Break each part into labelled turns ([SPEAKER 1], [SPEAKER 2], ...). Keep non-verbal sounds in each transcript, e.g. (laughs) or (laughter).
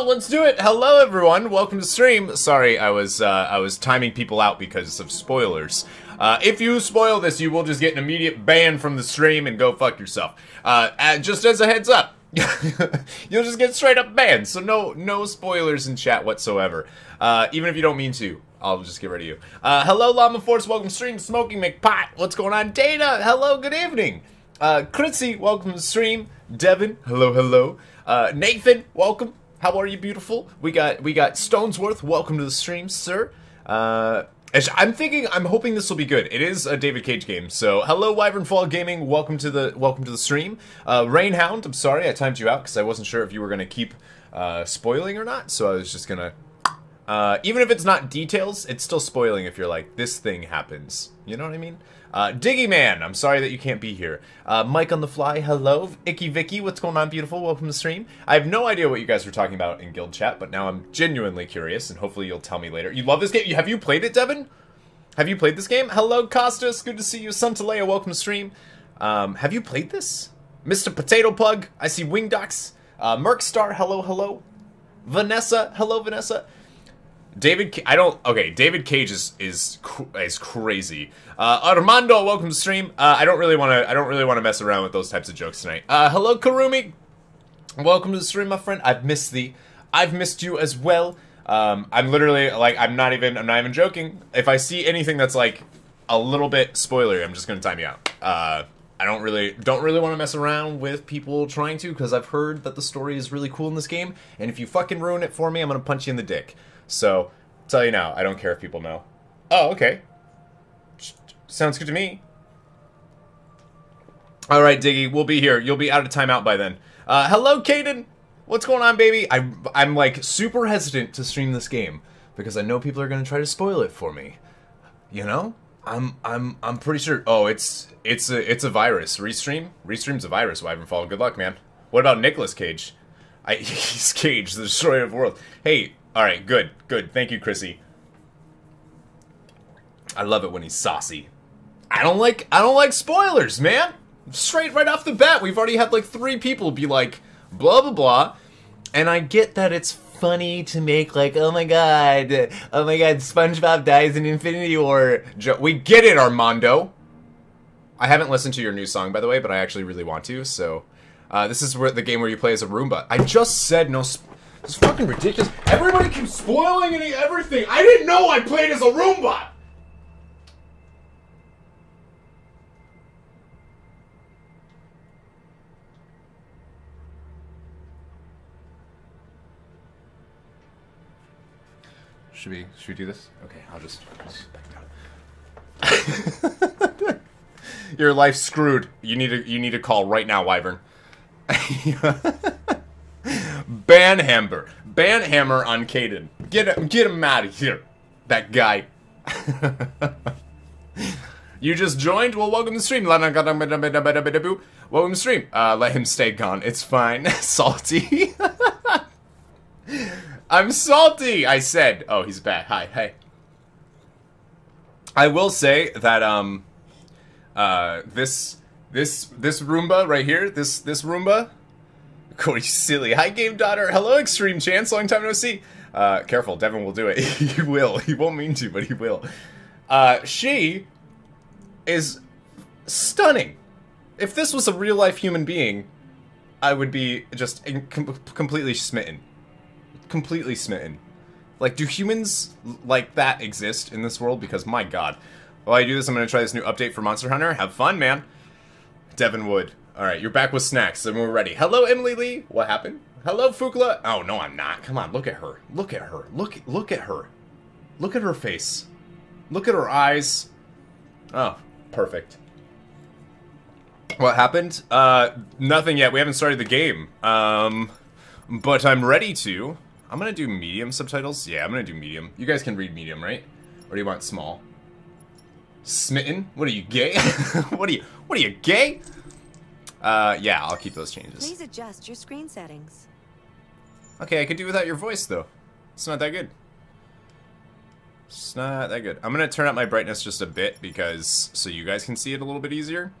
[SPEAKER 1] Let's do it. Hello, everyone. Welcome to stream. Sorry, I was uh, I was timing people out because of spoilers. Uh, if you spoil this, you will just get an immediate ban from the stream and go fuck yourself. Uh, uh, just as a heads up, (laughs) you'll just get straight up banned. So no no spoilers in chat whatsoever. Uh, even if you don't mean to, I'll just get rid of you. Uh, hello, Llama Force. Welcome to stream. Smoking McPot. What's going on? Dana. Hello. Good evening. Uh. Welcome to stream. Devin. Hello. Hello. Nathan. Welcome. How are you, beautiful? We got we got Stonesworth. Welcome to the stream, sir. Uh, I'm thinking, I'm hoping this will be good. It is a David Cage game, so hello, Wyvernfall Gaming. Welcome to the welcome to the stream. Uh, Rainhound, I'm sorry I timed you out because I wasn't sure if you were gonna keep uh, spoiling or not, so I was just gonna. Uh, even if it's not details, it's still spoiling if you're like, this thing happens. You know what I mean? Uh, Diggy Man, I'm sorry that you can't be here. Uh, Mike on the fly, hello. Icky Vicky, what's going on, beautiful? Welcome to the stream. I have no idea what you guys were talking about in guild chat, but now I'm genuinely curious, and hopefully you'll tell me later. You love this game? Have you played it, Devin? Have you played this game? Hello, Costas. Good to see you. Suntalea, welcome to stream. Um, have you played this? Mr. Potato Pug, I see Wing Ducks. Uh, Merkstar, hello, hello. Vanessa, hello, Vanessa. David, I don't. Okay, David Cage is is is crazy. Uh, Armando, welcome to stream. Uh, I don't really want to. I don't really want to mess around with those types of jokes tonight. Uh, hello, Karumi. Welcome to the stream, my friend. I've missed thee. I've missed you as well. Um, I'm literally like, I'm not even. I'm not even joking. If I see anything that's like a little bit spoilery, I'm just gonna time you out. Uh, I don't really don't really want to mess around with people trying to because I've heard that the story is really cool in this game, and if you fucking ruin it for me, I'm gonna punch you in the dick. So, tell you now, I don't care if people know. Oh, okay. Sounds good to me. All right, Diggy, we'll be here. You'll be out of timeout by then. Uh, hello, Caden. What's going on, baby? I, I'm like super hesitant to stream this game because I know people are gonna try to spoil it for me. You know, I'm I'm I'm pretty sure. Oh, it's it's a it's a virus. Restream, restream's a virus. Wyvernfall. Good luck, man. What about Nicolas Cage? I, (laughs) he's Cage, the destroyer of the world. Hey, Alright, good, good. Thank you, Chrissy. I love it when he's saucy. I don't like I don't like spoilers, man. Straight right off the bat, we've already had like three people be like, blah blah blah. And I get that it's funny to make like, oh my god, oh my god, SpongeBob dies in Infinity War. We get it, Armando. I haven't listened to your new song, by the way, but I actually really want to. So, uh, this is where the game where you play as a Roomba. I just said no. It's fucking ridiculous. Everybody keeps spoiling any everything. I didn't know I played as a Roomba. Should we should we do this? Okay, I'll just, back down. (laughs) Your life's screwed. You need to you need to call right now, Wyvern. (laughs) (laughs) Banhammer. Banhammer on Caden. Get him, get him out of here. That guy. (laughs) you just joined? Well, welcome to the stream. Welcome to the stream. Uh, let him stay gone. It's fine. (laughs) salty. (laughs) I'm salty, I said. Oh, he's back. Hi, hey. I will say that, um, uh, this, this, this Roomba right here, this, this Roomba, Cody silly. Hi, game daughter. Hello, Extreme Chance. Long time no see. Uh, careful, Devin will do it. (laughs) he will. He won't mean to, but he will. Uh, she is stunning. If this was a real life human being, I would be just com completely smitten. Completely smitten. Like, do humans like that exist in this world? Because, my god. While I do this, I'm going to try this new update for Monster Hunter. Have fun, man. Devin Wood. Alright, you're back with snacks, and we're ready. Hello, Emily Lee. What happened? Hello, Fukla. Oh, no, I'm not. Come on, look at her. Look at her. Look, look at her. Look at her face. Look at her eyes. Oh, perfect. What happened? Uh, nothing yet. We haven't started the game. Um, but I'm ready to. I'm gonna do medium subtitles. Yeah, I'm gonna do medium. You guys can read medium, right? Or do you want small? Smitten? What are you, gay? (laughs) what are you, what are you, gay? Uh, yeah, I'll keep those changes.
[SPEAKER 2] Please adjust your screen settings.
[SPEAKER 1] Okay, I could do without your voice, though. It's not that good. It's not that good. I'm gonna turn up my brightness just a bit, because, so you guys can see it a little bit easier.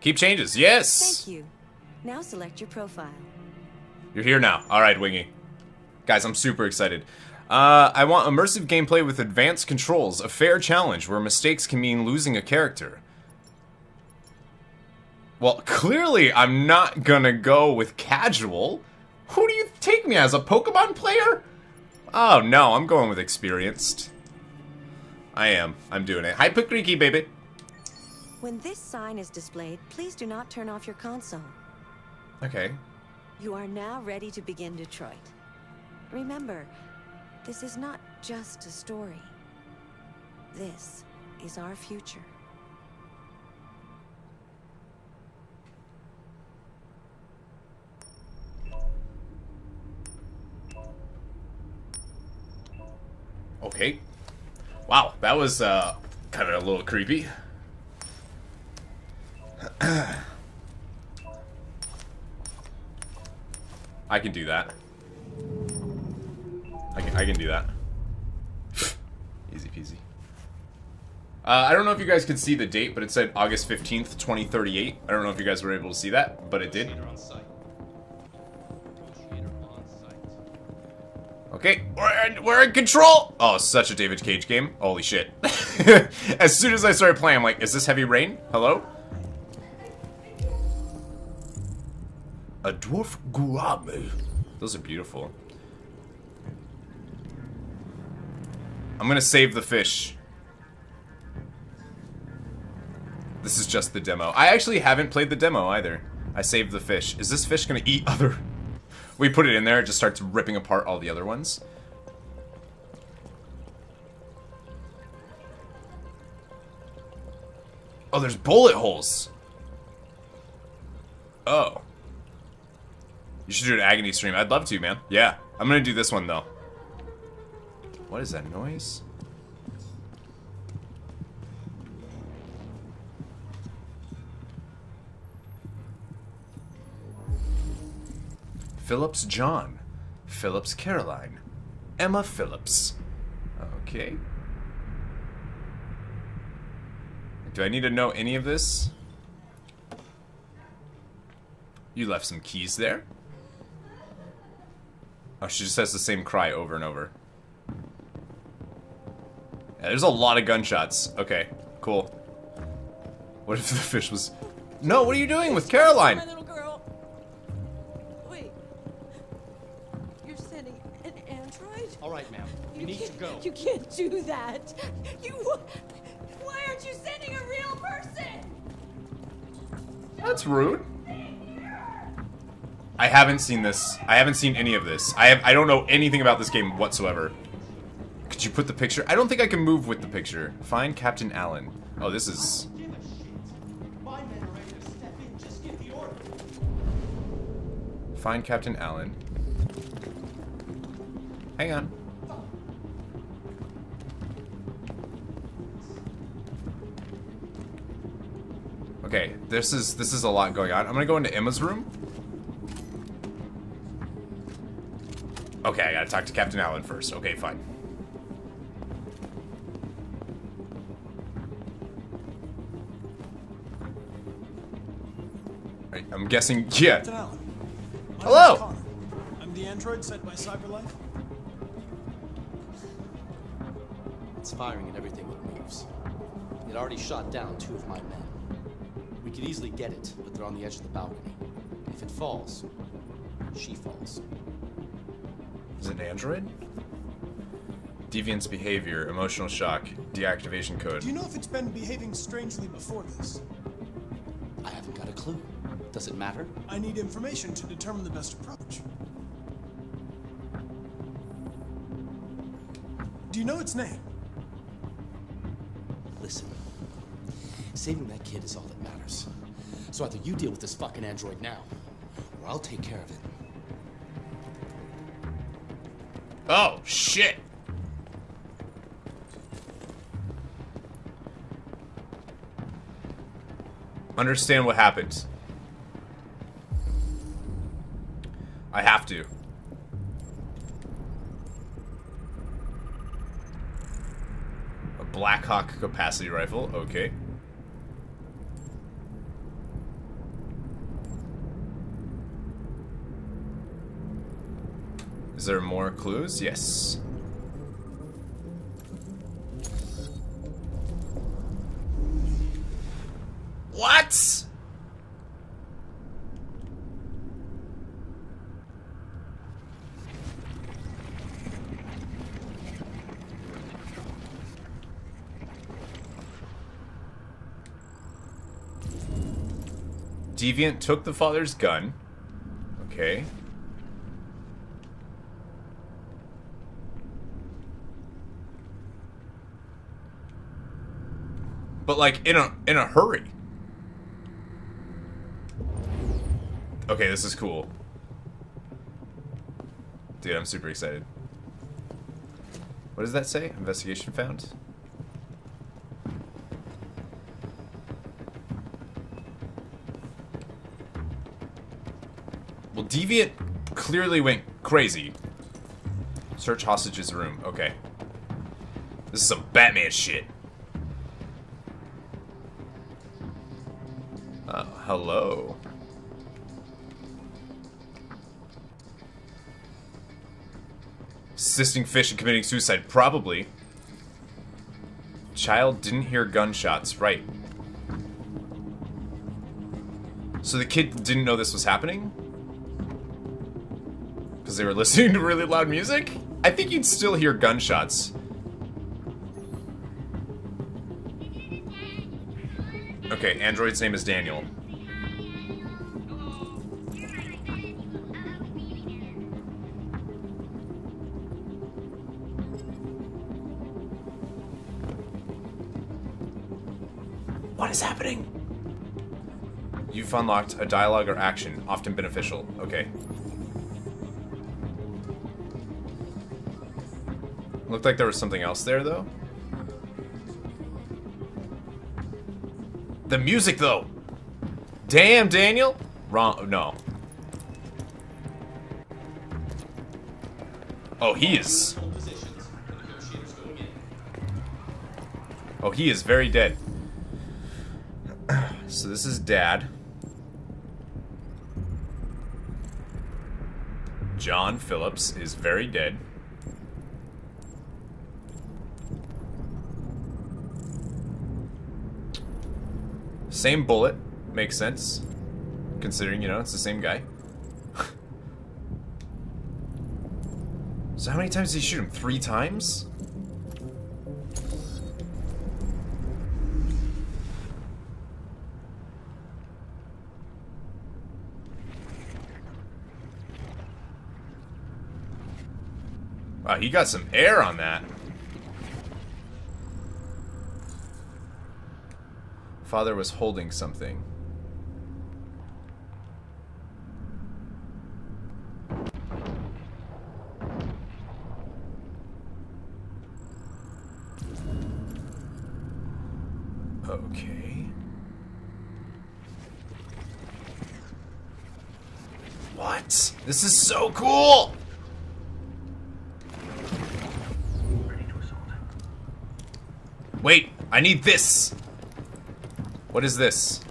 [SPEAKER 1] Keep changes, yes!
[SPEAKER 2] Thank you. Now select your profile.
[SPEAKER 1] You're here now. Alright, Wingy. Guys, I'm super excited. Uh, I want immersive gameplay with advanced controls, a fair challenge where mistakes can mean losing a character. Well, clearly I'm not gonna go with casual. Who do you take me as, a Pokemon player? Oh no, I'm going with experienced. I am. I'm doing it. Hi, baby.
[SPEAKER 2] When this sign is displayed, please do not turn off your console.
[SPEAKER 1] Okay.
[SPEAKER 2] You are now ready to begin Detroit. Remember, this is not just a story. This is our future.
[SPEAKER 1] Okay. Wow, that was uh, kind of a little creepy. (clears throat) I can do that. I can, I can do that. (sighs) Easy peasy. Uh, I don't know if you guys could see the date, but it said August 15th, 2038. I don't know if you guys were able to see that, but it did. Okay, we're in, we're in control! Oh, such a David Cage game. Holy shit. (laughs) as soon as I started playing, I'm like, is this Heavy Rain? Hello? A dwarf gourami. Those are beautiful. I'm gonna save the fish. This is just the demo. I actually haven't played the demo either. I saved the fish. Is this fish gonna eat other... We put it in there, it just starts ripping apart all the other ones. Oh, there's bullet holes. Oh. You should do an agony stream. I'd love to, man. Yeah. I'm gonna do this one, though. What is that noise? Phillips John. Phillips Caroline. Emma Phillips. Okay. Do I need to know any of this? You left some keys there. Oh, she just has the same cry over and over. Yeah, there's a lot of gunshots. Okay, cool. What if the fish was... No, what are you doing with Caroline?
[SPEAKER 3] Need to go.
[SPEAKER 4] You can't do that. You. Why aren't you sending a real person?
[SPEAKER 1] That's rude. I haven't seen this. I haven't seen any of this. I have. I don't know anything about this game whatsoever. Could you put the picture? I don't think I can move with the picture. Find Captain Allen. Oh, this is.
[SPEAKER 3] Give a shit. My men are ready step in. Just give the order.
[SPEAKER 1] Find Captain Allen. Hang on. Okay, this is this is a lot going on. I'm gonna go into Emma's room. Okay, I gotta talk to Captain Allen first. Okay, fine. Right, I'm guessing, (laughs) yeah.
[SPEAKER 5] Captain Allen. My
[SPEAKER 1] Hello.
[SPEAKER 5] name's Connor. I'm the android sent by CyberLife.
[SPEAKER 3] It's firing at everything that moves. It already shot down two of my men. We could easily get it, but they're on the edge of the balcony. If it falls, she falls.
[SPEAKER 1] Is it an android? Deviant's behavior, emotional shock, deactivation code.
[SPEAKER 5] Do you know if it's been behaving strangely before this?
[SPEAKER 3] I haven't got a clue. Does it matter?
[SPEAKER 5] I need information to determine the best approach. Do you know its name?
[SPEAKER 3] Listen. Saving that kid is all that matters. So either you deal with this fucking android now, or I'll take care of it.
[SPEAKER 1] Oh, shit! Understand what happened. I have to. A Blackhawk capacity rifle, okay. There more clues? Yes. What? Deviant took the father's gun. Okay. But like in a in a hurry. Okay, this is cool. Dude, I'm super excited. What does that say? Investigation found? Well, Deviant clearly went crazy. Search hostage's room. Okay. This is some Batman shit. Assisting fish in committing suicide. Probably. Child didn't hear gunshots. Right. So the kid didn't know this was happening? Because they were (laughs) listening to really loud music? I think you'd still hear gunshots. Okay, Android's name is Daniel. You've unlocked a dialogue or action, often beneficial. Okay. Looked like there was something else there, though. The music, though! Damn, Daniel! Wrong. No. Oh, he is. Oh, he is very dead. (clears throat) so this is Dad. John Phillips is very dead. Same bullet. Makes sense. Considering, you know, it's the same guy. (laughs) so how many times did he shoot him? Three times? He got some air on that. Father was holding something. Okay. What? This is so cool! I need this! What is this?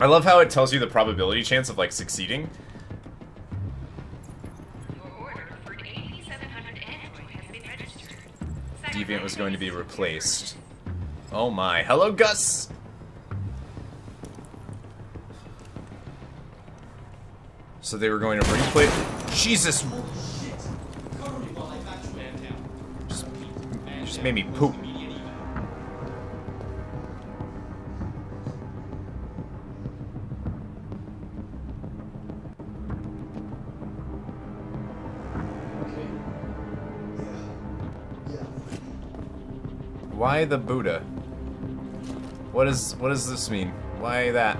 [SPEAKER 1] I love how it tells you the probability chance of, like, succeeding. Deviant was going to be replaced. Oh my. Hello, Gus! So they were going to replay- Jesus! Just, just made me poop. Why the Buddha? What is what does this mean? Why that?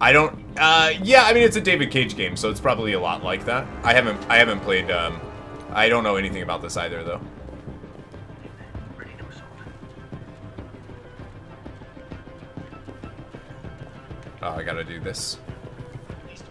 [SPEAKER 1] I don't uh yeah, I mean it's a David Cage game, so it's probably a lot like that. I haven't I haven't played um I don't know anything about this either though. Oh, I gotta do this.
[SPEAKER 6] At least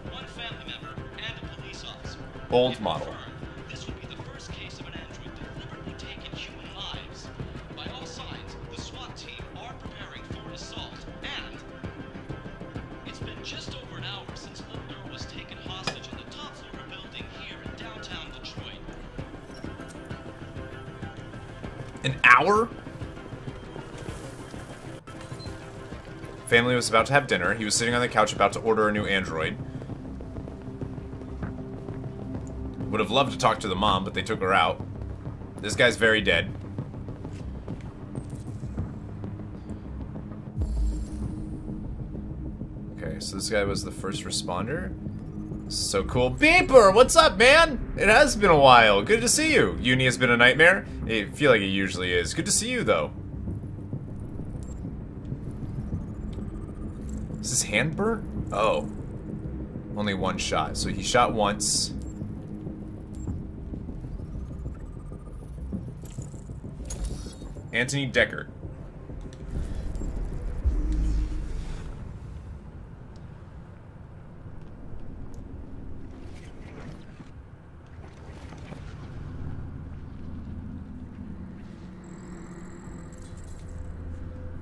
[SPEAKER 1] was about to have dinner. He was sitting on the couch about to order a new android. Would have loved to talk to the mom, but they took her out. This guy's very dead. Okay, so this guy was the first responder. So cool. Beeper, what's up, man? It has been a while. Good to see you. Uni has been a nightmare. I feel like it usually is. Good to see you, though. Is hand burnt? Oh. Only one shot. So he shot once. Anthony Deckard.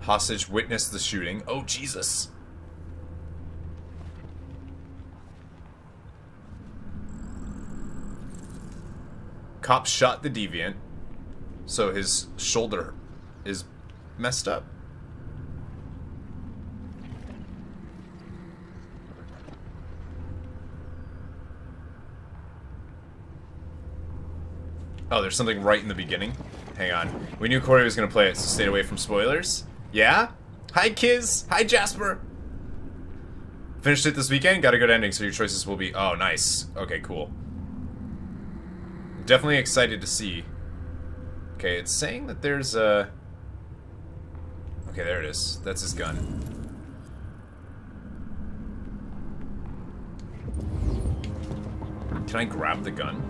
[SPEAKER 1] Hostage witnessed the shooting. Oh, Jesus. Cop shot the deviant, so his shoulder is messed up. Oh, there's something right in the beginning. Hang on. We knew Corey was to play it, so stayed away from spoilers. Yeah? Hi, Kiz. Hi, Jasper. Finished it this weekend. Got a good ending, so your choices will be... Oh, nice. Okay, cool. Definitely excited to see. Okay, it's saying that there's a... Okay, there it is. That's his gun. Can I grab the gun?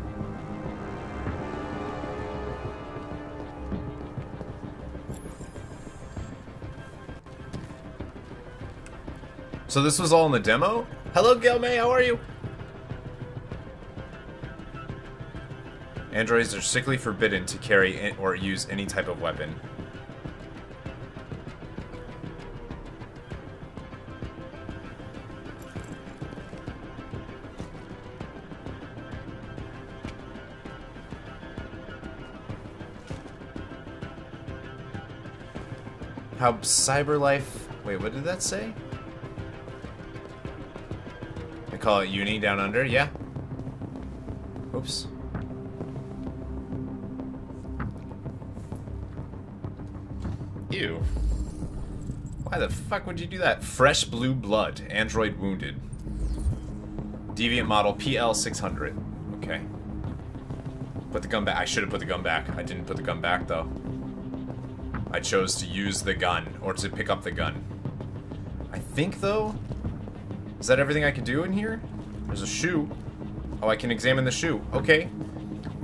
[SPEAKER 1] So this was all in the demo? Hello, Gilmay, how are you? Androids are strictly forbidden to carry or use any type of weapon. How Cyberlife... Wait, what did that say? They call it Uni Down Under, yeah. Why the fuck would you do that? Fresh blue blood. Android wounded. Deviant model PL600. Okay. Put the gun back. I should have put the gun back. I didn't put the gun back, though. I chose to use the gun, or to pick up the gun. I think, though... Is that everything I can do in here? There's a shoe. Oh, I can examine the shoe. Okay.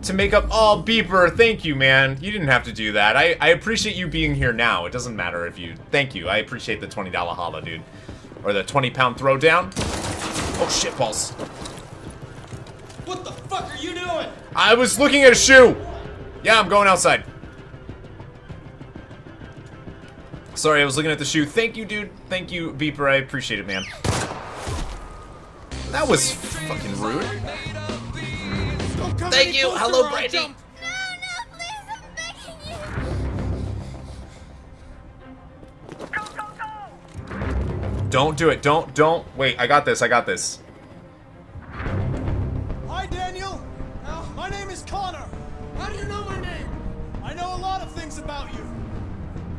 [SPEAKER 1] To make up... Oh, Beeper, thank you, man. You didn't have to do that. I, I appreciate you being here now. It doesn't matter if you... Thank you. I appreciate the $20 holla, dude. Or the 20-pound throwdown. Oh, shit balls.
[SPEAKER 3] What the fuck are you doing?
[SPEAKER 1] I was looking at a shoe. Yeah, I'm going outside. Sorry, I was looking at the shoe. Thank you, dude. Thank you, Beeper. I appreciate it, man. That was fucking rude. Thank you. Hello, Brandy.
[SPEAKER 4] No, no, please, I'm begging you. Go, go, go.
[SPEAKER 1] Don't do it. Don't, don't. Wait, I got this. I got this.
[SPEAKER 5] Hi, Daniel. Uh, my name is Connor. How do you know my name? I know a lot of things about you.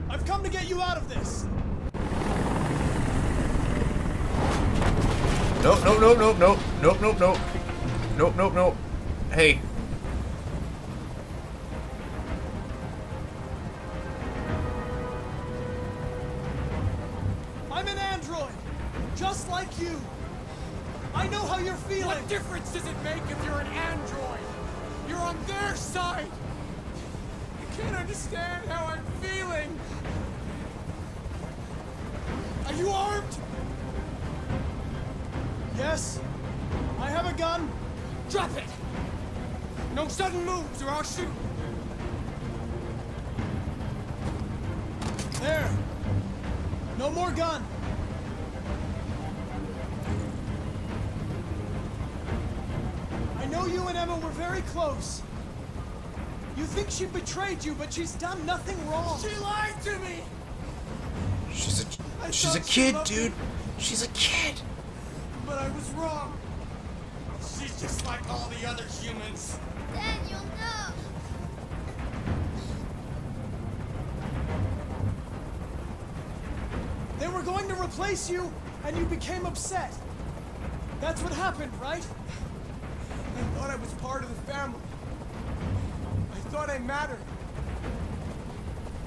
[SPEAKER 5] I've come to get you out of this.
[SPEAKER 1] Nope, nope, nope, nope, nope, nope, nope, nope. Nope, nope, nope. Hey.
[SPEAKER 5] I'm an android, just like you. I know how you're feeling.
[SPEAKER 7] What difference does it make if you're an android? You're on their side. You can't understand how I'm feeling. Are you armed?
[SPEAKER 5] Yes, I have a gun.
[SPEAKER 7] Drop it. No sudden moves or I'll shoot.
[SPEAKER 5] There. No more gun. I know you and Emma were very close. You think she betrayed you, but she's done nothing wrong.
[SPEAKER 7] She lied to me!
[SPEAKER 1] She's
[SPEAKER 5] I
[SPEAKER 1] a she's a
[SPEAKER 5] thought she
[SPEAKER 1] kid,
[SPEAKER 5] me.
[SPEAKER 1] dude. She's a kid.
[SPEAKER 7] But I was wrong. She's just like all the other humans.
[SPEAKER 5] They were going to replace you, and you became upset. That's what happened, right?
[SPEAKER 7] I thought I was part of the family. I thought I mattered.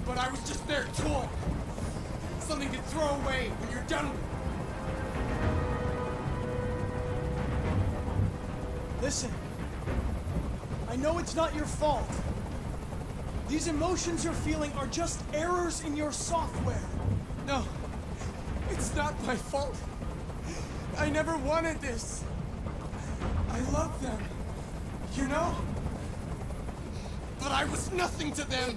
[SPEAKER 7] But I was just their toy. Something to throw away when you're done with it.
[SPEAKER 5] Listen. I know it's not your fault. These emotions you're feeling are just errors in your software.
[SPEAKER 7] No, it's not my fault. I never wanted this. I love them, you know? But I was nothing to them.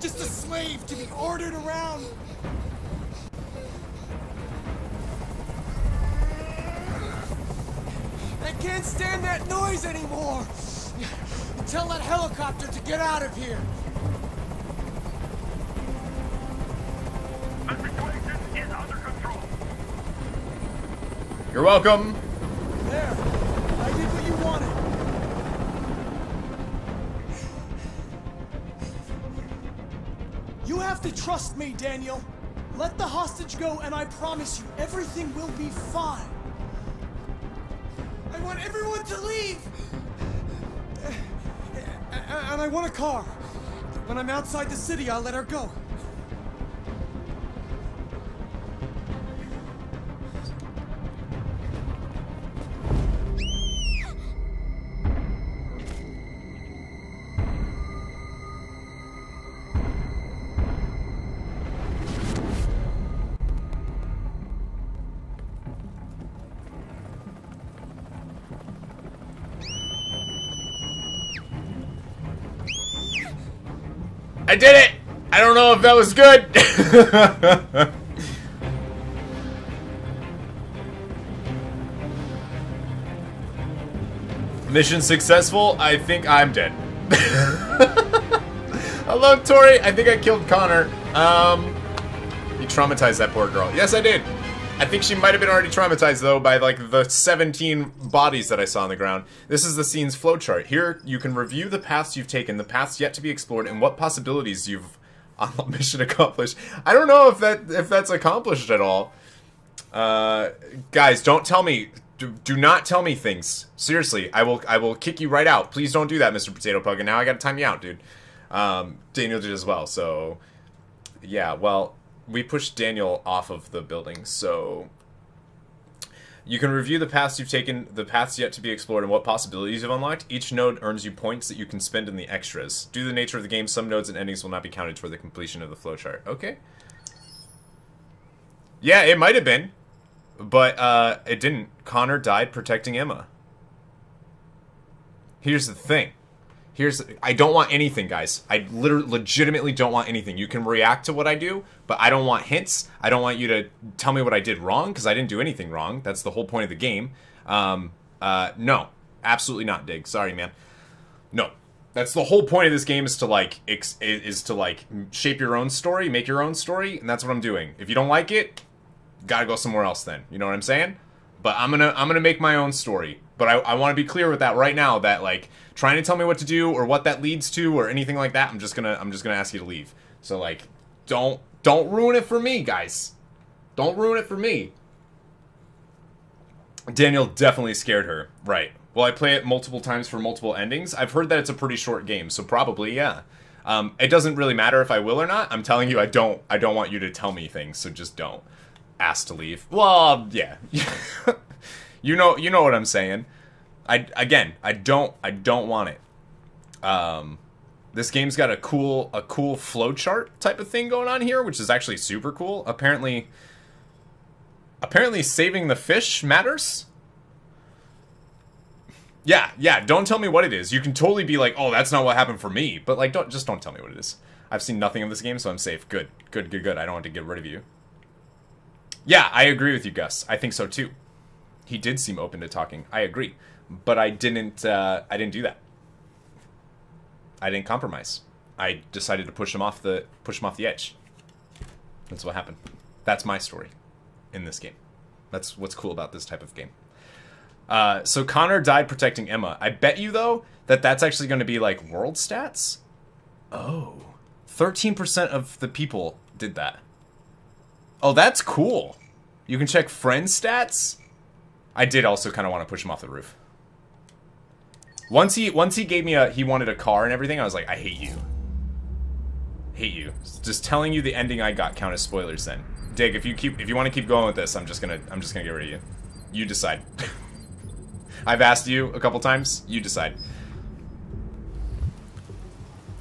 [SPEAKER 7] Just a slave to be ordered around. I can't stand that noise anymore. Tell that helicopter to get out of here.
[SPEAKER 8] The situation is under control.
[SPEAKER 1] You're welcome.
[SPEAKER 5] There. I did what you wanted. You have to trust me, Daniel. Let the hostage go, and I promise you, everything will be fine.
[SPEAKER 7] I want everyone to leave! And I want a car. When I'm outside the city, I'll let her go.
[SPEAKER 1] I did it. I don't know if that was good. (laughs) Mission successful. I think I'm dead. (laughs) Hello, Tori. I think I killed Connor. Um, you traumatized that poor girl. Yes, I did. I think she might have been already traumatized though by like the 17 bodies that I saw on the ground. This is the scene's flowchart. Here you can review the paths you've taken, the paths yet to be explored, and what possibilities you've (laughs) on mission accomplished. I don't know if that if that's accomplished at all. Uh, guys, don't tell me. Do, do not tell me things. Seriously, I will I will kick you right out. Please don't do that, Mr. Potato Pug. And now I got to time you out, dude. Um, Daniel did as well. So, yeah. Well, we pushed Daniel off of the building, so you can review the paths you've taken, the paths yet to be explored, and what possibilities you've unlocked. Each node earns you points that you can spend in the extras. Due to the nature of the game, some nodes and endings will not be counted toward the completion of the flowchart. Okay. Yeah, it might have been, but uh, it didn't. Connor died protecting Emma. Here's the thing. Here's I don't want anything, guys. I literally legitimately don't want anything. You can react to what I do, but I don't want hints. I don't want you to tell me what I did wrong because I didn't do anything wrong. That's the whole point of the game. Um, uh, no, absolutely not, Dig. Sorry, man. No, that's the whole point of this game is to like is to like shape your own story, make your own story, and that's what I'm doing. If you don't like it, gotta go somewhere else. Then you know what I'm saying? But I'm gonna I'm gonna make my own story. But I, I want to be clear with that right now. That like trying to tell me what to do or what that leads to or anything like that. I'm just gonna I'm just gonna ask you to leave. So like, don't don't ruin it for me, guys. Don't ruin it for me. Daniel definitely scared her. Right. Well, I play it multiple times for multiple endings? I've heard that it's a pretty short game, so probably yeah. Um, it doesn't really matter if I will or not. I'm telling you, I don't. I don't want you to tell me things, so just don't ask to leave. Well, yeah. (laughs) you know. You know what I'm saying. I again. I don't. I don't want it. Um, this game's got a cool, a cool flowchart type of thing going on here, which is actually super cool. Apparently, apparently saving the fish matters. Yeah, yeah. Don't tell me what it is. You can totally be like, "Oh, that's not what happened for me," but like, don't just don't tell me what it is. I've seen nothing of this game, so I'm safe. Good, good, good, good. I don't want to get rid of you. Yeah, I agree with you, Gus. I think so too. He did seem open to talking. I agree, but I didn't. Uh, I didn't do that. I didn't compromise. I decided to push him off the push him off the edge. That's what happened. That's my story in this game. That's what's cool about this type of game. Uh, so Connor died protecting Emma. I bet you though that that's actually going to be like world stats. Oh, 13% of the people did that. Oh, that's cool. You can check friend stats. I did also kind of want to push him off the roof. Once he once he gave me a he wanted a car and everything, I was like, I hate you. Hate you. Just telling you the ending I got count as spoilers then. Dig, if you keep if you want to keep going with this, I'm just gonna I'm just gonna get rid of you. You decide. (laughs) I've asked you a couple times. You decide.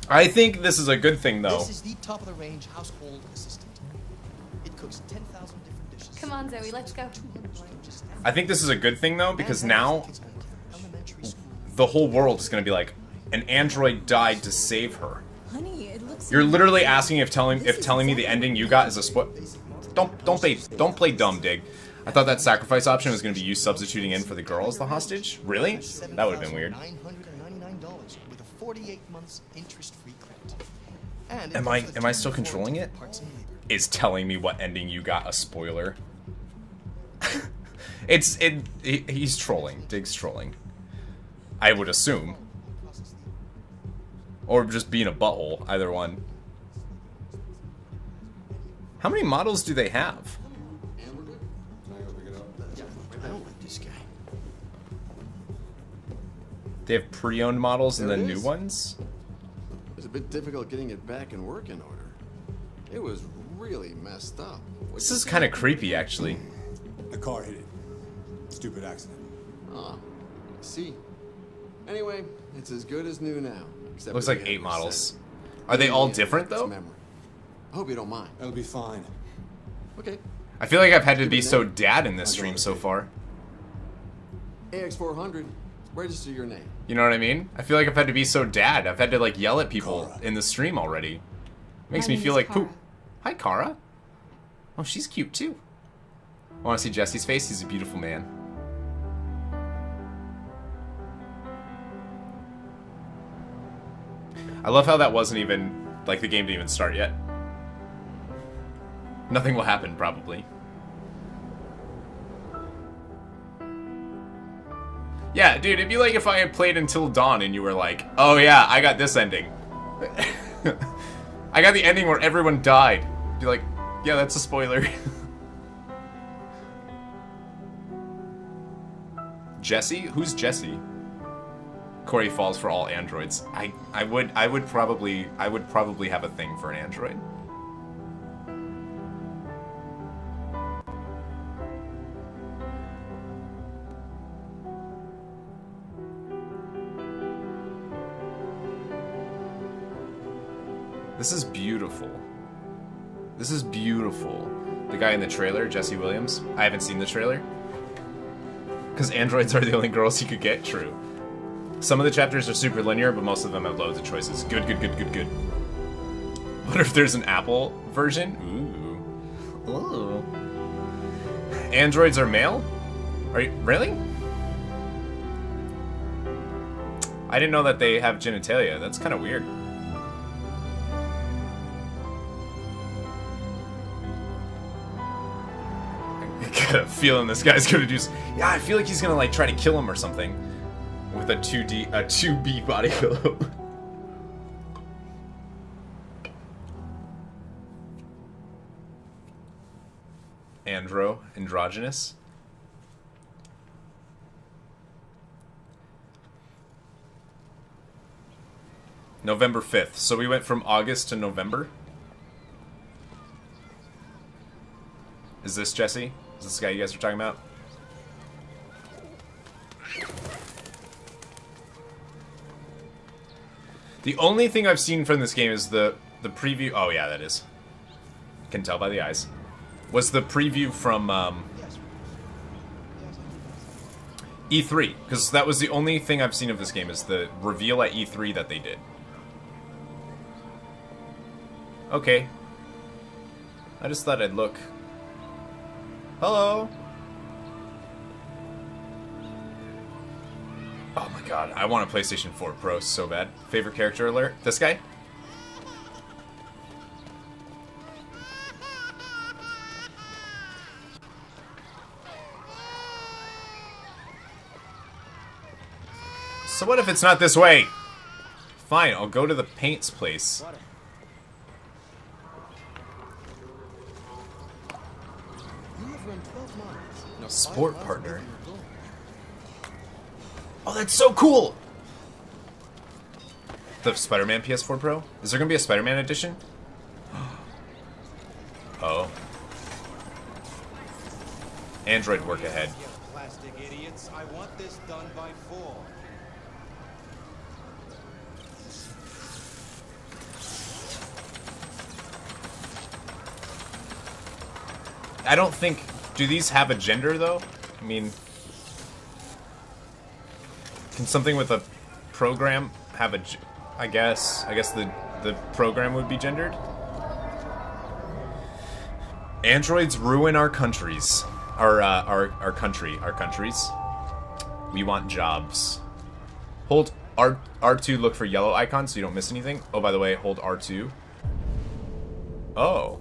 [SPEAKER 1] I think this is a good thing though.
[SPEAKER 3] This is the top of the range household assistant. It cooks 10,000 different dishes.
[SPEAKER 4] Come on, Zoe, let's go.
[SPEAKER 1] I think this is a good thing though because now the whole world is going to be like an android died to save her.
[SPEAKER 4] Honey, it looks
[SPEAKER 1] You're literally asking if telling if telling me the ending you got is a spoil. Don't don't play don't play dumb, dig. I thought that sacrifice option was going to be you substituting in for the girl as the hostage. Really? That would have been weird.
[SPEAKER 3] $999 with a 48 months interest-free credit. And
[SPEAKER 1] Am I am I still controlling it?
[SPEAKER 3] parts and labor.
[SPEAKER 1] Is telling me what ending you got a spoiler? It's it. he- He's trolling. Dig's trolling. I would assume, or just being a butthole. Either one. How many models do they have?
[SPEAKER 3] I don't like this guy.
[SPEAKER 1] They have pre-owned models and
[SPEAKER 9] There
[SPEAKER 1] then new ones.
[SPEAKER 9] It was a bit difficult getting it back in working order. It was really messed up. What
[SPEAKER 1] This is kind of creepy, actually.
[SPEAKER 10] The car hit it. Stupid accident.
[SPEAKER 9] Ah, I see. Anyway, it's as good as new now. except
[SPEAKER 1] Looks like eight
[SPEAKER 9] 100%.
[SPEAKER 1] models. Are they all different though?
[SPEAKER 9] memory. I hope you don't mind.
[SPEAKER 10] It'll be fine.
[SPEAKER 9] Okay.
[SPEAKER 1] I feel like I've had to be so dad in this stream so far.
[SPEAKER 9] AX400, register your name.
[SPEAKER 1] You know what I mean? I feel like I've had to be so dad. I've had to like yell at people
[SPEAKER 10] Kara.
[SPEAKER 1] in the stream already. Makes
[SPEAKER 4] My
[SPEAKER 1] me feel
[SPEAKER 4] is
[SPEAKER 1] like poop. Hi, Kara. Oh, she's cute too. Want to see Jesse's face? He's a beautiful man. I love how that wasn't even like the game didn't even start yet. Nothing will happen probably. Yeah, dude, it'd be like if I had played until dawn and you were like, "Oh yeah, I got this ending." (laughs) I got the ending where everyone died. Be like, "Yeah, that's a spoiler." (laughs) Jesse? Who's Jesse? Corey falls for all androids. I I would I would probably I would probably have a thing for an android. This is beautiful. This is beautiful. The guy in the trailer, Jesse Williams. I haven't seen the trailer. Because androids are the only girls you could get. True. Some of the chapters are super linear, but most of them have loads of choices. Good, good, good, good, good. What if there's an Apple version? Ooh. Ooh. Androids are male? Are you really? I didn't know that they have genitalia. That's kind of weird. A (laughs) feeling this guy's gonna do. Yeah, I feel like he's gonna like try to kill him or something with a two D, a two B body (laughs) pillow. Andro, androgynous. November 5th. So we went from August to November. Is this Jesse? Is this the guy you guys are talking about? The only thing I've seen from this game is the the preview. Oh yeah, that is. Can tell by the eyes. Was the preview from um, E3 because that was the only thing I've seen of this game is the reveal at E3 that they did. Okay. I just thought I'd look. Hello. Oh my god, I want a PlayStation 4 Pro so bad. Favorite character alert? This guy? So what if it's not this way? Fine, I'll go to the paints place.
[SPEAKER 3] You have run 12 miles. Now,
[SPEAKER 1] Sport partner.
[SPEAKER 3] away from your goal.
[SPEAKER 1] Oh, that's so cool! The Spider-Man PS4 Pro? Is there gonna be a Spider-Man edition? (gasps) oh. Android work ahead.
[SPEAKER 11] You plastic idiots. I want this done by four.
[SPEAKER 1] I don't think... Do these have a gender, though? I mean... Can something with a program have a... I guess. I guess the, the program would be gendered? Androids ruin our countries. Our, uh, our, our country. Our countries. We want jobs. Hold R, R2, look for yellow icons so you don't miss anything. Oh, by the way, hold R2. Oh.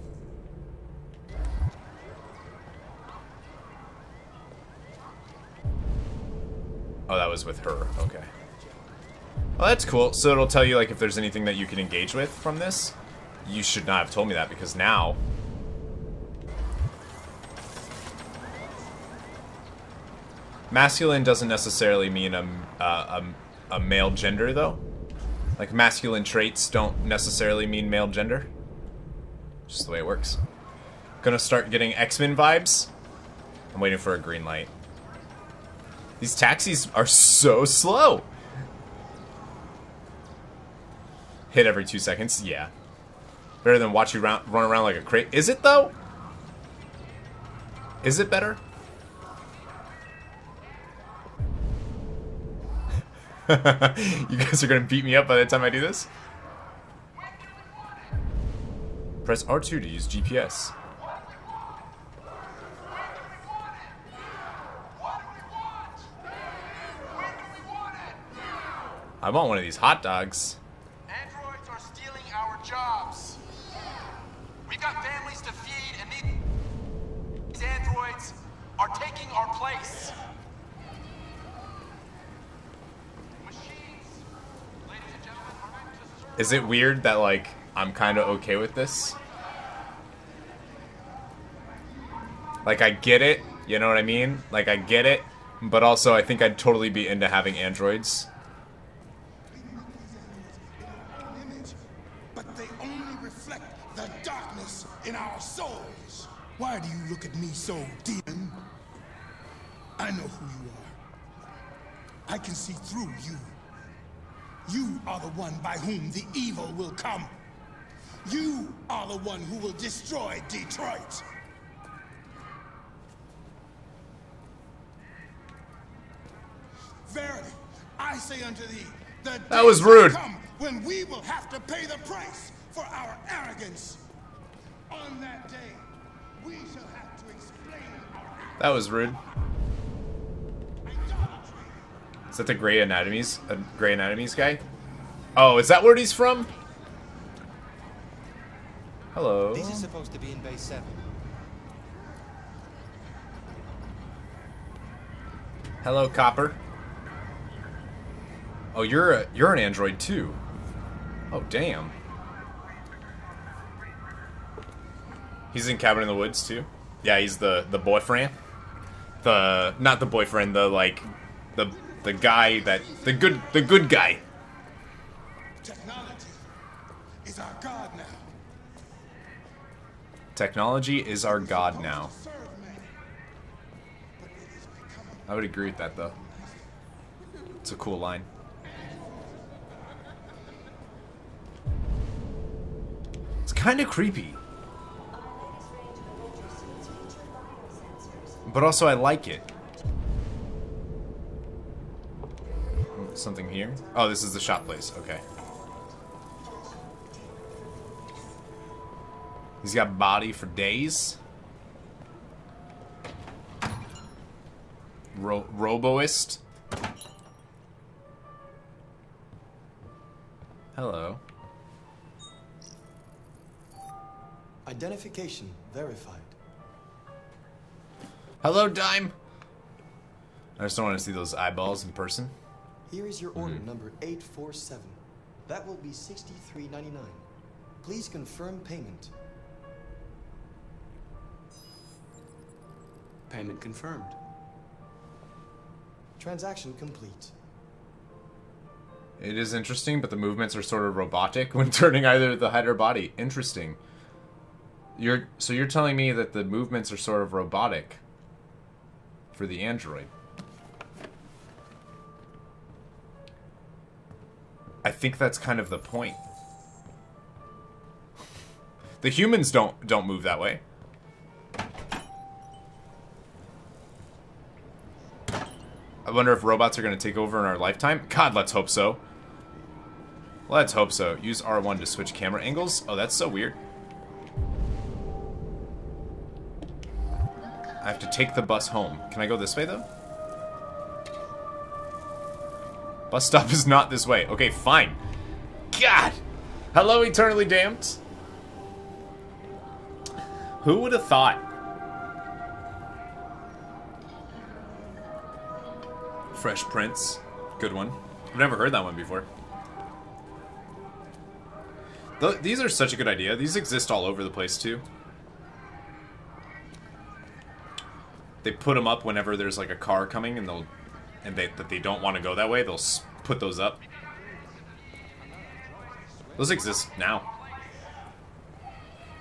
[SPEAKER 1] Oh, that was with her. Okay. Well, that's cool. So it'll tell you, like, if there's anything that you can engage with from this. You should not have told me that, because now... Masculine doesn't necessarily mean a, uh, a, a male gender, though. Like, masculine traits don't necessarily mean male gender. Just the way it works. Gonna start getting X-Men vibes. I'm waiting for a green light. These taxis are so slow. Hit every two seconds, yeah. Better than watch you run around like a crate. Is it though? Is it better? (laughs) you guys are gonna beat me up by the time I do this? Press R2 to use GPS. I want one of these hot dogs.
[SPEAKER 12] Androids are stealing our jobs. We've got families to feed, and these androids are taking our place. Machines, ladies and gentlemen, are meant to serve.
[SPEAKER 1] Is it weird that, like, I'm kind of okay with this? Like, I get it, you know what I mean? Like, I get it, but also I think I'd totally be into having androids.
[SPEAKER 13] Why do you look at me so, demon? I know who you are. I can see through you. You are the one by whom the evil will come. You are the one who will destroy Detroit. Verily, I say unto thee, the
[SPEAKER 1] That was rude.
[SPEAKER 13] come when we will have to pay the price for our arrogance. On that day,
[SPEAKER 1] That was rude. Is that the Grey Anatomies? A Grey Anatomies guy? Oh, is that where he's from? Hello.
[SPEAKER 11] This is supposed to be in base 7.
[SPEAKER 1] Hello, Copper. Oh, you're a, you're an android too. Oh, damn. He's in Cabin in the Woods too. Yeah, he's the the boyfriend. The not the boyfriend, the like the the guy that the good the good guy.
[SPEAKER 13] technology is our god now.
[SPEAKER 1] Technology is our god now. I would agree with that though. It's a cool line. It's kind of creepy. but also I like it. Something here? Oh, this is the shop place. Okay. He's got body for days. Ro Roboist. Hello.
[SPEAKER 3] Identification verified.
[SPEAKER 1] Hello, Dime. I just don't want to see those eyeballs in person.
[SPEAKER 3] Here is your order mm-hmm. number 847. That will be 63.99. Please confirm payment.
[SPEAKER 14] Payment confirmed.
[SPEAKER 3] Transaction complete.
[SPEAKER 1] It is interesting, but the movements are sort of robotic (laughs) when turning either the head or body. Interesting. You're so you're telling me that the movements are sort of robotic for the android. I think that's kind of the point. The humans don't don't move that way. I wonder if robots are going to take over in our lifetime. God, let's hope so. Let's hope so. Use R1 to switch camera angles. Oh, that's so weird. Have to take the bus home. Can I go this way, though? Bus stop is not this way. Okay, fine. God! Hello, Eternally Damned. Who would have thought? Fresh Prince. Good one. I've never heard that one before. Th these are such a good idea. These exist all over the place, too. They put them up whenever there's like a car coming and they'll... And they, that they don't want to go that way, they'll put those up. Those exist now.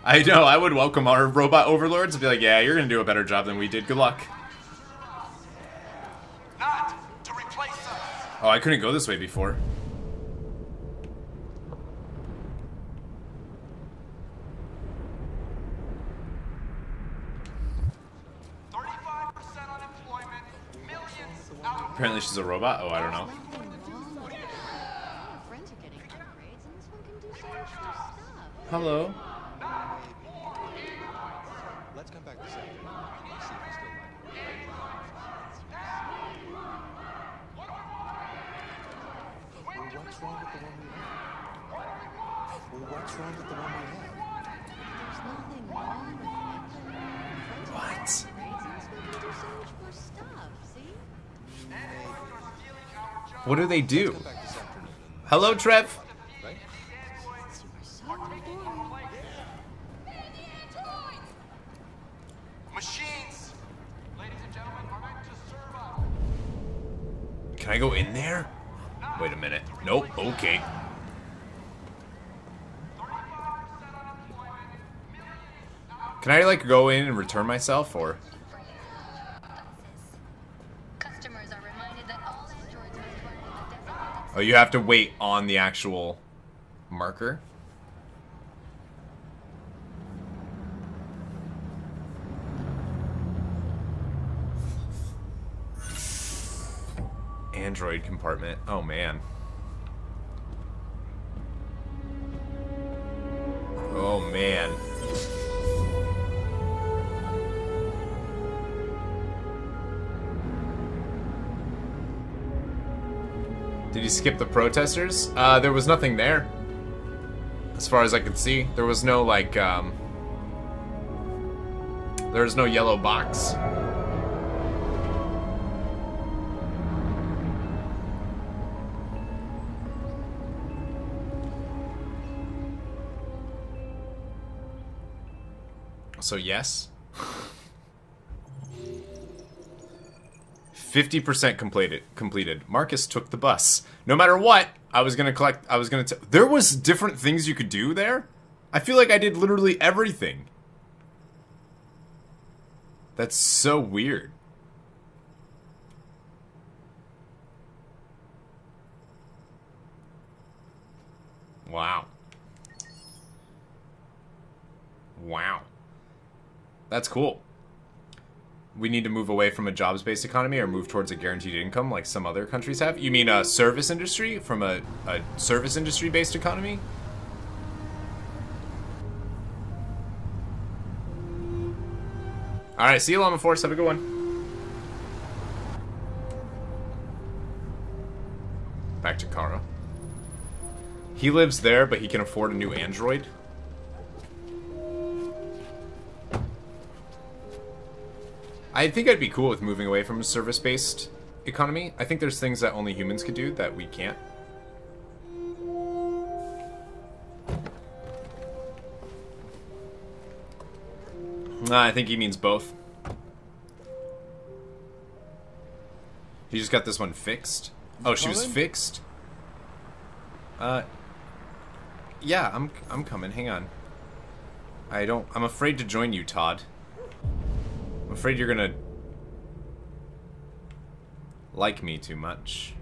[SPEAKER 1] I know, I would welcome our robot overlords and be like, yeah, you're gonna do a better job than we did. Good luck. Oh, I couldn't go this way before. Apparently she's a robot? Oh, I don't know. Hello.
[SPEAKER 11] Let's come back this afternoon. See if still like
[SPEAKER 3] Well, what's wrong with the one we? What's wrong with the one
[SPEAKER 1] What
[SPEAKER 4] do
[SPEAKER 1] they do? Hello, Trev.
[SPEAKER 12] Machines, ladies and gentlemen, are meant to serve up.
[SPEAKER 1] Can I go in there? Wait a minute. Nope. Okay. Can I, like, go in and return myself, or? Oh, you have to wait on the actual marker? Android compartment. Oh, man. Oh, man. Did you skip the protesters? Uh, there was nothing there. As far as I could see. There was no, like, um... There was no yellow box. So yes. 50% completed. Completed. Markus took the bus. No matter what, I was gonna collect. I was gonna. There was different things you could do there. I feel like I did literally everything. That's so weird. Wow. Wow. That's cool. We need to move away from a jobs-based economy or move towards a guaranteed income like some other countries have? You mean a service industry from a, a service industry-based economy? Alright, see you, Llama Force. Have a good one. Back to Kara. He lives there, but he can afford a new android. I think I'd be cool with moving away from a service-based economy. I think there's things that only humans could do that we can't. Nah, I think he means both. He just got this one fixed. Oh, she was fixed. Uh, yeah, I'm I'm coming. Hang on. I don't. I'm afraid to join you, Todd. I'm afraid you're gonna like me too much.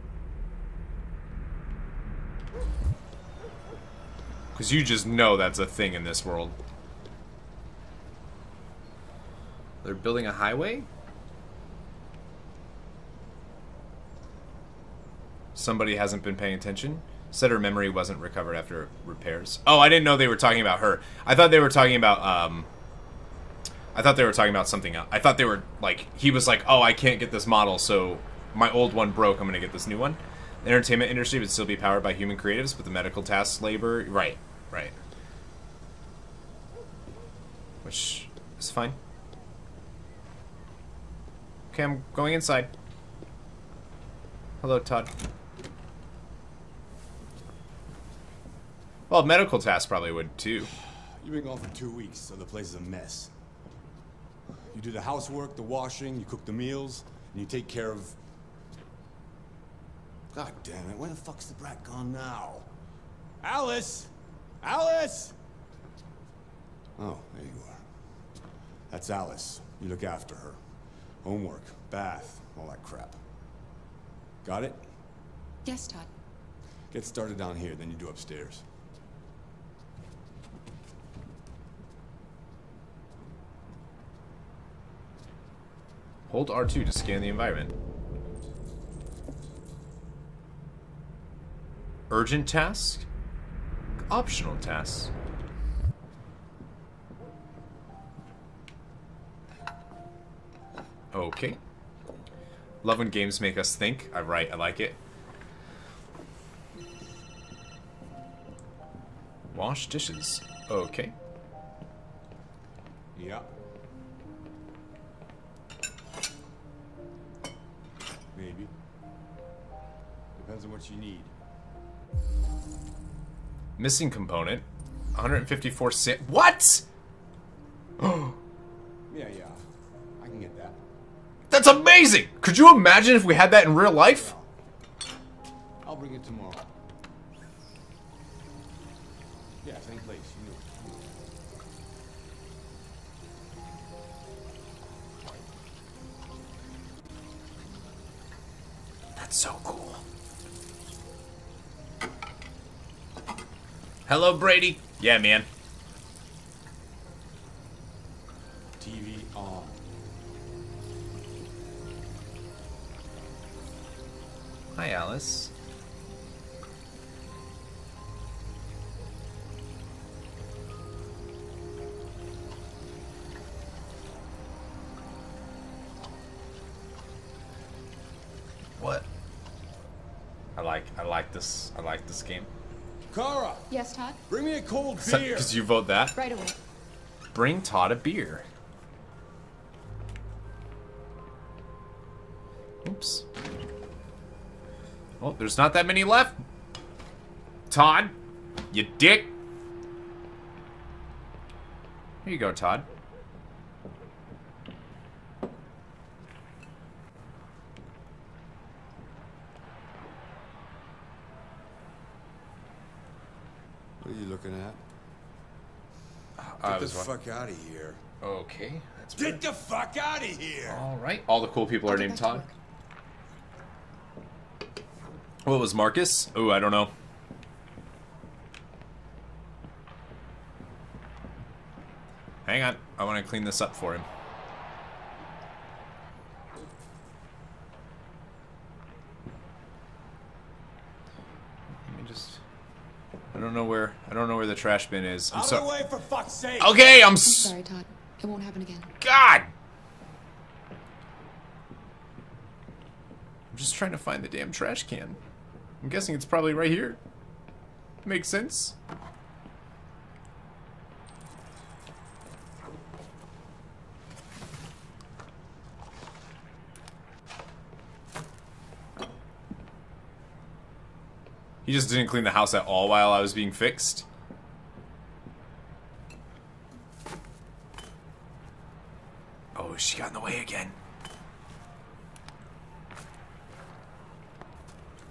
[SPEAKER 1] Because you just know that's a thing in this world. They're building a highway? Somebody hasn't been paying attention. Said her memory wasn't recovered after repairs. Oh, I didn't know they were talking about her. I thought they were talking about, um... I thought they were talking about something else. I thought they were, like, he was like, oh, I can't get this model, so my old one broke, I'm gonna get this new one. The entertainment industry would still be powered by human creatives, but the medical tasks, labor... Right, right. Which is fine. Okay, I'm going inside. Hello, Todd. Well, medical tasks probably would too.
[SPEAKER 10] You've been gone for two weeks, so the place is a mess. You do the housework, the washing, you cook the meals, and you take care of... God damn it, where the fuck's the brat gone now? Alice! Alice! Oh, there you are. That's Alice. You look after her. Homework, bath, all that crap. Got it?
[SPEAKER 14] Yes, Todd.
[SPEAKER 10] Get started down here, then you do upstairs.
[SPEAKER 1] Hold R2 to scan the environment. Urgent task? Optional tasks. Okay. Love when games make us think. I right, I like it. Wash dishes. Okay.
[SPEAKER 10] Yeah. Depends on what you need.
[SPEAKER 1] Missing component. 154 cent. What? (gasps)
[SPEAKER 10] Yeah, yeah. I can get that.
[SPEAKER 1] That's amazing! Could you imagine if we had that in real life?
[SPEAKER 10] I'll bring it tomorrow.
[SPEAKER 1] Hello, Brady. Yeah, man.
[SPEAKER 10] Cold beer.
[SPEAKER 1] Because you vote that.
[SPEAKER 14] Right away.
[SPEAKER 1] Bring Todd a beer. Oops. Well, there's not that many left. Todd, you dick. Here you go, Todd.
[SPEAKER 10] What are you looking at?
[SPEAKER 1] I
[SPEAKER 10] Get the
[SPEAKER 1] was wa-
[SPEAKER 10] fuck out of here.
[SPEAKER 1] Okay, that's
[SPEAKER 10] Get the fuck out of here!
[SPEAKER 1] All right. All the cool people are named Todd. What was Markus? Oh, I don't know. Hang on. I want to clean this up for him. Let me just I don't know where I don't know where the trash bin is. I'm
[SPEAKER 10] Out of
[SPEAKER 1] sorry.
[SPEAKER 10] for fuck's sake!
[SPEAKER 1] Okay, I'm
[SPEAKER 14] I'm sorry, Todd. It won't happen again.
[SPEAKER 1] God! I'm just trying to find the damn trash can. I'm guessing it's probably right here. Makes sense. He just didn't clean the house at all while I was being fixed. Oh, she got in the way again.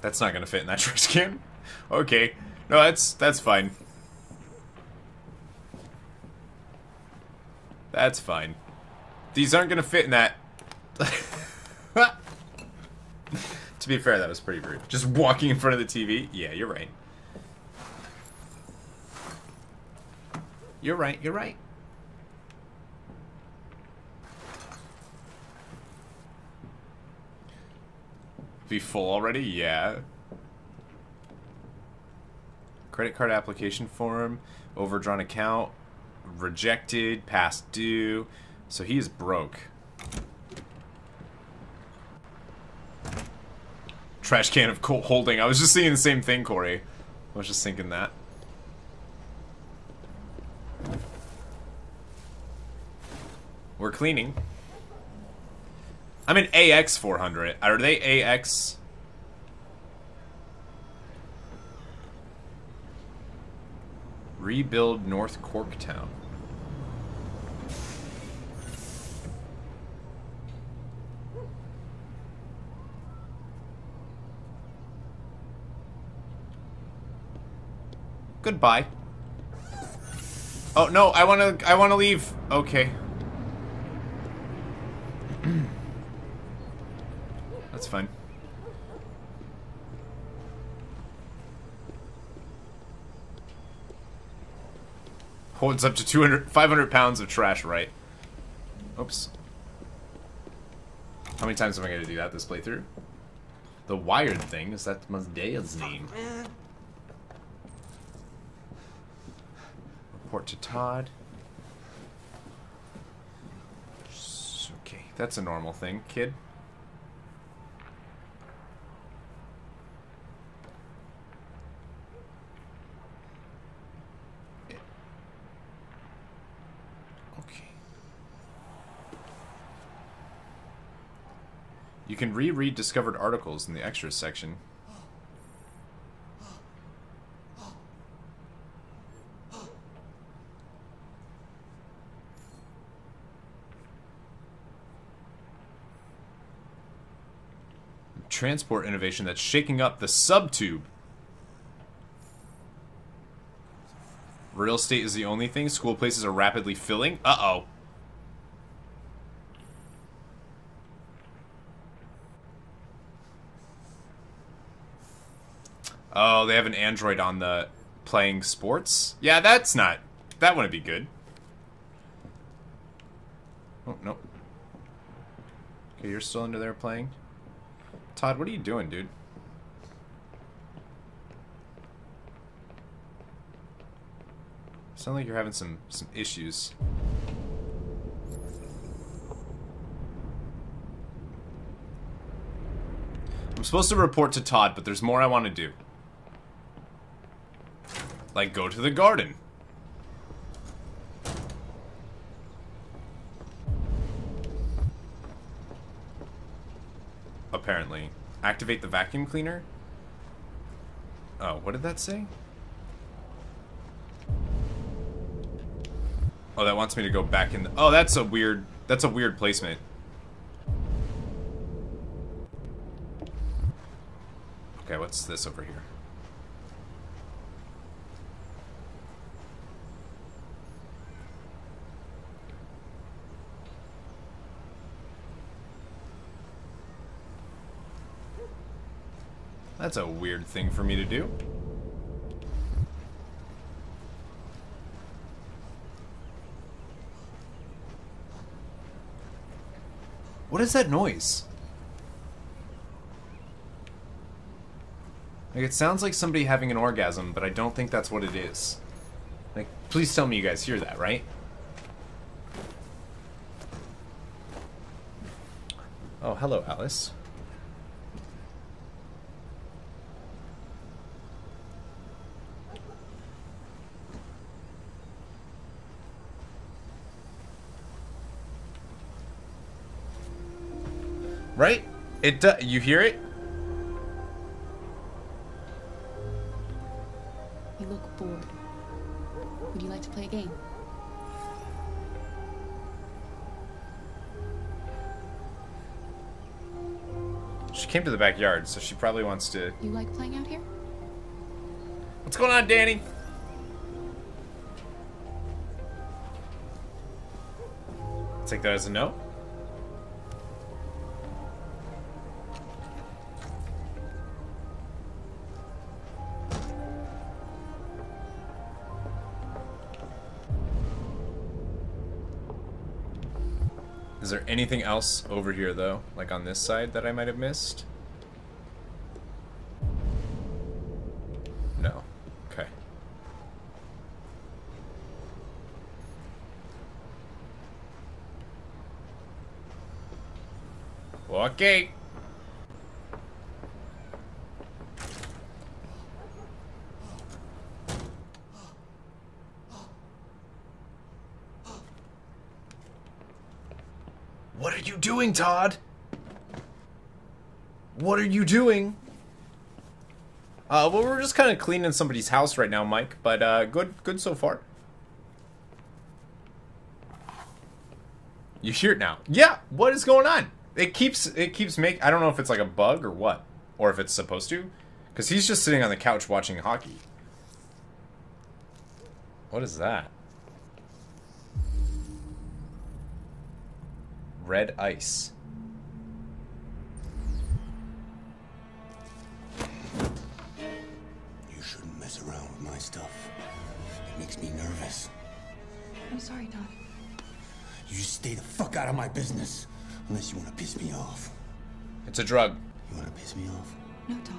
[SPEAKER 1] That's not gonna fit in that (laughs) trash can. Okay. No, that's that's fine. That's fine. These aren't gonna fit in that. (laughs) to be fair, that was pretty rude. Just walking in front of the TV? Yeah, you're right. You're right, you're right. Be full already? Yeah. Credit card application form, overdrawn account, rejected, past due. So he is broke. Trash can of holding. I was just seeing the same thing, Corey. I was just thinking that. We're cleaning. I'm an AX 400. Are they AX? Rebuild North Corktown. Goodbye. Oh no, I wanna I wanna leave. Okay. Fine. Holds up to 200, 500 pounds of trash, right? Oops. How many times am I going to do that this playthrough? The wired thing, is that Mazdea's name? Report to Todd. Okay, that's a normal thing, kid. You can reread discovered articles in the extras section. Transport innovation that's shaking up the subtube. Real estate is the only thing. School places are rapidly filling. Uh-oh. Oh, they have an android on the playing sports? Yeah, that's not... That wouldn't be good. Oh, nope. Okay, you're still under there playing? Todd, what are you doing, dude? Sound like you're having some some issues. I'm supposed to report to Todd, but there's more I want to do. Like, go to the garden. Apparently. Activate the vacuum cleaner? Oh, what did that say? Oh, that wants me to go back in Oh, that's a weird... That's a weird placement. Okay, what's this over here? That's a weird thing for me to do. What is that noise? Like, it sounds like somebody having an orgasm, but I don't think that's what it is. Like, please tell me you guys hear that, right? Oh, hello, Alice. Right? It do you hear it?
[SPEAKER 14] You look bored. Would you like to play a game?
[SPEAKER 1] She came to the backyard, so she probably wants to...
[SPEAKER 14] You like playing out here?
[SPEAKER 1] What's going on, Danny? Take that as a no. Anything else over here, though? Like on this side that I might have missed? No. Okay. Okay. What are you doing, Todd? What are you doing? Uh, well, we're just kind of cleaning somebody's house right now, Mike, but uh, good, good so far. You hear it now? Yeah. What is going on? It keeps, it keeps make. I don't know if it's like a bug or what, or if it's supposed to, because he's just sitting on the couch watching hockey. What is that? Red ice.
[SPEAKER 13] You shouldn't mess around with my stuff. It makes me nervous.
[SPEAKER 14] I'm sorry, Todd.
[SPEAKER 13] You just stay the fuck out of my business. Unless you want to piss me off.
[SPEAKER 1] It's a drug.
[SPEAKER 13] You want to piss me off?
[SPEAKER 14] No, Todd.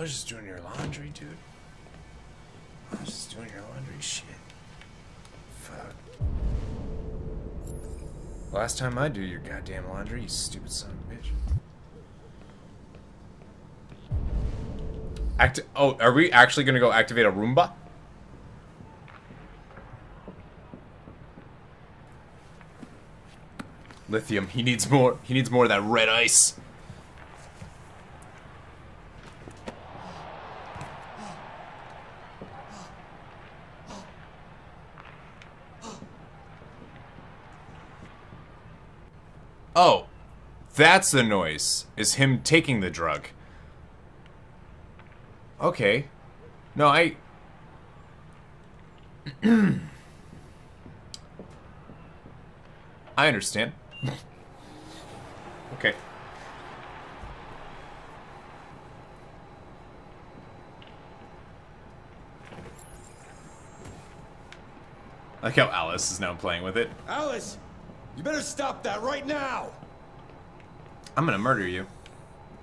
[SPEAKER 1] Was just doing your laundry, dude. I was just doing your laundry shit. Fuck. Last time I do your goddamn laundry, you stupid son of a bitch. Act oh, are we actually gonna go activate a Roomba? Lithium, he needs more he needs more of that red ice. Oh, that's the noise. Is him taking the drug. Okay. No, I... (clears throat) I understand. okay. I like how Alice is now playing with it.
[SPEAKER 10] Alice, you better stop that right now.
[SPEAKER 1] I'm gonna murder you.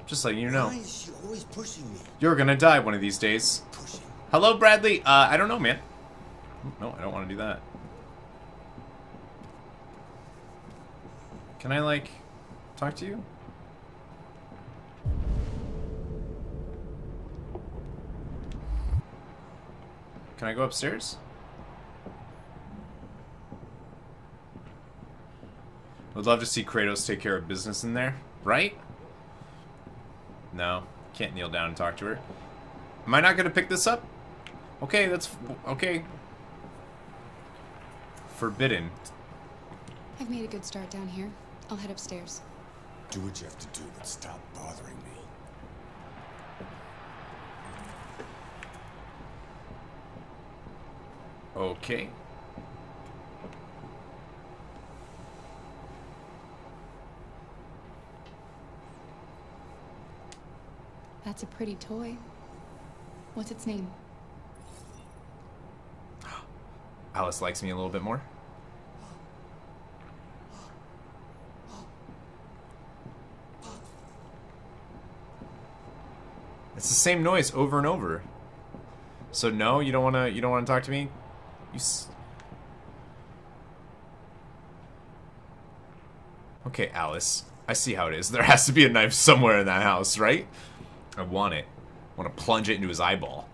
[SPEAKER 1] Just letting you know.
[SPEAKER 13] Why is she always pushing me?
[SPEAKER 1] You're gonna die one of these days. Hello, Bradley. Uh, I don't know, man. No, I don't want to do that. Can I, like, talk to you? Can I go upstairs? Would love to see Kratos take care of business in there, right? No, can't kneel down and talk to her. Am I not gonna pick this up? Okay, that's okay. Forbidden.
[SPEAKER 14] I've made a good start down here. I'll head upstairs.
[SPEAKER 10] Do what you have to do, but stop bothering me.
[SPEAKER 1] Okay.
[SPEAKER 14] That's a pretty toy. What's its name? (gasps)
[SPEAKER 1] Alice likes me a little bit more. It's the same noise over and over. So no, you don't want to you don't want to talk to me? You Okay, Alice. I see how it is. There has to be a knife somewhere in that house, right? I want it. I want to plunge it into his eyeball.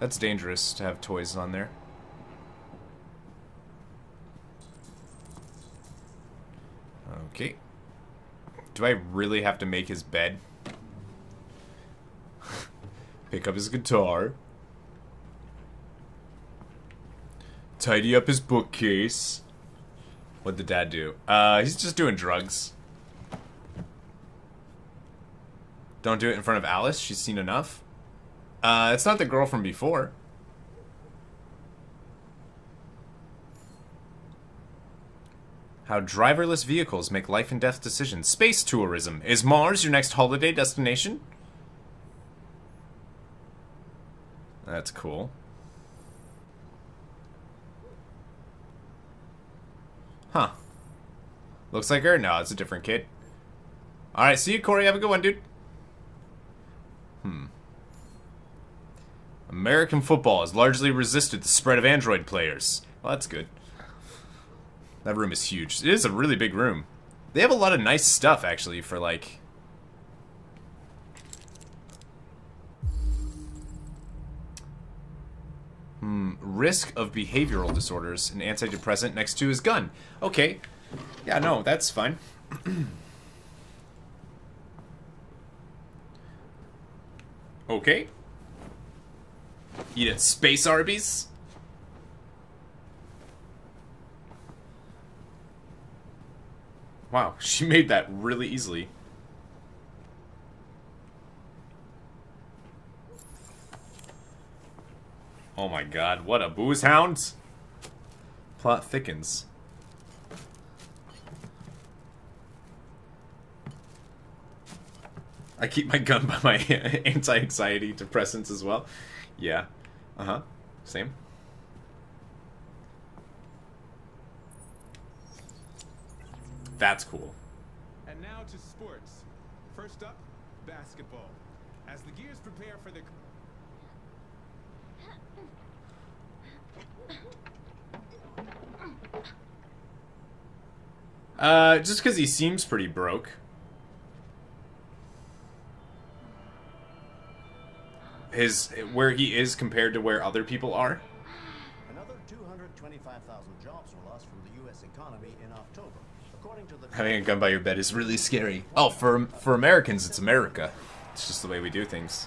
[SPEAKER 1] That's dangerous to have toys on there. Okay. Do I really have to make his bed? (laughs) Pick up his guitar. Tidy up his bookcase. What'd the dad do? Uh, he's just doing drugs. Don't do it in front of Alice. She's seen enough. Uh, it's not the girl from before. How driverless vehicles make life and death decisions. Space tourism. Is Mars your next holiday destination? That's cool. Huh. Looks like her? No, it's a different kid. Alright, see you, Corey. Have a good one, dude. Hmm. American football has largely resisted the spread of Android players. Well, that's good. That room is huge. It is a really big room. They have a lot of nice stuff, actually, for, like... Hmm, risk of behavioral disorders, an antidepressant next to his gun. Okay. Yeah, no, that's fine. (clears throat) okay. Eat at Space Arby's? Wow, (laughs) she made that really easily. Oh my god, what a booze hound! Plot thickens. I keep my gun by my (laughs) anti-anxiety depressants as well. Yeah. Uh-huh. Same. That's cool.
[SPEAKER 15] And now to sports. First up, basketball. As the Gears prepare for the
[SPEAKER 1] Uh, just because he seems pretty broke. His where he is compared to where other people are.
[SPEAKER 16] Another 225,000 jobs were lost from the U.S. economy in October, according to the.
[SPEAKER 1] Having a gun by your bed is really scary. Oh, for for Americans, it's America. It's just the way we do things.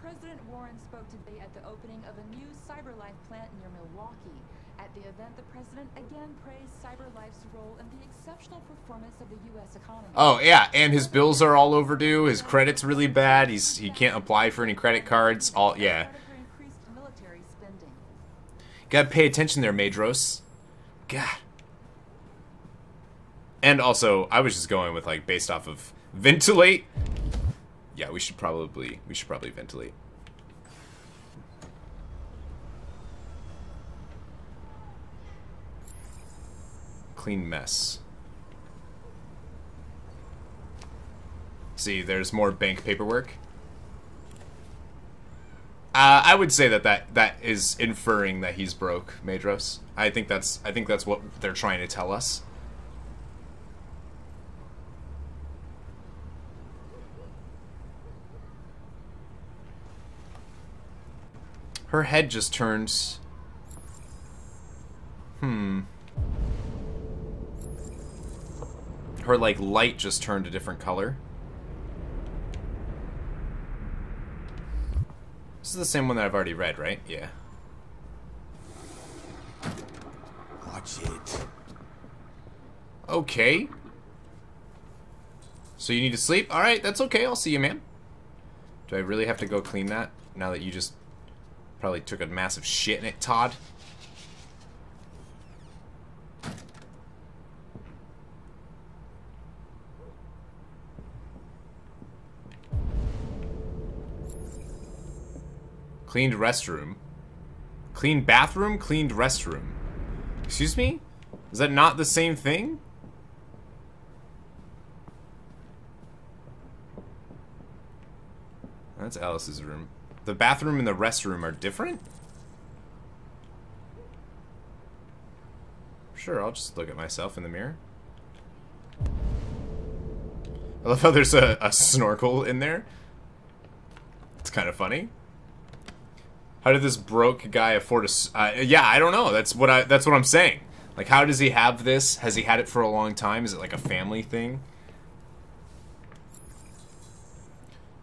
[SPEAKER 17] President Warren spoke today at the opening of a new CyberLife plant near Milwaukee. At the event, the president again praised CyberLife's role in the exceptional performance of the U.S. economy.
[SPEAKER 1] Oh yeah, and his bills are all overdue. His credit's really bad. He's he can't apply for any credit cards. All yeah. Gotta pay attention there, Madros. God. And also, I was just going with like based off of ventilate. Yeah, we should probably we should probably ventilate. Clean mess. See, there's more bank paperwork. Uh, I would say that, that that is inferring that he's broke, Madros. I think that's I think that's what they're trying to tell us. Her head just turns. Hmm. Her like light just turned a different color. This is the same one that I've already read, right? Yeah.
[SPEAKER 10] Watch it.
[SPEAKER 1] Okay. So you need to sleep? Alright, that's okay. I'll see you, man. Do I really have to go clean that? Now that you just probably took a massive shit in it, Todd? Cleaned restroom. Cleaned bathroom, cleaned restroom. Excuse me? Is that not the same thing? That's Alice's room. The bathroom and the restroom are different? Sure, I'll just look at myself in the mirror. I love how there's a, a snorkel in there. It's kind of funny. How did this broke guy afford a? Uh, yeah, I don't know. That's what I. That's what I'm saying. Like, how does he have this? Has he had it for a long time? Is it like a family thing?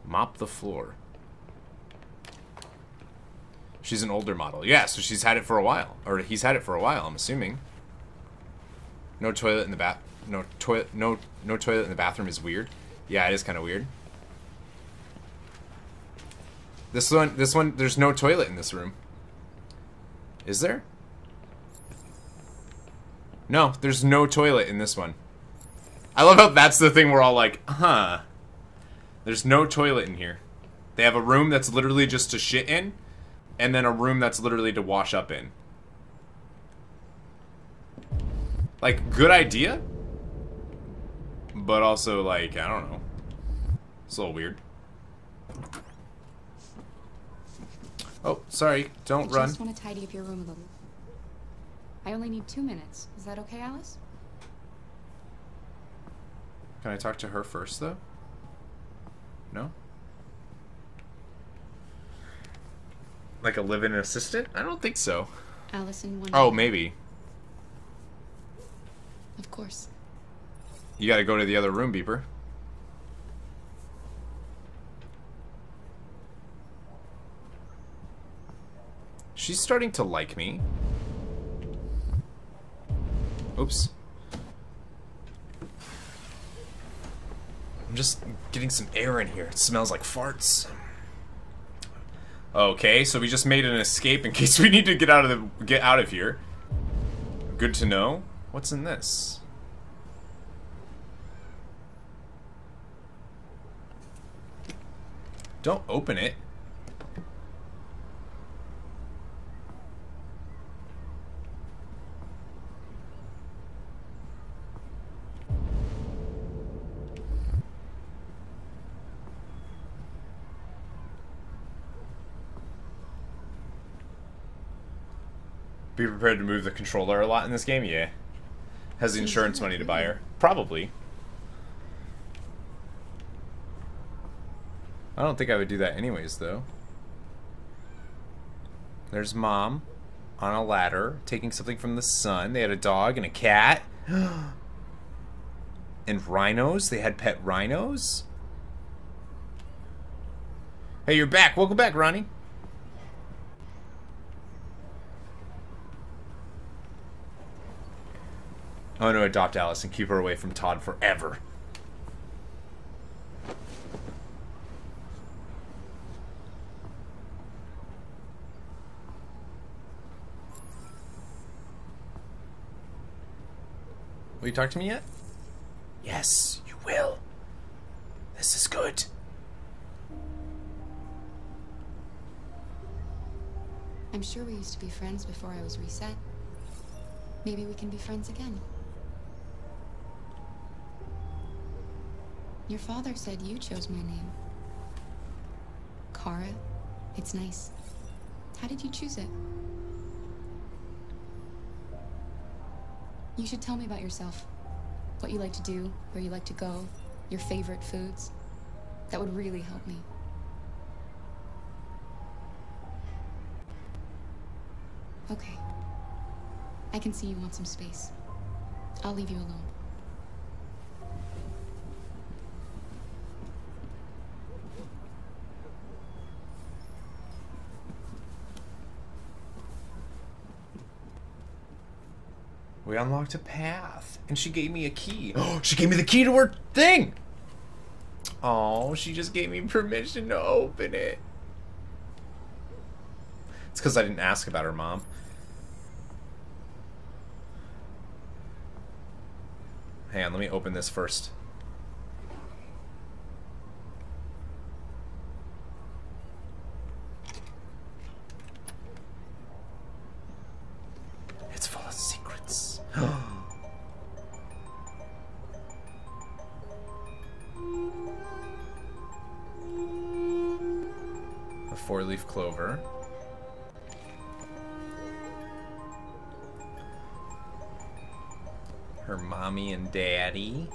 [SPEAKER 1] Mop the floor. She's an older model. Yeah, so she's had it for a while. Or he's had it for a while, I'm assuming. No toilet in the bath. No toilet. No no toilet in the bathroom is weird. Yeah, it is kind of weird. This one, this one, there's no toilet in this room. Is there? No, there's no toilet in this one. I love how that's the thing we're all like, huh. There's no toilet in here. They have a room that's literally just to shit in, and then a room that's literally to wash up in. Like, good idea? But also, like, I don't know. It's a little weird. Oh, sorry. Don't
[SPEAKER 14] I
[SPEAKER 1] run.
[SPEAKER 14] just want to tidy up your room a little. I only need two minutes. Is that okay, Alice?
[SPEAKER 1] Can I talk to her first, though? No? Like a live-in assistant? I don't think so.
[SPEAKER 14] Alice in one.
[SPEAKER 1] Oh, maybe.
[SPEAKER 14] Of course.
[SPEAKER 1] You gotta go to the other room, Beeper. She's starting to like me. Oops. I'm just getting some air in here. It smells like farts. Okay, so we just made an escape in (laughs) case we need to get out of the get out of here. Good to know. What's in this? Don't open it. Be prepared to move the controller a lot in this game? Yeah. Has the insurance money to buy her? Probably. I don't think I would do that anyways, though. There's mom on a ladder taking something from the sun. They had a dog and a cat. (gasps) and rhinos. They had pet rhinos. Hey, you're back. Welcome back, Ronnie. I want to adopt Alice and keep her away from Todd forever. Will you talk to me yet? Yes, you will. This is good.
[SPEAKER 14] I'm sure we used to be friends before I was reset. Maybe we can be friends again. Your father said you chose my name. Kara. It's nice. How did you choose it? You should tell me about yourself. What you like to do, where you like to go, your favorite foods. That would really help me. Okay. I can see you want some space. I'll leave you alone.
[SPEAKER 1] We unlocked a path, and she gave me a key. Oh, (gasps) she gave me the key to her thing! Oh, she just gave me permission to open it. It's because I didn't ask about her mom. Hang on, let me open this first. Daddy.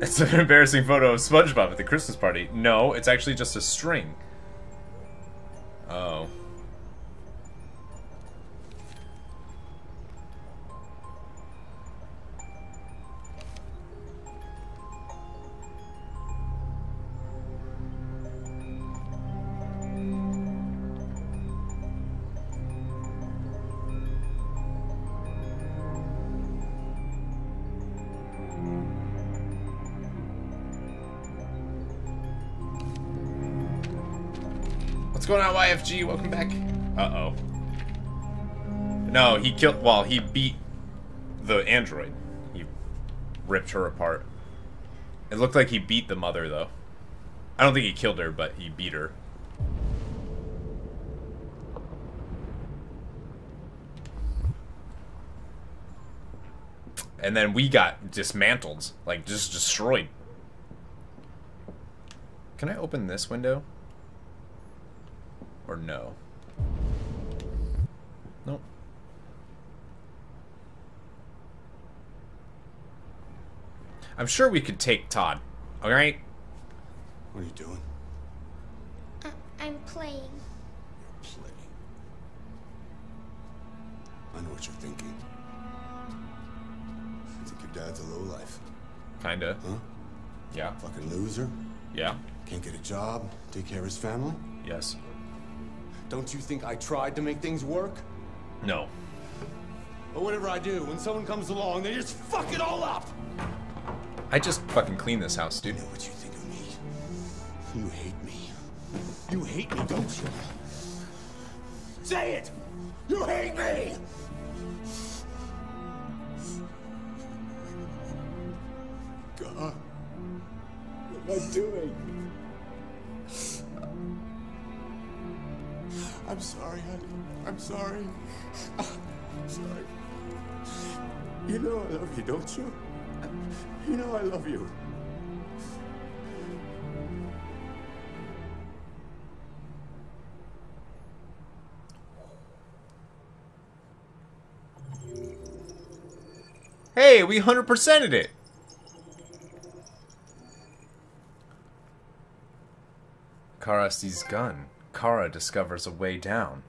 [SPEAKER 1] It's an embarrassing photo of SpongeBob at the Christmas party. No, it's actually just a string. What's going on, YFG? Welcome back. Uh-oh. No, he killed... Well, he beat the android. He ripped her apart. It looked like he beat the mother, though. I don't think he killed her, but he beat her. And then we got dismantled. Like, just destroyed. Can I open this window? Or no? Nope. I'm sure we could take Todd. Alright?
[SPEAKER 10] What are you doing?
[SPEAKER 18] Uh, I'm playing.
[SPEAKER 10] Play. I know what you're thinking. You think your dad's a lowlife.
[SPEAKER 1] Kinda.
[SPEAKER 10] Huh?
[SPEAKER 1] Yeah.
[SPEAKER 10] Fucking loser?
[SPEAKER 1] Yeah.
[SPEAKER 10] Can't get a job, take care of his family?
[SPEAKER 1] Yes.
[SPEAKER 10] Don't you think I tried to make things work?
[SPEAKER 1] No.
[SPEAKER 10] But whatever I do, when someone comes along, they just fuck it all up!
[SPEAKER 1] I just fucking clean this house, dude.
[SPEAKER 10] I know what you think of me. You hate me. You hate me, don't you? Say it! You hate me! God. What am I doing? I'm sorry, honey. I'm sorry. I'm sorry. You know I love you, don't you? You know I love you.
[SPEAKER 1] Hey, we 100%ed it! Kara sees gun. Kara discovers a way down.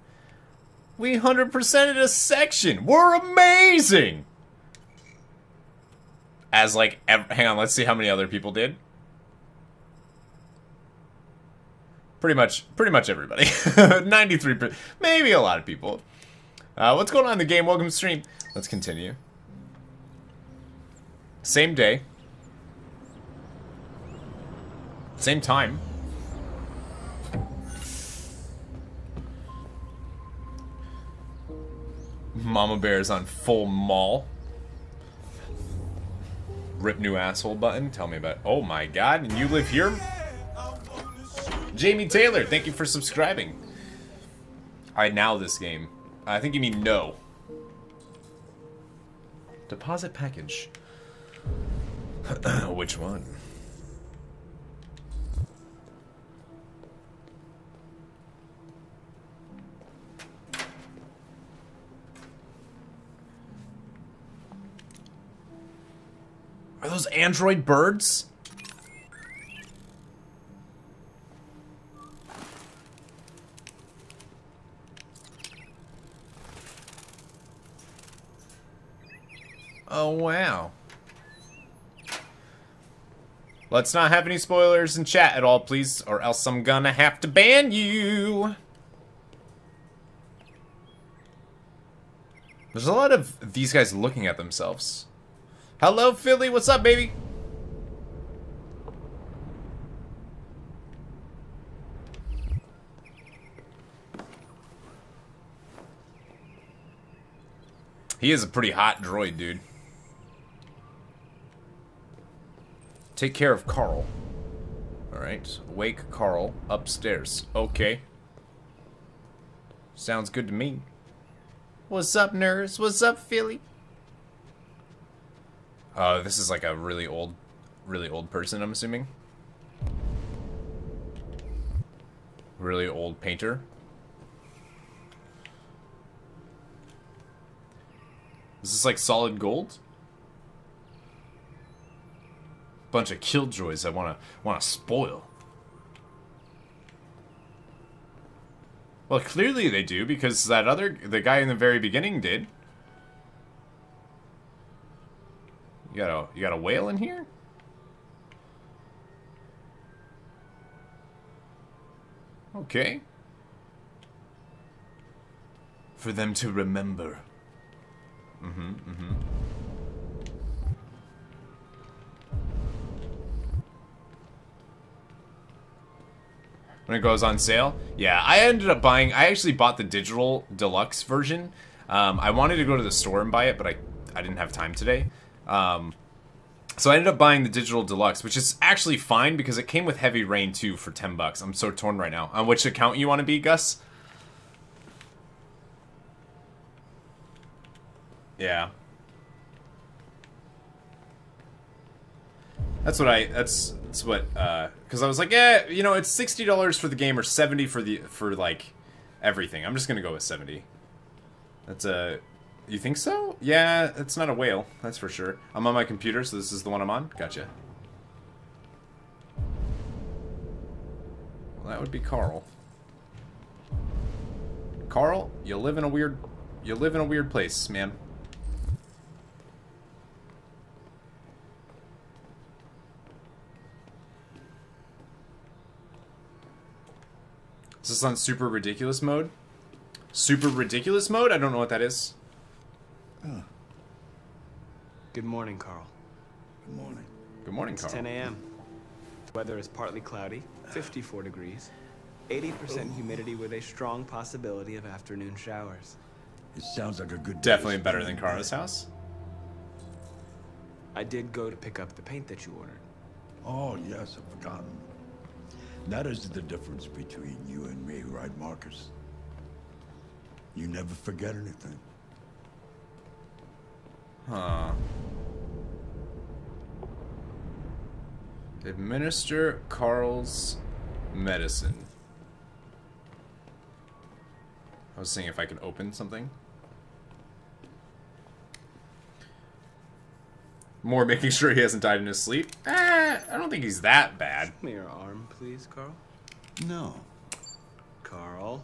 [SPEAKER 1] We 100%ed a section! We're amazing! As like, hang on, let's see how many other people did. Pretty much, pretty much everybody. (laughs) 93%, maybe a lot of people. Uh, what's going on in the game? Welcome to stream. Let's continue. Same day. Same time. Mama Bear's on full mall. Rip new asshole button. Tell me about. Oh my god! And you live here? Jamie Taylor, thank you for subscribing. I now this game. I think you mean no. Deposit package. (clears throat) Which one? Are those android birds? Oh, wow. Let's not have any spoilers in chat at all, please, or else I'm gonna have to ban you. There's a lot of these guys looking at themselves. Hello, Philly. What's up, baby? He is a pretty hot droid, dude. Take care of Carl. Alright. Wake Carl upstairs. Okay. Sounds good to me. What's up, nerds? What's up, Philly? Oh, this is like a really old, really old person, I'm assuming. Really old painter. Is this like solid gold? Bunch of killjoys I wanna wanna spoil. Well, clearly they do, because that other, the guy in the very beginning did. You got a, you got a whale in here? Okay. For them to remember. Mm-hmm, mm-hmm. when it goes on sale. Yeah, I ended up buying. I actually bought the digital deluxe version. Um, I wanted to go to the store and buy it, but I I didn't have time today. Um, so I ended up buying the digital deluxe, which is actually fine because it came with Heavy Rain too for ten bucks. I'm so torn right now. On which account you want to be, Gus? Yeah. That's what I. That's that's what. Because I was like, yeah, you know, it's sixty dollars for the game or seventy for the for like everything. I'm just gonna go with seventy. That's a. You think so? Yeah, it's not a whale. That's for sure. I'm on my computer, so this is the one I'm on. Gotcha. Well, that would be Carl. Carl, you live in a weird. You live in a weird place, man. Is this on super ridiculous mode? Super ridiculous mode? I don't know what that is.
[SPEAKER 19] Good morning, Carl.
[SPEAKER 13] Good morning.
[SPEAKER 1] Good morning,
[SPEAKER 19] It's
[SPEAKER 1] Carl.
[SPEAKER 19] 10 a.m. The weather is partly cloudy, 54 degrees, 80% humidity with a strong possibility of afternoon showers.
[SPEAKER 13] It sounds like a good
[SPEAKER 1] Definitely better than Kara's house.
[SPEAKER 19] I did go to pick up the paint that you ordered.
[SPEAKER 13] Oh, yes, I've forgotten. That is the difference between you and me, right, Markus? You never forget anything.
[SPEAKER 1] Huh. Administer Carl's medicine. I was seeing if I can open something. More (laughs) making sure he hasn't died in his sleep. Eh, I don't think he's that bad.
[SPEAKER 19] Give me your arm, please, Carl.
[SPEAKER 13] No.
[SPEAKER 19] Carl.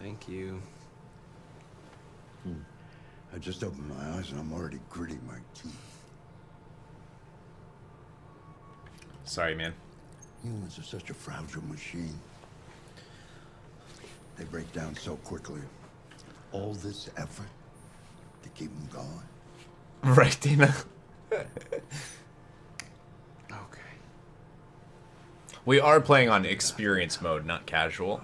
[SPEAKER 19] Thank you.
[SPEAKER 13] I just opened my eyes and I'm already gritting my teeth.
[SPEAKER 1] Sorry, man.
[SPEAKER 13] Humans are such a fragile machine. They break down so quickly. All this effort to keep them going. (laughs)
[SPEAKER 1] Right, Dina. (laughs)
[SPEAKER 19] okay.
[SPEAKER 1] We are playing on experience mode, not casual.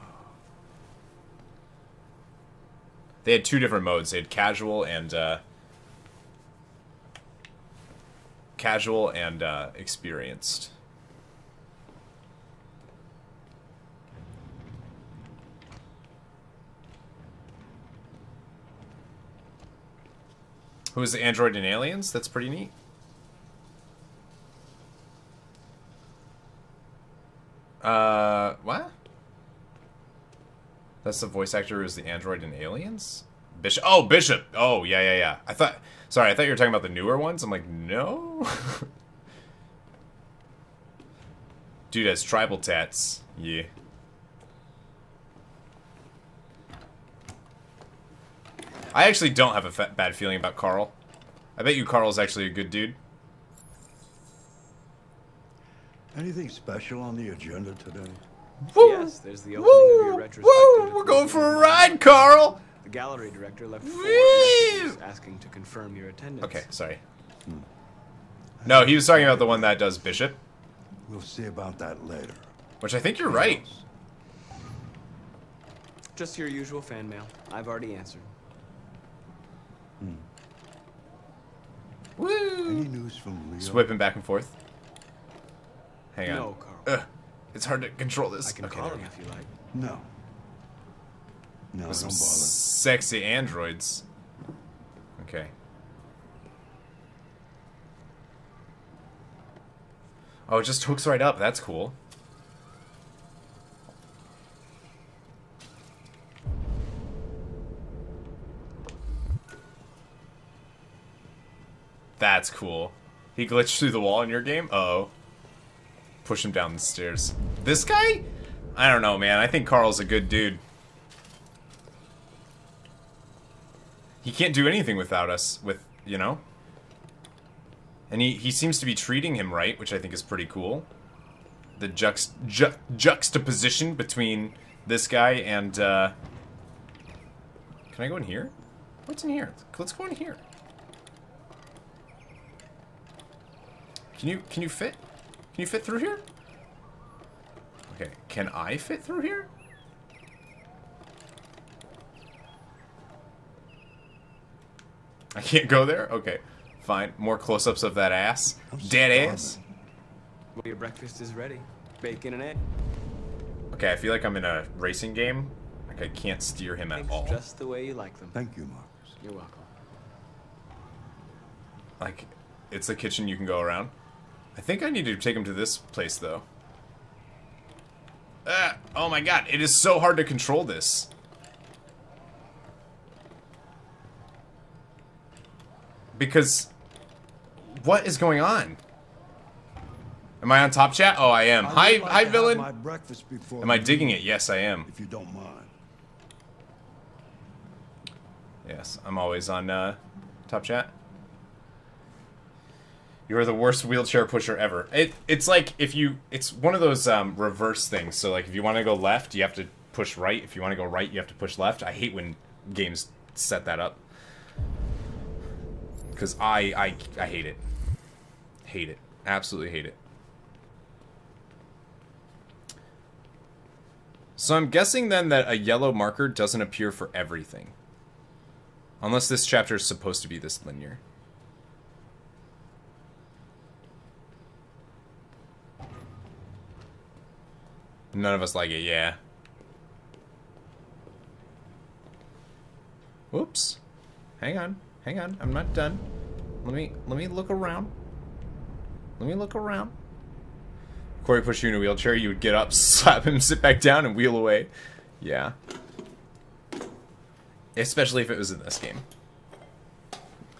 [SPEAKER 1] They had two different modes. They had casual and uh, casual and uh, experienced. Who's the android and aliens? That's pretty neat. Uh, what? That's the voice actor who's the android in Aliens? Bishop. Oh, Bishop. Oh, yeah, yeah, yeah. I thought. Sorry, I thought you were talking about the newer ones. I'm like, no. (laughs) Dude has tribal tats. Yeah. I actually don't have a bad feeling about Carl. I bet you Carl's actually a good dude.
[SPEAKER 13] Anything special on the agenda today?
[SPEAKER 19] Yes, there's the opening of your retrospective.
[SPEAKER 1] Woo! We're going for a ride, Carl!
[SPEAKER 19] The gallery director left four messages asking to confirm your attendance.
[SPEAKER 1] Okay, sorry. No, he was talking about the one that does Bishop.
[SPEAKER 13] We'll see about that later.
[SPEAKER 1] Which I think you're right.
[SPEAKER 19] Just your usual fan mail. I've already answered. Hmm.
[SPEAKER 1] Woo!
[SPEAKER 13] Any news from Leo?
[SPEAKER 1] Just whipping back and forth. Hang on.
[SPEAKER 19] No, Carl.
[SPEAKER 1] Ugh, it's hard to control this.
[SPEAKER 19] I can
[SPEAKER 1] okay,
[SPEAKER 19] call him if you like.
[SPEAKER 13] No. No,
[SPEAKER 1] With. Sexy androids. Okay. Oh, it just hooks right up. That's cool. That's cool. He glitched through the wall in your game? Uh oh. Push him down the stairs. This guy? I don't know, man. I think Carl's a good dude. He can't do anything without us, with, you know? And he, he seems to be treating him right, which I think is pretty cool. The juxt, ju juxtaposition between this guy and, uh... Can I go in here? What's in here? Let's go in here. Can you, can you fit? Can you fit through here? Okay, can I fit through here? I can't go there? Okay, fine. More close-ups of that ass. Dead ass.
[SPEAKER 19] Well, your breakfast is ready. Bacon and egg.
[SPEAKER 1] Okay, I feel like I'm in a racing game. Like I can't steer him at
[SPEAKER 19] Eggs
[SPEAKER 1] all.
[SPEAKER 19] Just the way you like them.
[SPEAKER 13] Thank you, Markus.
[SPEAKER 19] You're welcome.
[SPEAKER 1] Like, it's a kitchen you can go around. I think I need to take him to this place, though. Ah, oh my god, it is so hard to control this. Because, what is going on? Am I on top chat? Oh, I am.
[SPEAKER 13] I
[SPEAKER 1] Hi,
[SPEAKER 13] like
[SPEAKER 1] hi, villain.
[SPEAKER 13] my breakfast before
[SPEAKER 1] Am I digging it? Yes, I am.
[SPEAKER 13] If you don't mind.
[SPEAKER 1] Yes, I'm always on uh, top chat. You are the worst wheelchair pusher ever. It it's like if you it's one of those um, reverse things. So like if you want to go left, you have to push right. If you want to go right, you have to push left. I hate when games set that up because I I I hate it. Hate it. Absolutely hate it. So I'm guessing then that a yellow marker doesn't appear for everything. Unless this chapter is supposed to be this linear. None of us like it, yeah. Whoops. Hang on. Hang on. I'm not done. Let me let me look around. Let me look around. Corey pushed you in a wheelchair, you would get up, (laughs) slap him, sit back down, and wheel away. Yeah. Especially if it was in this game.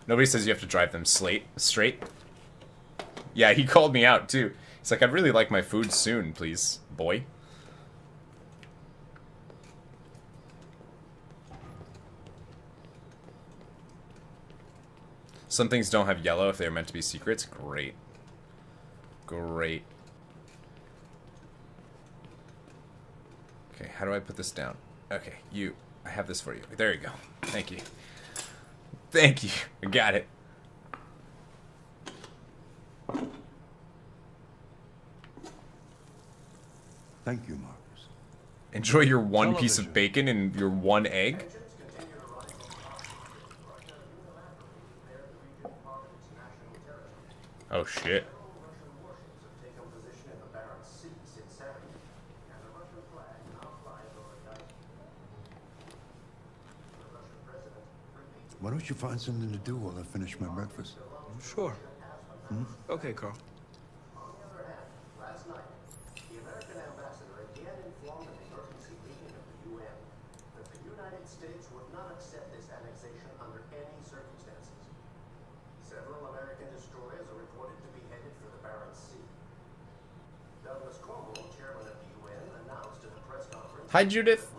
[SPEAKER 1] Nobody says you have to drive them slate straight. Yeah, he called me out too. He's like, I'd really like my food soon, please, boy. Some things don't have yellow if they're meant to be secrets. Great. Great. Okay, how do I put this down? Okay, you. I have this for you. There you go. Thank you. Thank you. I got it.
[SPEAKER 13] Thank you, Markus.
[SPEAKER 1] Enjoy your one piece of bacon and your one egg. Oh shit.
[SPEAKER 13] Why don't you find something to do while I finish my breakfast?
[SPEAKER 19] Sure.
[SPEAKER 13] Hmm?
[SPEAKER 19] Okay, Carl.
[SPEAKER 16] Last night, the American ambassador again informed an emergency meeting of the UN that the United States would not accept this annexation under any circumstances. Several American destroyers are reported to be headed for the Barents Sea. Douglas Cornwall, chairman of the UN, announced in a press conference
[SPEAKER 1] Hi, Judith.
[SPEAKER 16] we have never been so close to Judith.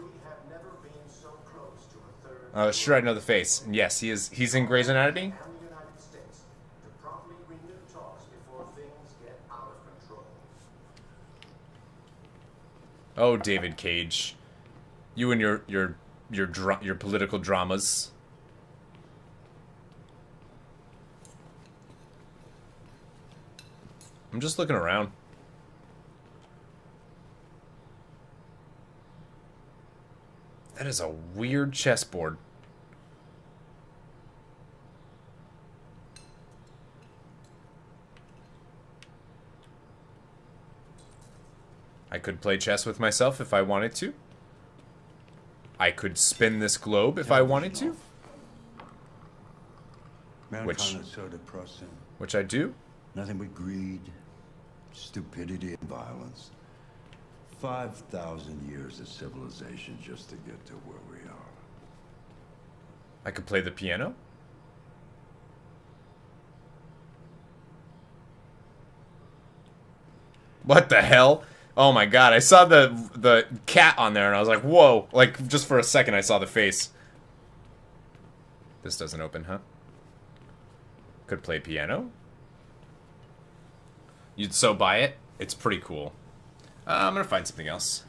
[SPEAKER 16] third
[SPEAKER 1] Uh, sure, I know the face. Yes, he is. He's in Grey's Anatomy.
[SPEAKER 16] and the United States to promptly renew talks before things get out of control.
[SPEAKER 1] Oh, David Cage, you and your your your dra- your political dramas. I'm just looking around. That is a weird chessboard. I could play chess with myself if I wanted to. I could spin this globe if I wanted to. Which-
[SPEAKER 13] so.
[SPEAKER 1] Which I do.
[SPEAKER 13] Nothing but greed,
[SPEAKER 20] stupidity and violence. 5,000 years of civilization just to get to where we are.
[SPEAKER 1] I could play the piano? What the hell? Oh my god, I saw the the cat on there and I was like, whoa. Like, just for a second I saw the face. This doesn't open, huh? Could play piano? You'd so buy it? It's pretty cool. Uh, I'm gonna find something else.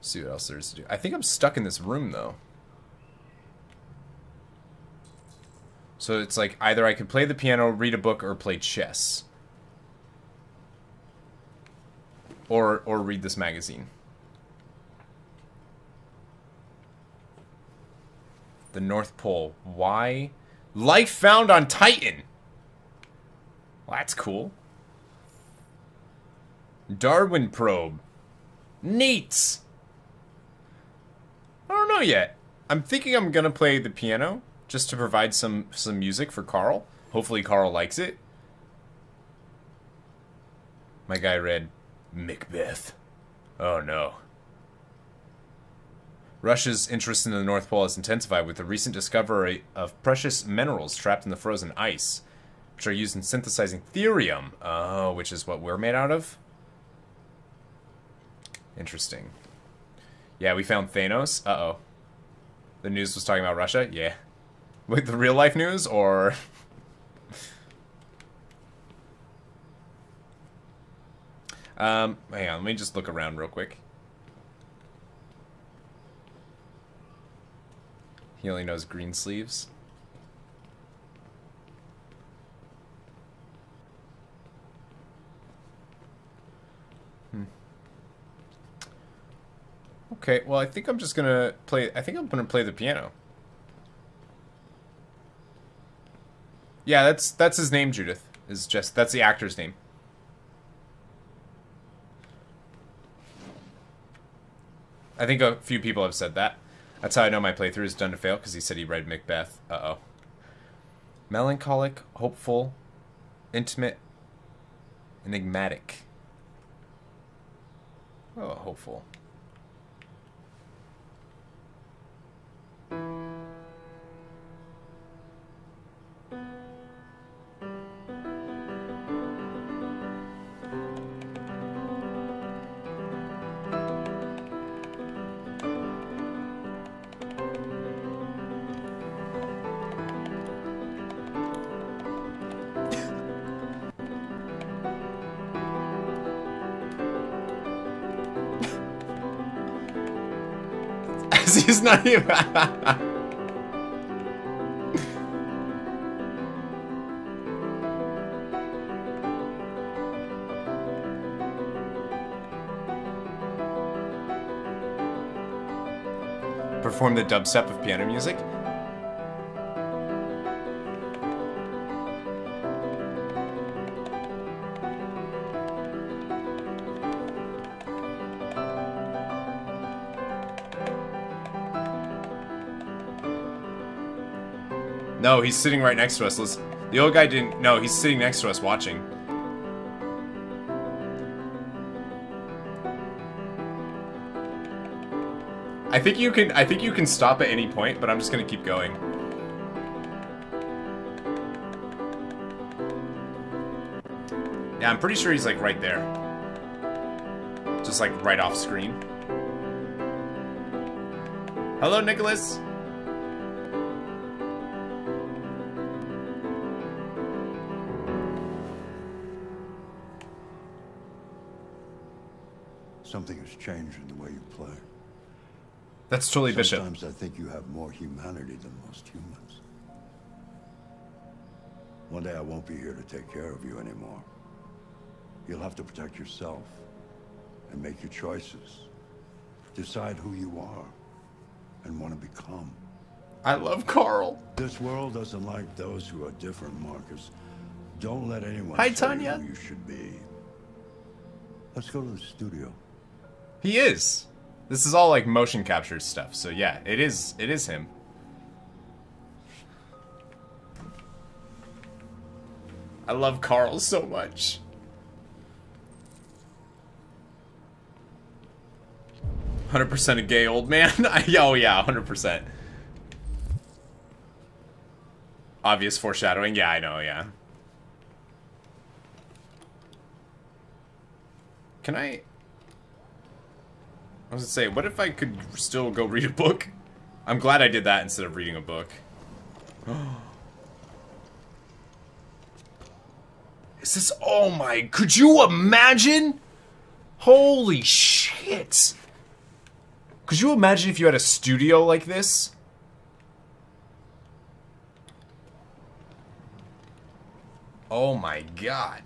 [SPEAKER 1] See what else there is to do. I think I'm stuck in this room, though. So it's like either I could play the piano, read a book, or play chess. Or or read this magazine. The North Pole. Why? Life found on Titan. Well, that's cool. Darwin probe. Neat. I don't know yet. I'm thinking I'm gonna play the piano just to provide some some music for Carl. Hopefully Carl likes it. My guy read Macbeth. Oh no. Russia's interest in the North Pole has intensified with the recent discovery of precious minerals trapped in the frozen ice, which are used in synthesizing thirium. Oh, which is what we're made out of? Interesting. Yeah, we found Thanos. Uh-oh. The news was talking about Russia? Yeah. (laughs) With the real life news, or... (laughs) um, hang on, let me just look around real quick. He only knows Greensleeves. Okay, well, I think I'm just gonna play... I think I'm gonna play the piano. Yeah, that's that's his name, Judith. Is just that's the actor's name. I think a few people have said that. That's how I know my playthrough is done to fail, because he said he read Macbeth. Uh-oh. Melancholic, hopeful, intimate, enigmatic. Oh, hopeful. Not even. Perform the dubstep of piano music? No, he's sitting right next to us. The old guy didn't. No, he's sitting next to us watching. I think you can. I think you can stop at any point, but I'm just gonna keep going. Yeah, I'm pretty sure he's like right there. Just like right off screen. Hello, Nicholas. That's totally Bishop.
[SPEAKER 20] Sometimes I think you have more humanity than most humans. One day I won't be here to take care of you anymore. You'll have to protect yourself and make your choices. Decide who you are and want to become.
[SPEAKER 1] I love Carl.
[SPEAKER 20] This world doesn't like those who are different, Markus. Don't let anyone
[SPEAKER 1] Hi,
[SPEAKER 20] tell
[SPEAKER 1] Tanya.
[SPEAKER 20] you who you should be. Let's go to the studio.
[SPEAKER 1] He is. This is all like motion capture stuff. So yeah, it is. It is him. I love Carl so much. Hundred percent a gay old man. (laughs) oh yeah, hundred percent. Obvious foreshadowing. Yeah, I know. Yeah. Can I? I was gonna say, what if I could still go read a book? I'm glad I did that instead of reading a book. (gasps) Is this- oh my- could you imagine? Holy shit! Could you imagine if you had a studio like this? Oh my god.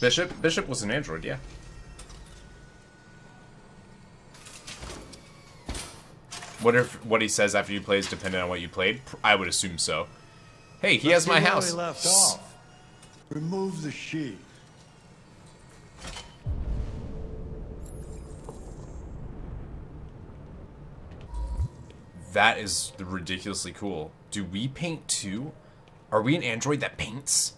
[SPEAKER 1] Bishop? Bishop was an android, yeah. What if what he says after you play is dependent on what you played? I would assume so. Hey, he has my
[SPEAKER 20] Let's see where
[SPEAKER 1] house.
[SPEAKER 20] we left off. Remove the sheet.
[SPEAKER 1] That is ridiculously cool. Do we paint too? Are we an android that paints?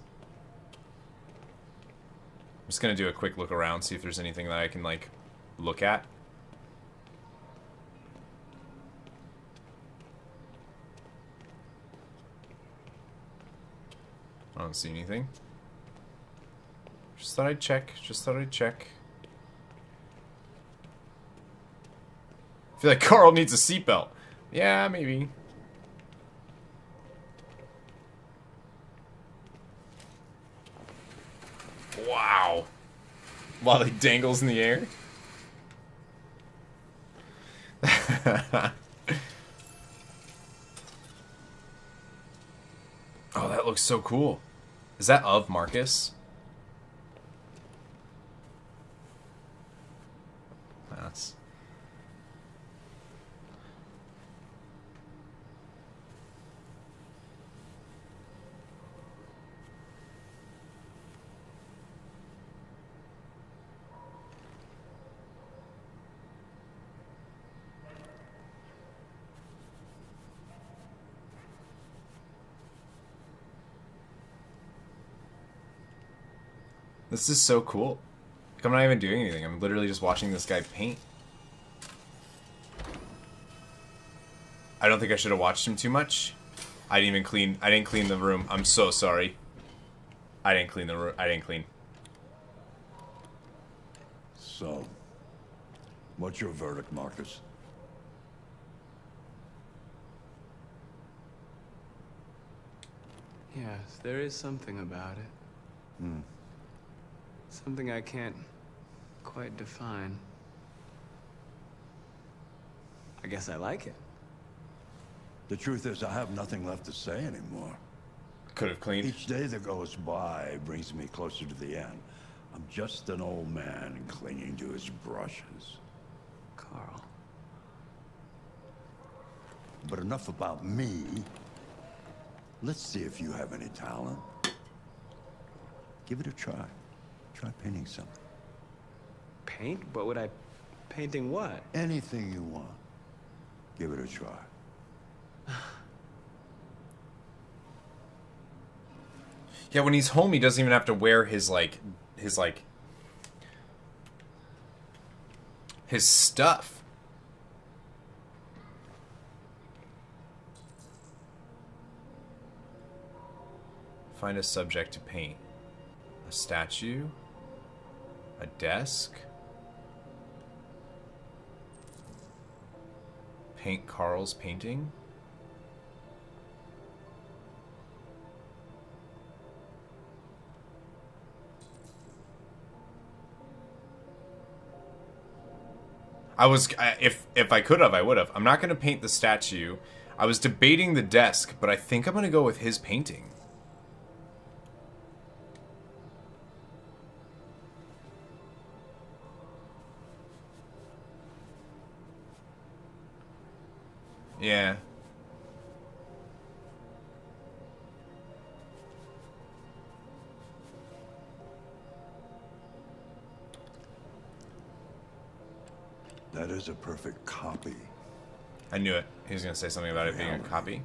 [SPEAKER 1] I'm just gonna do a quick look around, see if there's anything that I can, like, look at. I don't see anything. Just thought I'd check. Just thought I'd check. I feel like Carl needs a seatbelt. Yeah, maybe. Wow. While he dangles in the air. (laughs) oh, that looks so cool. Is that of Markus? That's This is so cool. Like, I'm not even doing anything. I'm literally just watching this guy paint. I don't think I should have watched him too much. I didn't even clean. I didn't clean the room. I'm so sorry. I didn't clean the room. I didn't clean.
[SPEAKER 20] So, what's your verdict, Markus?
[SPEAKER 19] Yes, there is something about it.
[SPEAKER 20] Hmm.
[SPEAKER 19] Something I can't quite define. I guess I like it.
[SPEAKER 20] The truth is, I have nothing left to say anymore.
[SPEAKER 1] Could have cleaned.
[SPEAKER 20] Each day that goes by brings me closer to the end. I'm just an old man clinging to his brushes.
[SPEAKER 19] Carl.
[SPEAKER 20] But enough about me. Let's see if you have any talent. Give it a try. Try painting something.
[SPEAKER 19] Paint? What would I... Painting what?
[SPEAKER 20] Anything you want. Give it a try. (sighs)
[SPEAKER 1] Yeah, when he's home, he doesn't even have to wear his like, his like, his stuff. Find a subject to paint. A statue. A desk. Paint Carl's painting. I was if if I could have, I would have. I'm not going to paint the statue. I was debating the desk, but I think I'm going to go with his painting. Yeah.
[SPEAKER 20] That is a perfect copy.
[SPEAKER 1] I knew it. He was going to say something about it being a copy.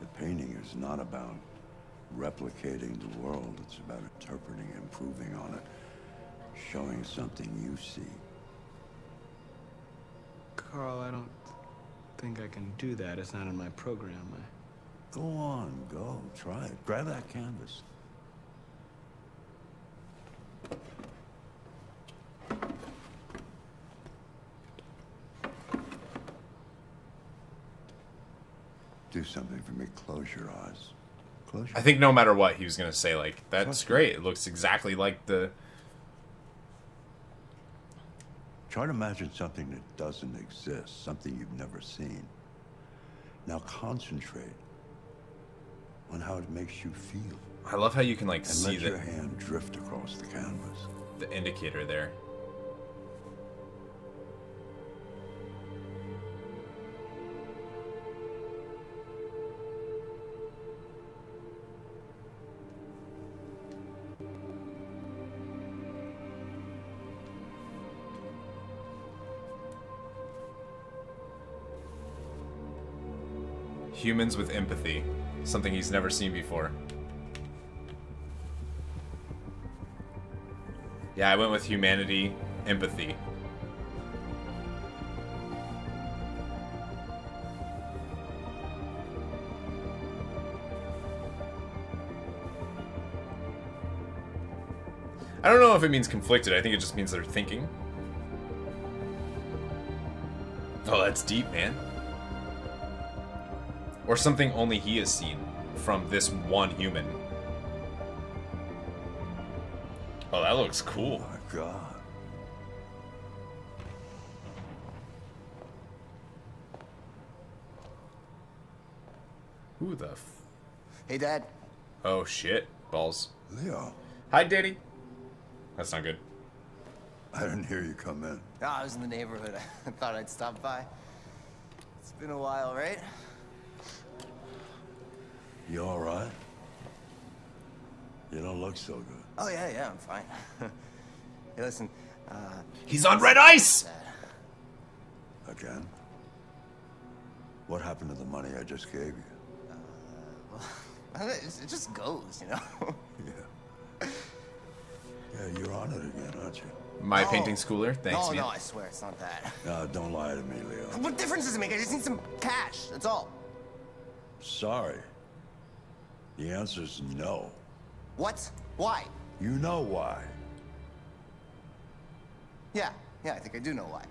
[SPEAKER 20] The painting is not about replicating the world. It's about interpreting, improving on it, showing something you see.
[SPEAKER 19] Carl, I don't think I can do that. It's not in my program. I...
[SPEAKER 20] Go on, go. Try it. Grab that canvas. Do something for me. Close your eyes. Close your
[SPEAKER 1] I think no matter what, he was gonna say like, "That's great. It looks exactly like the."
[SPEAKER 20] Try to imagine something that doesn't exist, something you've never seen. Now concentrate on how it makes you feel.
[SPEAKER 1] I love how you can like
[SPEAKER 20] and
[SPEAKER 1] see
[SPEAKER 20] let
[SPEAKER 1] the
[SPEAKER 20] your hand drift across the canvas.
[SPEAKER 1] the indicator there. Humans with empathy. Something he's never seen before. Yeah, I went with humanity, empathy. I don't know if it means conflicted. I think it just means they're thinking. Oh, that's deep, man. Or something only he has seen from this one human. Oh, that looks cool.
[SPEAKER 20] Oh my God.
[SPEAKER 1] Who the f-
[SPEAKER 21] Hey, Dad.
[SPEAKER 1] Oh, shit. Balls.
[SPEAKER 20] Leo.
[SPEAKER 1] Hi, Daddy. That's not good.
[SPEAKER 20] I didn't hear you come in.
[SPEAKER 21] Oh, I was in the neighborhood. (laughs) I thought I'd stop by. It's been a while, right?
[SPEAKER 20] You all right? You don't look so good.
[SPEAKER 21] Oh, yeah, yeah, I'm fine. (laughs) hey, listen, uh...
[SPEAKER 1] He's on red ice!
[SPEAKER 20] Again? What happened to the money I just gave you?
[SPEAKER 21] Uh, Well, (laughs) it it just goes, you know? (laughs)
[SPEAKER 20] Yeah, Yeah, you're on it again, aren't you?
[SPEAKER 1] My
[SPEAKER 21] No.
[SPEAKER 1] painting schooler? Thanks,
[SPEAKER 21] no,
[SPEAKER 1] man.
[SPEAKER 21] no, I swear, it's not that.
[SPEAKER 20] No, don't lie to me, Leo.
[SPEAKER 21] What difference does it make? I just need some cash, that's all.
[SPEAKER 20] Sorry. The answer's no.
[SPEAKER 21] What? Why?
[SPEAKER 20] You know why.
[SPEAKER 21] Yeah, yeah, I think I do know why.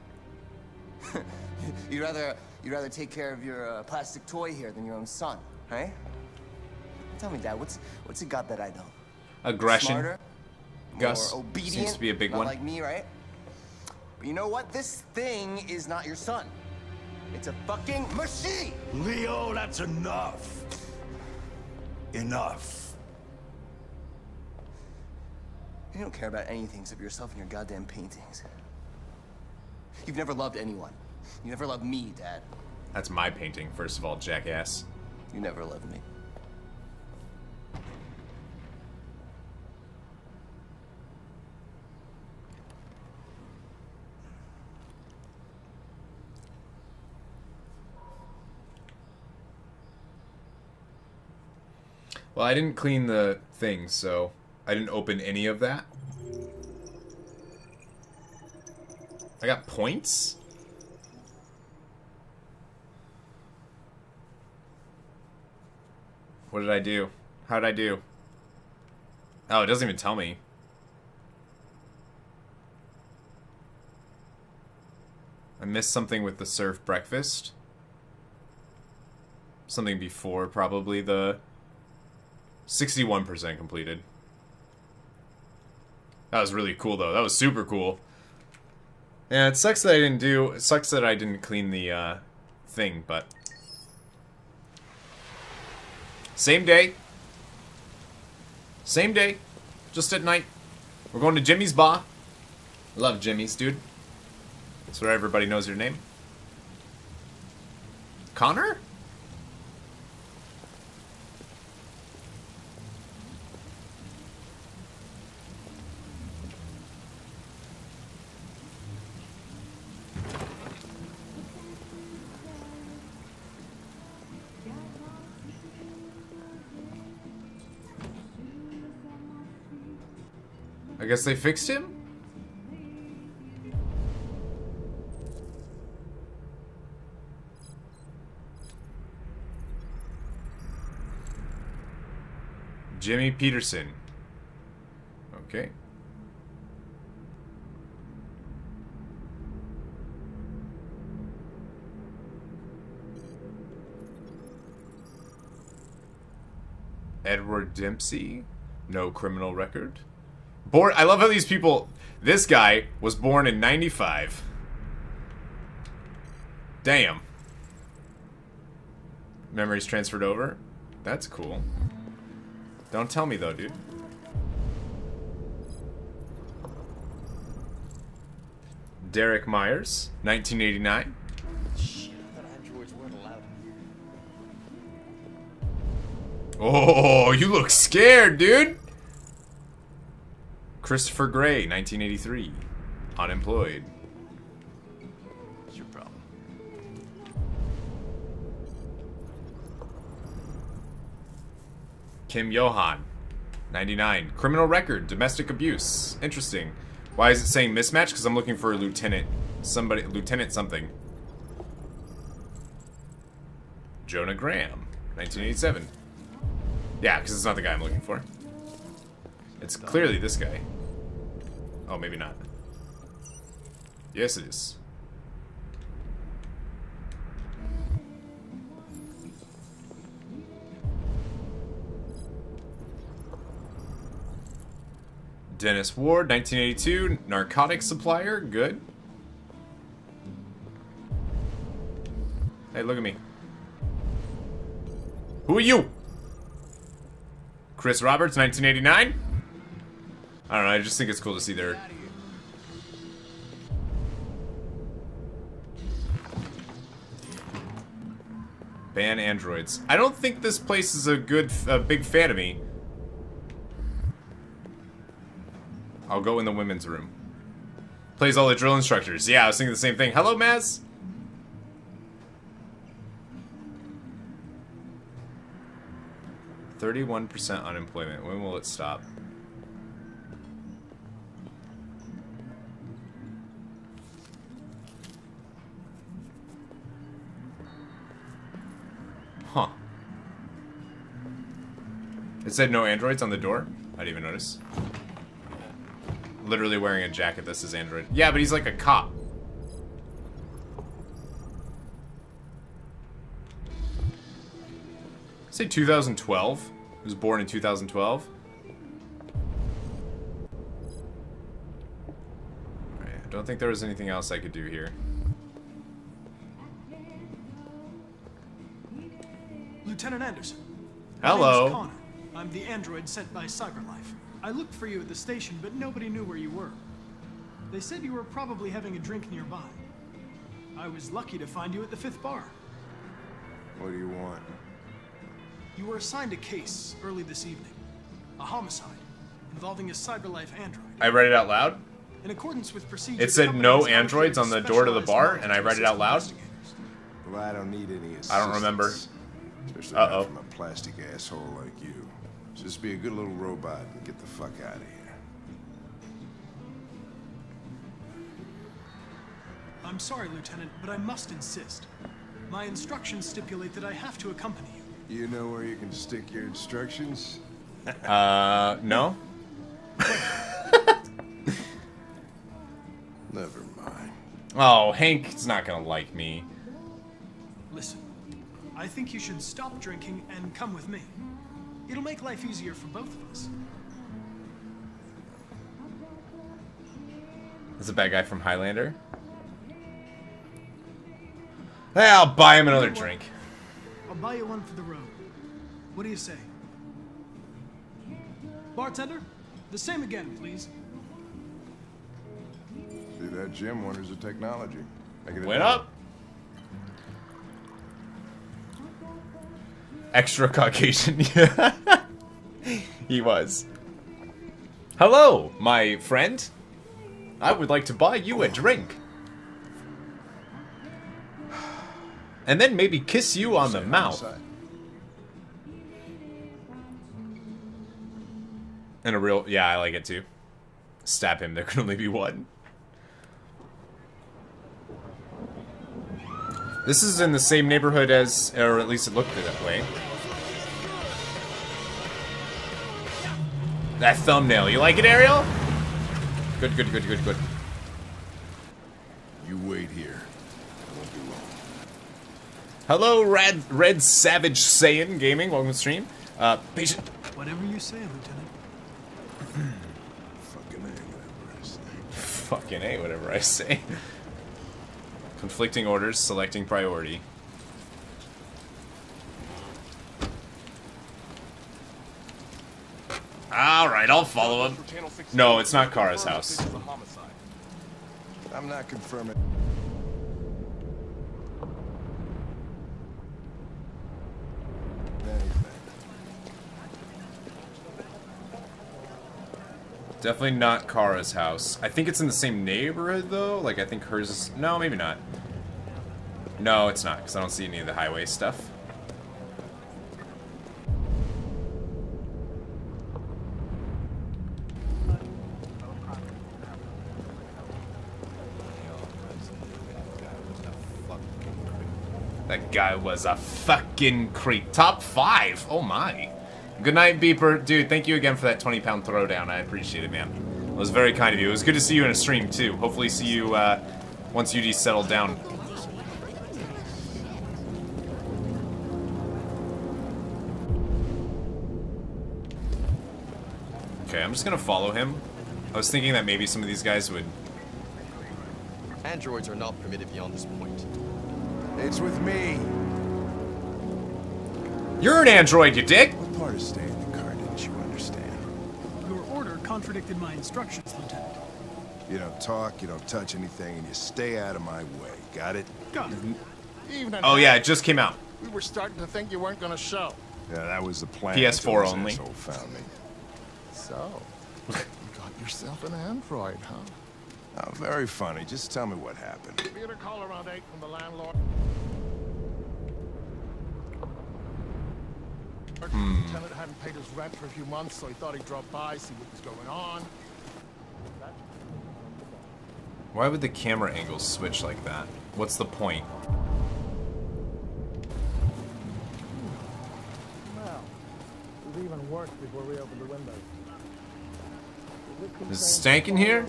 [SPEAKER 21] (laughs) you'd rather you'd rather take care of your uh, plastic toy here than your own son, right? Tell me, Dad, what's what's it got that I don't?
[SPEAKER 1] Aggression.
[SPEAKER 21] Smarter,
[SPEAKER 1] Gus
[SPEAKER 21] more obedient,
[SPEAKER 1] seems to be a big
[SPEAKER 21] not
[SPEAKER 1] one.
[SPEAKER 21] like me, right? But you know what? This thing is not your son. It's a fucking machine.
[SPEAKER 20] Leo, that's enough. Enough.
[SPEAKER 21] You don't care about anything except yourself and your goddamn paintings. You've never loved anyone. You never loved me, Dad.
[SPEAKER 1] That's my painting, first of all, jackass.
[SPEAKER 21] You never loved me.
[SPEAKER 1] Well, I didn't clean the thing, so I didn't open any of that. I got points? What did I do? How did I do? Oh, it doesn't even tell me. I missed something with the surf breakfast. Something before probably the 61% completed. That was really cool though. That was super cool. Yeah, it sucks that I didn't do it sucks that I didn't clean the uh thing, but same day. Same day. Just at night. We're going to Jimmy's Bar. Love Jimmy's, dude. That's where everybody knows your name. Connor? I guess they fixed him? Jimmy Peterson. Okay. Edward Dempsey, no criminal record. Born I love how these people this guy was born in 95. Damn. Memories transferred over. That's cool. Don't tell me though, dude. Derek Myers, 1989.
[SPEAKER 3] Shit, I thought androids weren't allowed.
[SPEAKER 1] Oh, you look scared, dude. Christopher Gray, 1983. Unemployed.
[SPEAKER 3] What's your problem?
[SPEAKER 1] Kim Johan, 99. Criminal record, domestic abuse. Interesting. Why is it saying mismatch? Because I'm looking for a lieutenant. Somebody, lieutenant something. Jonah Graham, 1987. Yeah, because it's not the guy I'm looking for. It's clearly this guy. Oh, maybe not. Yes, it is. Dennis Ward, 1982, narcotic supplier, good. Hey, look at me. Who are you? Chris Roberts, 1989? I don't know, I just think it's cool to see their... Ban androids. I don't think this place is a good, a big fan of me. I'll go in the women's room. Plays all the drill instructors. Yeah, I was thinking the same thing. Hello, Maz. Thirty-one percent unemployment. When will it stop? It said no androids on the door? I didn't even notice. Literally wearing a jacket that says android. Yeah, but he's like a cop. Say 2012. He was born in 2012. Alright, I don't think there was anything else I could do here.
[SPEAKER 5] Lieutenant Anderson.
[SPEAKER 1] Hello.
[SPEAKER 5] My name's Connor. I'm the android sent by CyberLife. I looked for you at the station, but nobody knew where you were. They said you were probably having a drink nearby. I was lucky to find you at the fifth bar.
[SPEAKER 10] What do you want?
[SPEAKER 5] You were assigned a case early this evening. A homicide involving a CyberLife android.
[SPEAKER 1] I read it out loud.
[SPEAKER 5] In accordance with procedure,
[SPEAKER 1] It said no androids on the door to the bar, and I read it out loud.
[SPEAKER 10] Well, I don't need any assistance.
[SPEAKER 1] I don't remember. Uh-oh.
[SPEAKER 10] from a plastic asshole like you. Just be a good little robot and get the fuck out of here.
[SPEAKER 5] I'm sorry, Lieutenant, but I must insist. My instructions stipulate that I have to accompany you.
[SPEAKER 10] You know where you can stick your instructions? (laughs)
[SPEAKER 1] Uh, no? (laughs)
[SPEAKER 10] Never mind.
[SPEAKER 1] Oh, Hank's not gonna like me.
[SPEAKER 5] Listen, I think you should stop drinking and come with me. It'll make life easier for both of us.
[SPEAKER 1] That's a bad guy from Highlander. Hey, I'll buy him another drink.
[SPEAKER 5] I'll buy you one for the road. What do you say? Bartender, the same again, please.
[SPEAKER 10] See that Jim wonders at technology. Making it
[SPEAKER 1] Went
[SPEAKER 10] better.
[SPEAKER 1] up. Extra Caucasian. (laughs) he was. Hello, my friend. I would like to buy you a drink. And then maybe kiss you on the mouth. And a real, yeah, I like it too. Stab him, there can only be one. This is in the same neighborhood as, or at least it looked that way. That thumbnail, you like it, Ariel? Good, good, good, good, good.
[SPEAKER 22] You wait here. I won't be long.
[SPEAKER 1] Hello, Red Red Savage Saiyan Gaming. Welcome to the stream. Uh, patient.
[SPEAKER 5] Whatever you say, Lieutenant. (clears throat)
[SPEAKER 22] Fucking A, whatever I say.
[SPEAKER 1] Fucking A, whatever I say. Conflicting orders, selecting priority. Alright, I'll follow him. No, it's not Kara's house.
[SPEAKER 22] I'm not confirming.
[SPEAKER 1] Definitely not Kara's house. I think it's in the same neighborhood, though. Like, I think hers is... No, maybe not. No, it's not, because I don't see any of the highway stuff. That guy was a fucking creep. Top five. Oh my. Good night, Beeper. Dude, thank you again for that 20 pound throwdown. I appreciate it, man. It was very kind of you. It was good to see you in a stream, too. Hopefully see you uh, once UD settled down. Okay, I'm just gonna follow him. I was thinking that maybe some of these guys would...
[SPEAKER 3] Androids are not permitted beyond this point.
[SPEAKER 22] It's with me.
[SPEAKER 1] You're an android, you dick!
[SPEAKER 22] What part of staying in the car didn't you understand?
[SPEAKER 5] Your order contradicted my instructions, Lieutenant.
[SPEAKER 22] You don't talk, you don't touch anything, and you stay out of my way. Got it?
[SPEAKER 5] Got it.
[SPEAKER 12] Even
[SPEAKER 1] Oh yeah, it just came out.
[SPEAKER 12] We were starting to think you weren't going to show.
[SPEAKER 22] Yeah, that was the plan.
[SPEAKER 1] PS4 only.
[SPEAKER 22] asshole found me.
[SPEAKER 12] So, you got yourself an android, huh?
[SPEAKER 22] Oh, very funny. Just tell me what happened.
[SPEAKER 12] Be at a call around 8 from the landlord.
[SPEAKER 1] Hmm.
[SPEAKER 12] Tenant hadn't paid his rent for a few months, so he thought he'd drop by, see what was going on.
[SPEAKER 1] Why would the camera angles switch like that? What's the point?
[SPEAKER 12] Well, it was even worse before we opened the windows.
[SPEAKER 1] Is Stank in here?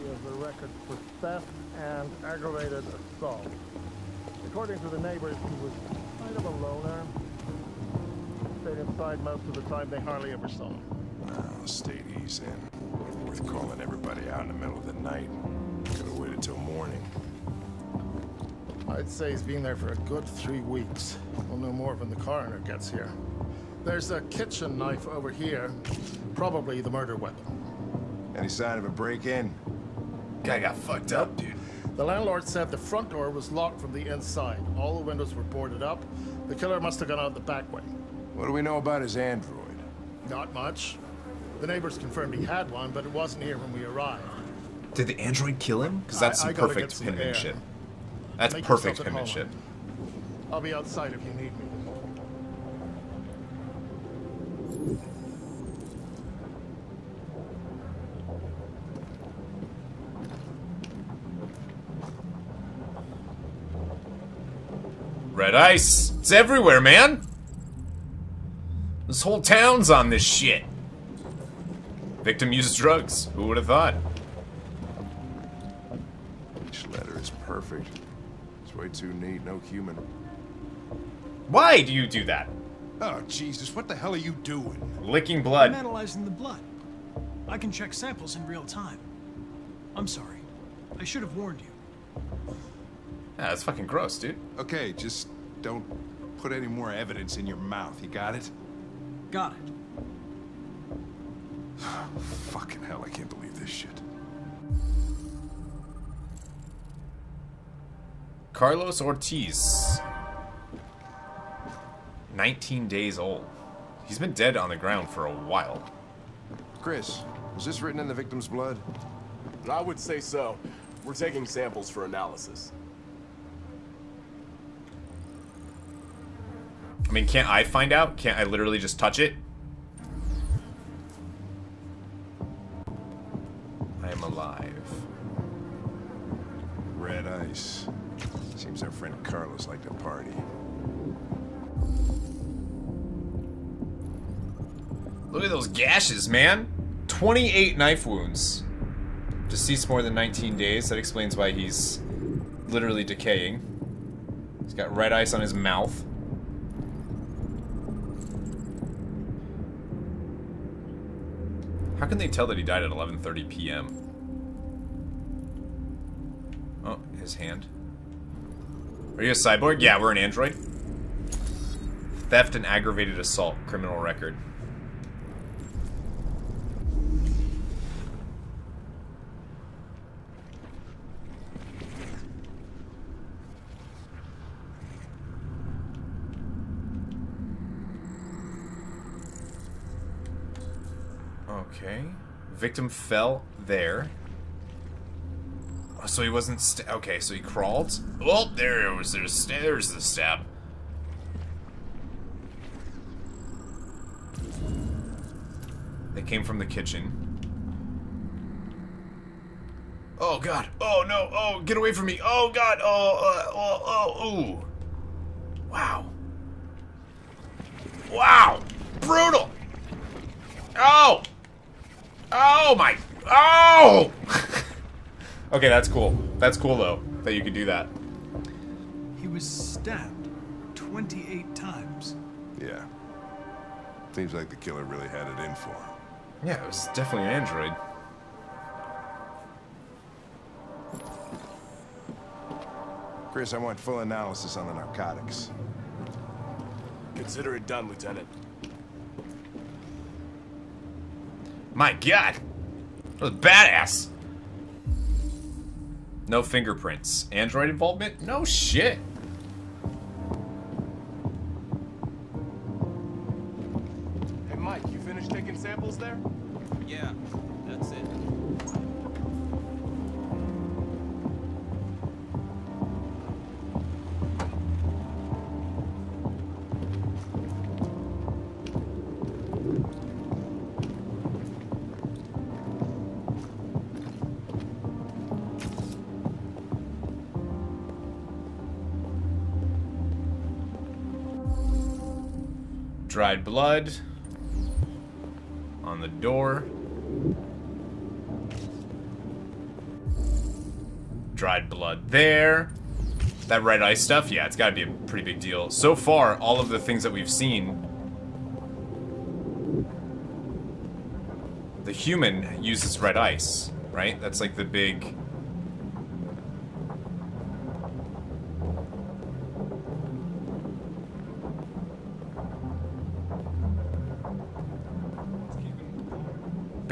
[SPEAKER 12] He has a record for theft and aggravated assault. According to the neighbors, he was kind of a loner. Stayed inside most of the time. They hardly ever saw him.
[SPEAKER 22] Oh, stayed easy. Worth calling everybody out in the middle of the night. Could have waited till morning.
[SPEAKER 12] I'd say he's been there for a good three weeks. We'll know more when the coroner gets here. There's a kitchen knife over here. Probably the murder weapon.
[SPEAKER 22] Any sign of a break-in?
[SPEAKER 1] Guy got fucked up, dude.
[SPEAKER 12] The landlord said the front door was locked from the inside. All the windows were boarded up. The killer must have gone out the back way.
[SPEAKER 22] What do we know about his android?
[SPEAKER 12] Not much. The neighbors confirmed he had one, but it wasn't here when we arrived.
[SPEAKER 1] Did the android kill him? Because that's
[SPEAKER 12] I-
[SPEAKER 1] some
[SPEAKER 12] I
[SPEAKER 1] perfect
[SPEAKER 12] get some
[SPEAKER 1] penmanship. That's
[SPEAKER 12] Make
[SPEAKER 1] perfect
[SPEAKER 12] yourself
[SPEAKER 1] penmanship.
[SPEAKER 12] I'll be outside if you need me.
[SPEAKER 1] Red ice. It's everywhere, man. This whole town's on this shit. Victim uses drugs. Who would have thought?
[SPEAKER 22] Each letter is perfect. It's way too neat, no human.
[SPEAKER 1] Why do you do that?
[SPEAKER 22] Oh, Jesus, what the hell are you doing?
[SPEAKER 1] Licking blood.
[SPEAKER 5] I'm
[SPEAKER 1] blood.
[SPEAKER 5] analyzing the blood. I can check samples in real time. I'm sorry. I should have warned you.
[SPEAKER 1] Yeah, that's fucking gross, dude.
[SPEAKER 22] Okay, just don't put any more evidence in your mouth. You got it?
[SPEAKER 5] Got it. (sighs)
[SPEAKER 22] Fucking hell, I can't believe this shit.
[SPEAKER 1] Carlos Ortiz. 19 days old. He's been dead on the ground for a while.
[SPEAKER 22] Chris, was this written in the victim's blood?
[SPEAKER 23] I would say so. We're taking samples for analysis.
[SPEAKER 1] I mean, can't I find out? Can't I literally just touch it? I am alive.
[SPEAKER 10] Red ice. Seems our friend Carlos liked to party.
[SPEAKER 1] Look at those gashes, man! 28 knife wounds. Deceased more than 19 days. That explains why he's literally decaying. He's got red ice on his mouth. How can they tell that he died at 11:30 p.m.? Oh, his hand. Are you a cyborg? Yeah, we're an android. Theft and aggravated assault, criminal record. Okay. Victim fell there. So he wasn't okay, so he crawled? Oh, there it was. There's, there's the stab. They came from the kitchen. Oh god. Oh no. Oh, get away from me. Oh god. Oh, uh, oh, oh, ooh. Wow. Wow. Brutal. Oh. Oh my. Oh! (laughs) okay, that's cool. That's cool though, that you could do that.
[SPEAKER 5] He was stabbed 28 times.
[SPEAKER 10] Yeah. Seems like the killer really had it in for him.
[SPEAKER 1] Yeah, it was definitely an android.
[SPEAKER 10] Chris, I want full analysis on the narcotics.
[SPEAKER 23] Consider it done, Lieutenant.
[SPEAKER 1] My god! That was badass! No fingerprints. Android involvement? No shit.
[SPEAKER 23] Hey, Mike, you finished taking samples there?
[SPEAKER 11] Yeah, that's it.
[SPEAKER 1] Dried blood on the door. Dried blood there. That red ice stuff, yeah, it's gotta be a pretty big deal. So far, all of the things that we've seen, the human uses red ice, right? That's like the big...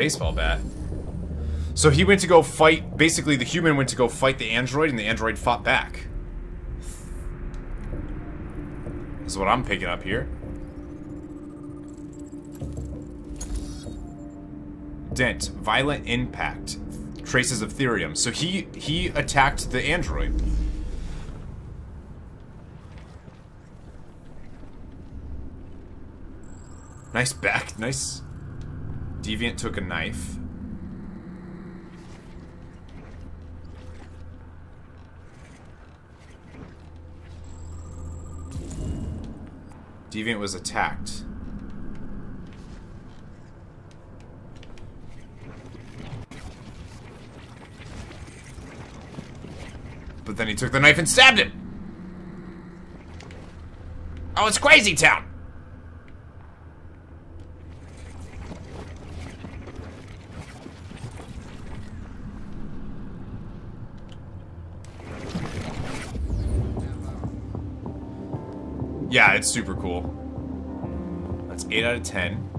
[SPEAKER 1] baseball bat. So he went to go fight, basically the human went to go fight the android and the android fought back. This is what I'm picking up here. Dent, violent impact, traces of thirium. So he he attacked the android. Nice back, nice Deviant took a knife. Deviant was attacked. But then he took the knife and stabbed him! Oh, it's Crazy Town! 8 out of 10.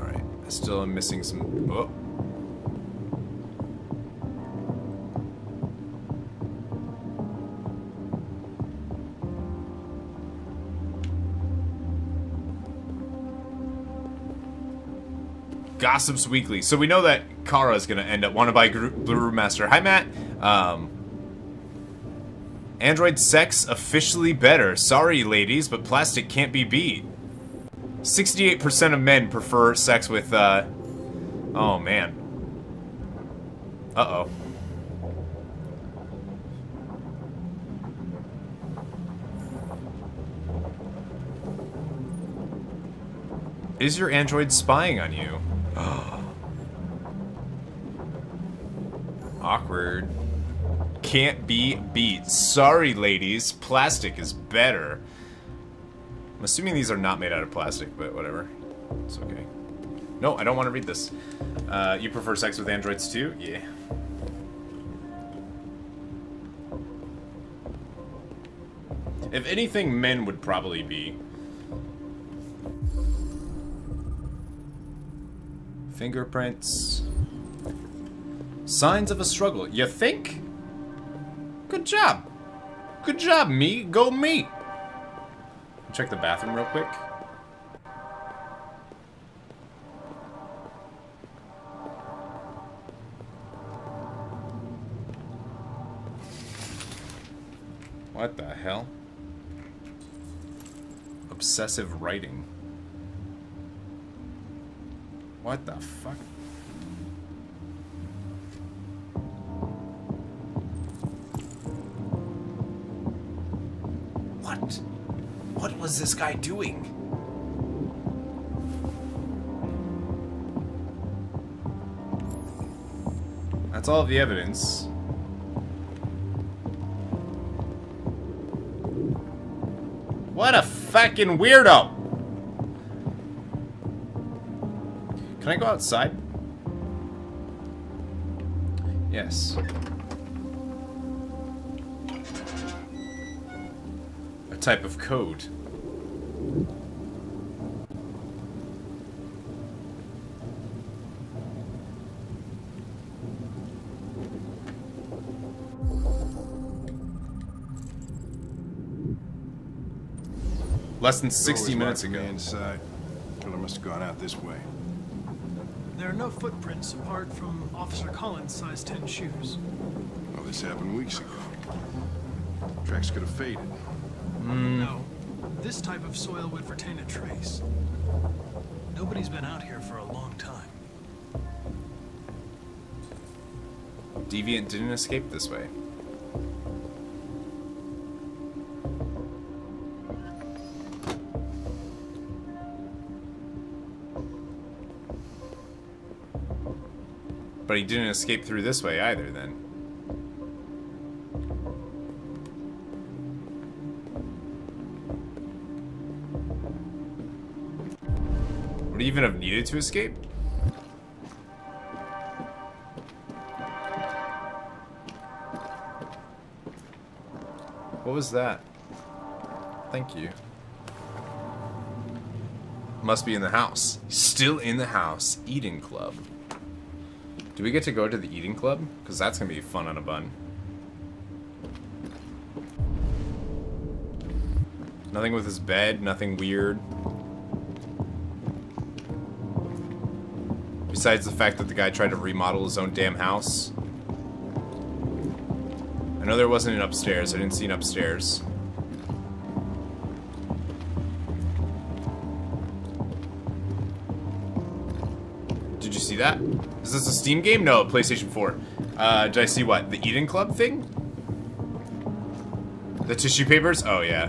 [SPEAKER 1] Alright, still am missing some... Oh. Gossips Weekly. So we know that Kara is going to end up want to buy Blue Room Master. Hi, Matt. Um, Android sex officially better. Sorry, ladies, but plastic can't be beat. 68% of men prefer sex with, uh... Oh, man. Uh-oh. Is your android spying on you? (gasps) Awkward. Can't be beat. Sorry, ladies. Plastic is better. I'm assuming these are not made out of plastic, but whatever. It's okay. No, I don't want to read this. Uh, you prefer sex with androids too? Yeah. If anything, men would probably be. Fingerprints. Signs of a struggle. You think? Good job. Good job, me. Go me. Check the bathroom real quick. What the hell? Obsessive writing. What the fuck? Was this guy doing? That's all the evidence. What a fucking weirdo! Can I go outside? Yes. A type of code. Less than 60 minutes ago.
[SPEAKER 10] Inside. Killer must have gone out this way.
[SPEAKER 5] There are no footprints apart from Officer Collins' size 10 shoes.
[SPEAKER 10] Well, this happened weeks ago. Tracks could have faded. Hmm.
[SPEAKER 5] No. This type of soil would retain a trace. Nobody's been out here for a long time.
[SPEAKER 1] Deviant didn't escape this way. But he didn't escape through this way either, then. Would he even have needed to escape? What was that? Thank you. Must be in the house. Still in the house. Eden Club. Do we get to go to the Eden Club? Because that's going to be fun on a bun. Nothing with his bed, nothing weird. Besides the fact that the guy tried to remodel his own damn house. I know there wasn't an upstairs. I didn't see an upstairs. See that? Is this a Steam game? No, PlayStation 4. Uh, did I see what? The Eden Club thing? The tissue papers? Oh, yeah.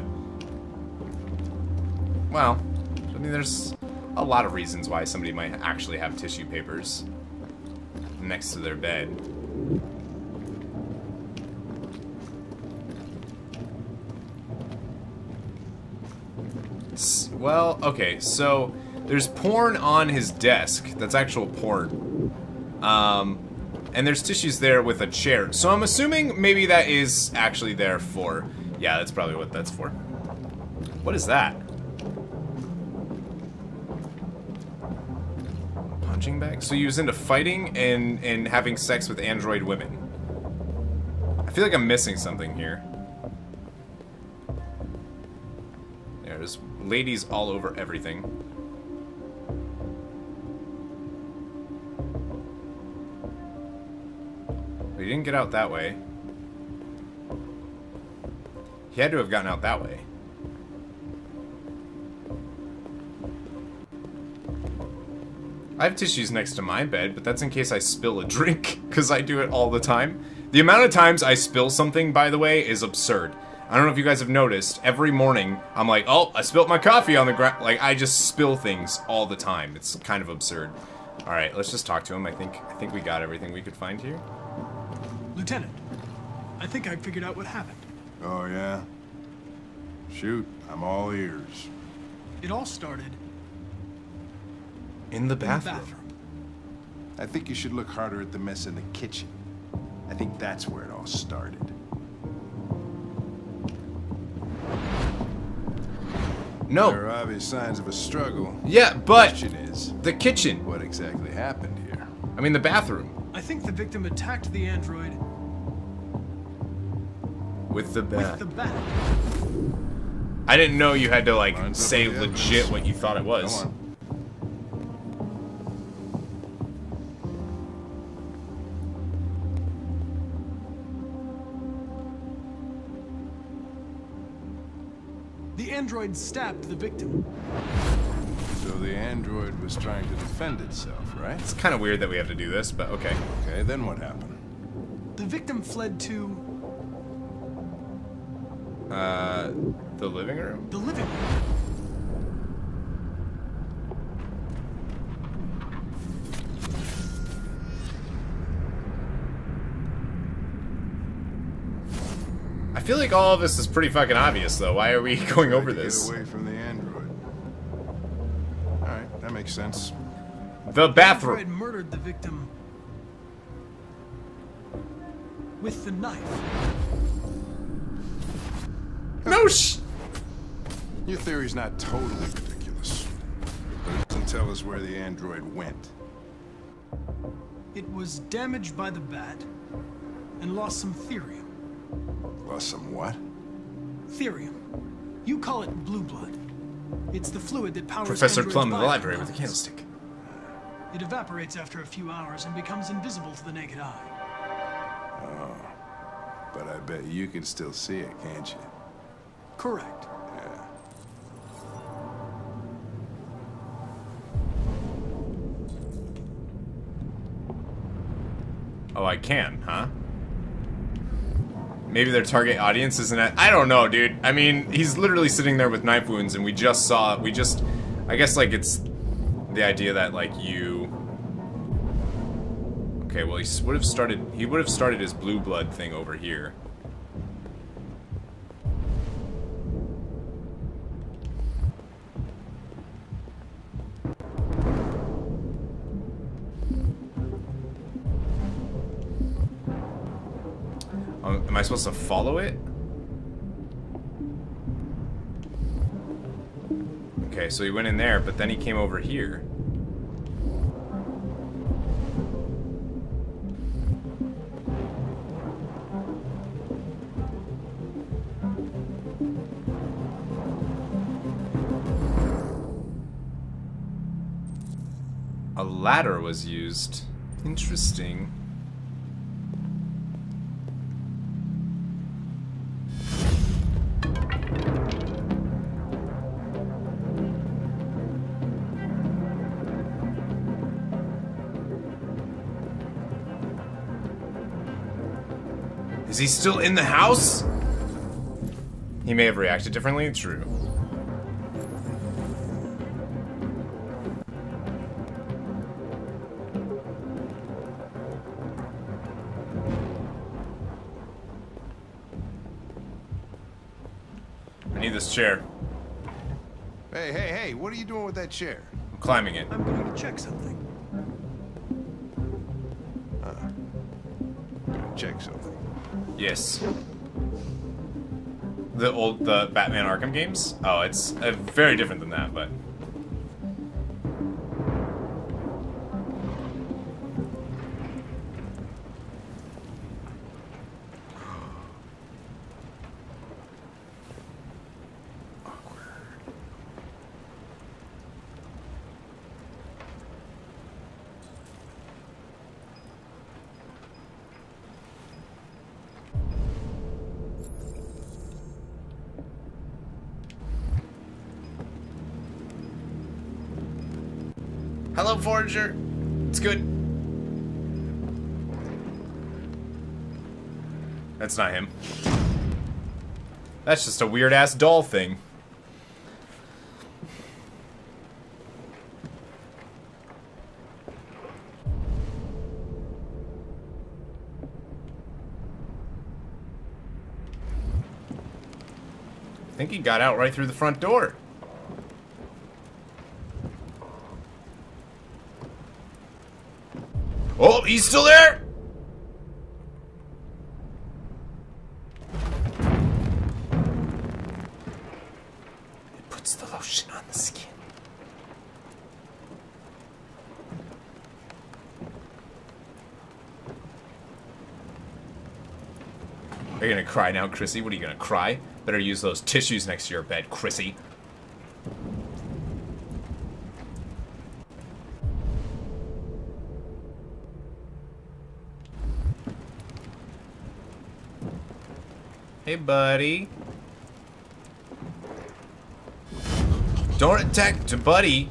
[SPEAKER 1] Well, I mean, there's a lot of reasons why somebody might actually have tissue papers next to their bed. Well, okay, so there's porn on his desk. That's actual porn. Um, and there's tissues there with a chair. So I'm assuming maybe that is actually there for... Yeah, that's probably what that's for. What is that? Punching bag? So he was into fighting and, and having sex with android women. I feel like I'm missing something here. There's ladies all over everything. He didn't get out that way. He had to have gotten out that way. I have tissues next to my bed, but that's in case I spill a drink, (laughs) because I do it all the time. The amount of times I spill something, by the way, is absurd. I don't know if you guys have noticed, every morning, I'm like, oh, I spilled my coffee on the ground. Like, I just spill things all the time. It's kind of absurd. Alright, let's just talk to him. I think I think we got everything we could find here.
[SPEAKER 5] Lieutenant, I think I figured out what happened.
[SPEAKER 22] Oh, yeah? Shoot, I'm all ears.
[SPEAKER 5] It all started
[SPEAKER 1] In the
[SPEAKER 5] in the bathroom.
[SPEAKER 22] I think you should look harder at the mess in the kitchen. I think that's where it all started.
[SPEAKER 1] No.
[SPEAKER 22] There are obvious signs of a struggle.
[SPEAKER 1] Yeah, but
[SPEAKER 22] Question is,
[SPEAKER 1] the kitchen.
[SPEAKER 22] what exactly happened here?
[SPEAKER 1] I mean, the bathroom.
[SPEAKER 5] I think the victim attacked the android
[SPEAKER 1] With the bat.
[SPEAKER 5] with
[SPEAKER 1] bat.
[SPEAKER 5] the bat.
[SPEAKER 1] I didn't know you had to, like,
[SPEAKER 22] Lines
[SPEAKER 1] say legit
[SPEAKER 22] evidence.
[SPEAKER 1] what you thought it was.
[SPEAKER 5] The android stabbed the victim.
[SPEAKER 22] So the android was trying to defend itself, right?
[SPEAKER 1] It's kind of weird that we have to do this, but okay.
[SPEAKER 22] Okay, then what happened?
[SPEAKER 5] The victim fled to
[SPEAKER 1] Uh, the living room?
[SPEAKER 5] the living room.
[SPEAKER 1] I feel like all of this is pretty fucking obvious, though. Why are we (laughs) going over this?
[SPEAKER 22] Get away from the android. All right, that makes sense.
[SPEAKER 1] The
[SPEAKER 5] The
[SPEAKER 1] bathroom.
[SPEAKER 5] android murdered the victim with the knife.
[SPEAKER 1] No sh.
[SPEAKER 22] Your theory's not totally ridiculous, but it doesn't tell us where the android went.
[SPEAKER 5] It was damaged by the bat and lost some thirium.
[SPEAKER 22] Lost some what?
[SPEAKER 5] Thirium. You call it blue blood. It's the fluid that powers
[SPEAKER 1] Professor
[SPEAKER 5] androids'
[SPEAKER 1] Plum in the library with a candlestick.
[SPEAKER 5] It evaporates after a few hours and becomes invisible to the naked eye.
[SPEAKER 22] Oh. But I bet you can still see it, can't you?
[SPEAKER 5] Correct.
[SPEAKER 22] Yeah.
[SPEAKER 1] Oh, I can, huh? Maybe their target audience isn't at- I don't know, dude. I mean, he's literally sitting there with knife wounds, and we just saw- we just- I guess, like, it's the idea that, like, you... Okay, well, he would have started- he would have started his blue blood thing over here. Am I supposed to follow it? Okay, so he went in there, but then he came over here. A ladder was used. Interesting. Is he still in the house? He may have reacted differently, true. I need this chair.
[SPEAKER 22] Hey, hey, hey, what are you doing with that chair?
[SPEAKER 1] I'm climbing it.
[SPEAKER 5] I'm going to check something.
[SPEAKER 22] Uh, Check something.
[SPEAKER 1] Yes. The old the Batman Arkham games? Oh, it's uh, very different than that, but Forager. It's good. That's not him. That's just a weird ass doll thing. I think he got out right through the front door. He's still there! It puts the lotion on the skin. Are you gonna cry now, Chrissy? What are you gonna cry? Better use those tissues next to your bed, Chrissy. Hey, buddy. Don't attack to buddy.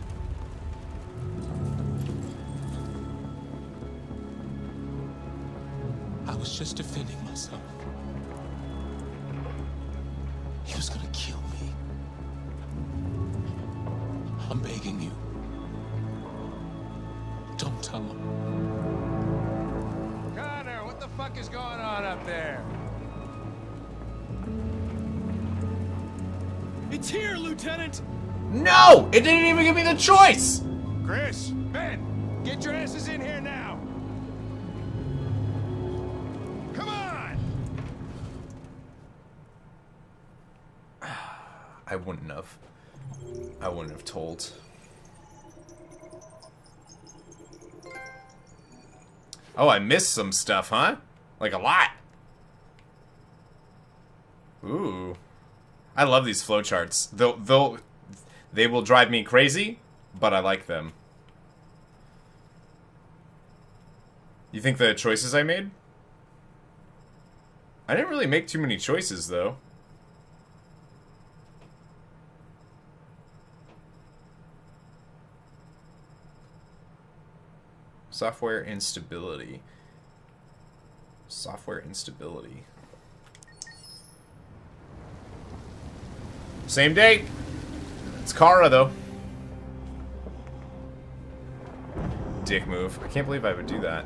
[SPEAKER 1] Oh, I missed some stuff, huh? Like a lot. Ooh. I love these flowcharts. They'll, they'll, they will drive me crazy, but I like them. You think the choices I made? I didn't really make too many choices, though. Software instability. Software instability. Same date. It's Kara, though. Dick move. I can't believe I would do that.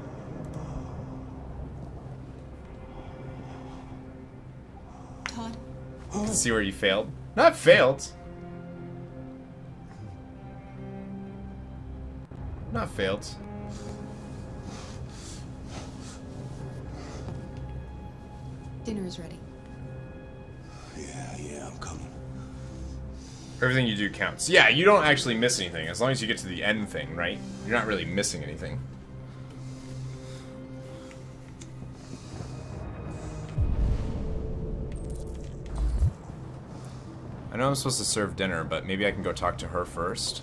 [SPEAKER 14] Todd?
[SPEAKER 1] See where you failed? Not failed. Not failed.
[SPEAKER 14] Dinner is ready.
[SPEAKER 13] Yeah, yeah, I'm coming.
[SPEAKER 1] Everything you do counts. Yeah, you don't actually miss anything as long as you get to the end thing, right? You're not really missing anything. I know I'm supposed to serve dinner, but maybe I can go talk to her first.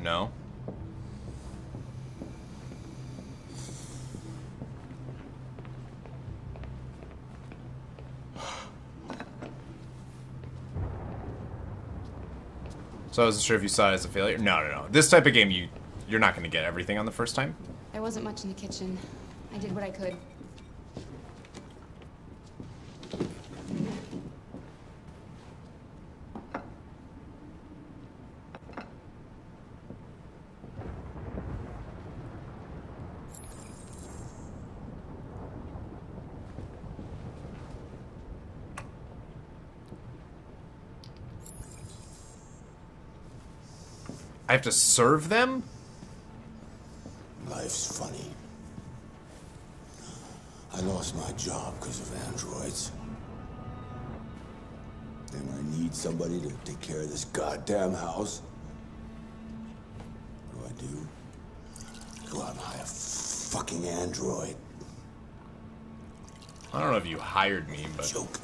[SPEAKER 1] No? So I wasn't sure if you saw it as a failure. No, no, no. This type of game, you you're not going to get everything on the first time.
[SPEAKER 14] There wasn't much in the kitchen. I did what I could.
[SPEAKER 1] I have to serve them?
[SPEAKER 13] Life's funny. I lost my job because of androids. And I need somebody to take care of this goddamn house. What do I do? Go out and hire a fucking android.
[SPEAKER 1] I don't know if you hired me, but
[SPEAKER 13] Joke.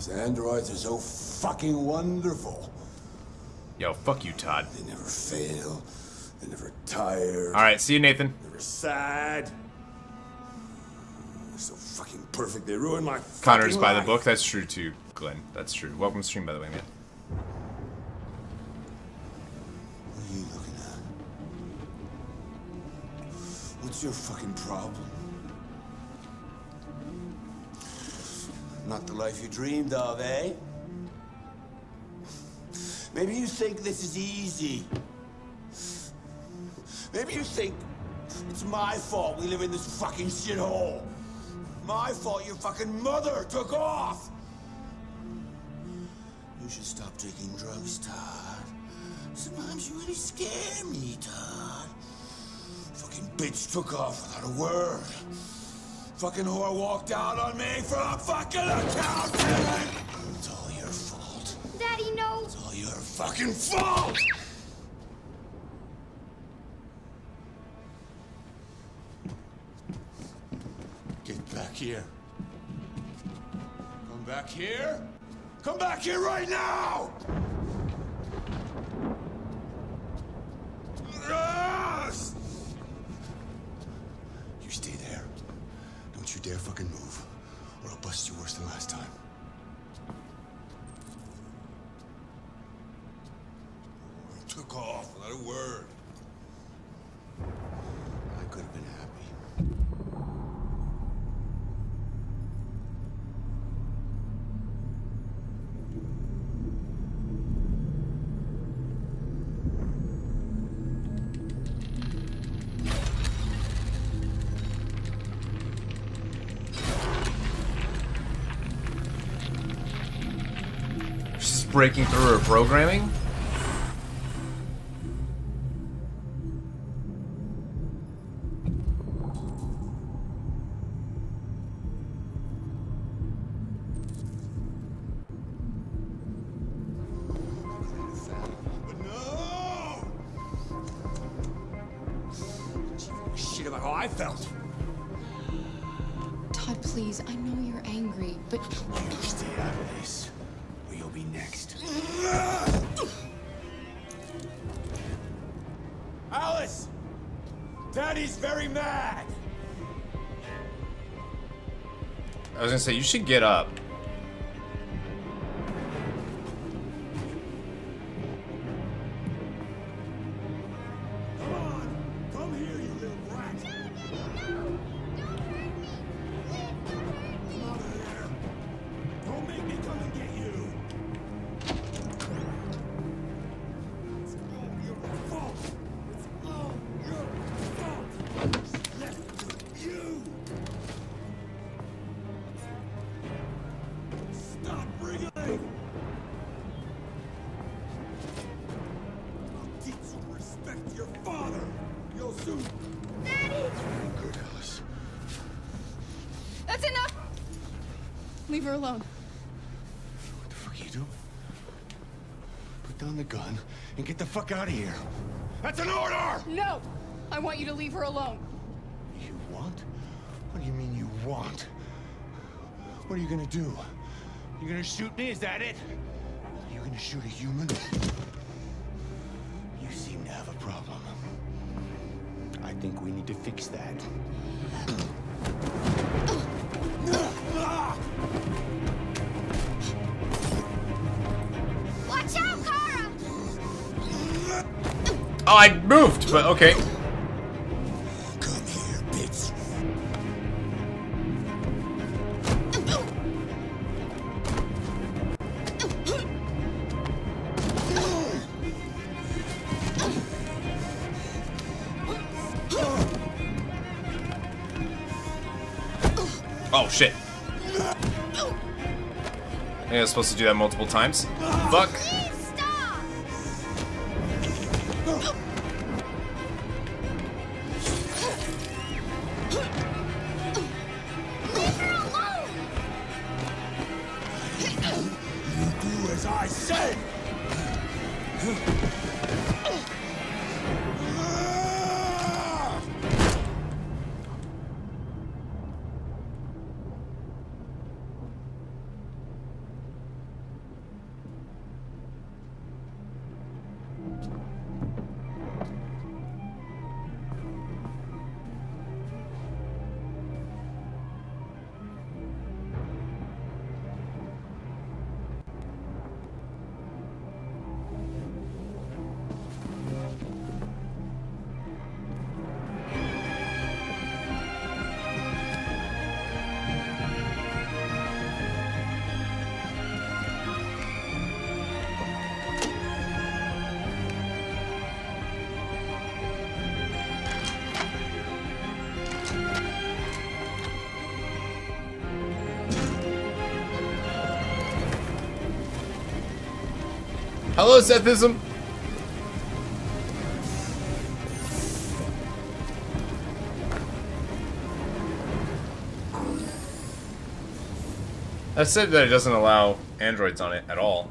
[SPEAKER 13] Course, androids are so fucking wonderful.
[SPEAKER 1] yo, fuck you, Todd.
[SPEAKER 13] They never fail. They're never tire.
[SPEAKER 1] All right, see you, Nathan.
[SPEAKER 13] Never sad. They're So fucking perfect, they ruined my
[SPEAKER 1] Connor's by the book. That's true too, Glenn. That's true. Welcome to stream, by the way, man.
[SPEAKER 13] What are you looking at? What's your fucking problem? Not the life you dreamed of, eh? Maybe you think this is easy. Maybe you think it's my fault we live in this fucking shithole. My fault your fucking mother took off. You should stop taking drugs, Todd. Sometimes you really scare me, Todd. Fucking bitch took off without a word. Fucking whore walked out on me for a fucking accountant! It's all your fault.
[SPEAKER 18] Daddy, no.
[SPEAKER 13] It's all your fucking fault! Get back here. Come back here. Come back here right now! You stay there. You dare fucking move, or I'll bust you worse than last time. Took off without a word.
[SPEAKER 1] Breaking through her programming. Say you should get up.
[SPEAKER 24] Leave her alone.
[SPEAKER 13] What the fuck are you doing? Put down the gun and get the fuck out of here. That's an order!
[SPEAKER 24] No! I want you to leave her alone.
[SPEAKER 13] You want? What do you mean you want? What are you gonna do? You gonna shoot me? Is that it? You gonna shoot a human? You seem to have a problem. I think we need to fix that.
[SPEAKER 1] Oh, I moved, but okay.
[SPEAKER 13] Come here, bitch.
[SPEAKER 1] Oh shit. I think I was supposed to do that multiple times. Fuck. Sethism. I said that it doesn't allow androids on it at all.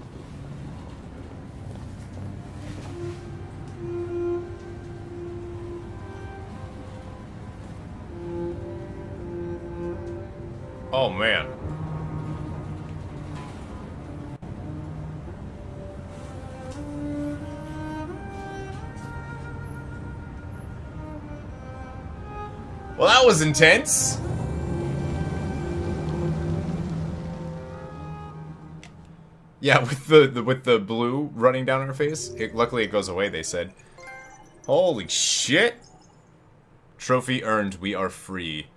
[SPEAKER 1] Was intense. Yeah, (laughs) with the, the with the blue running down her face. It, luckily, it goes away. They said. Holy shit! Trophy earned. We are free.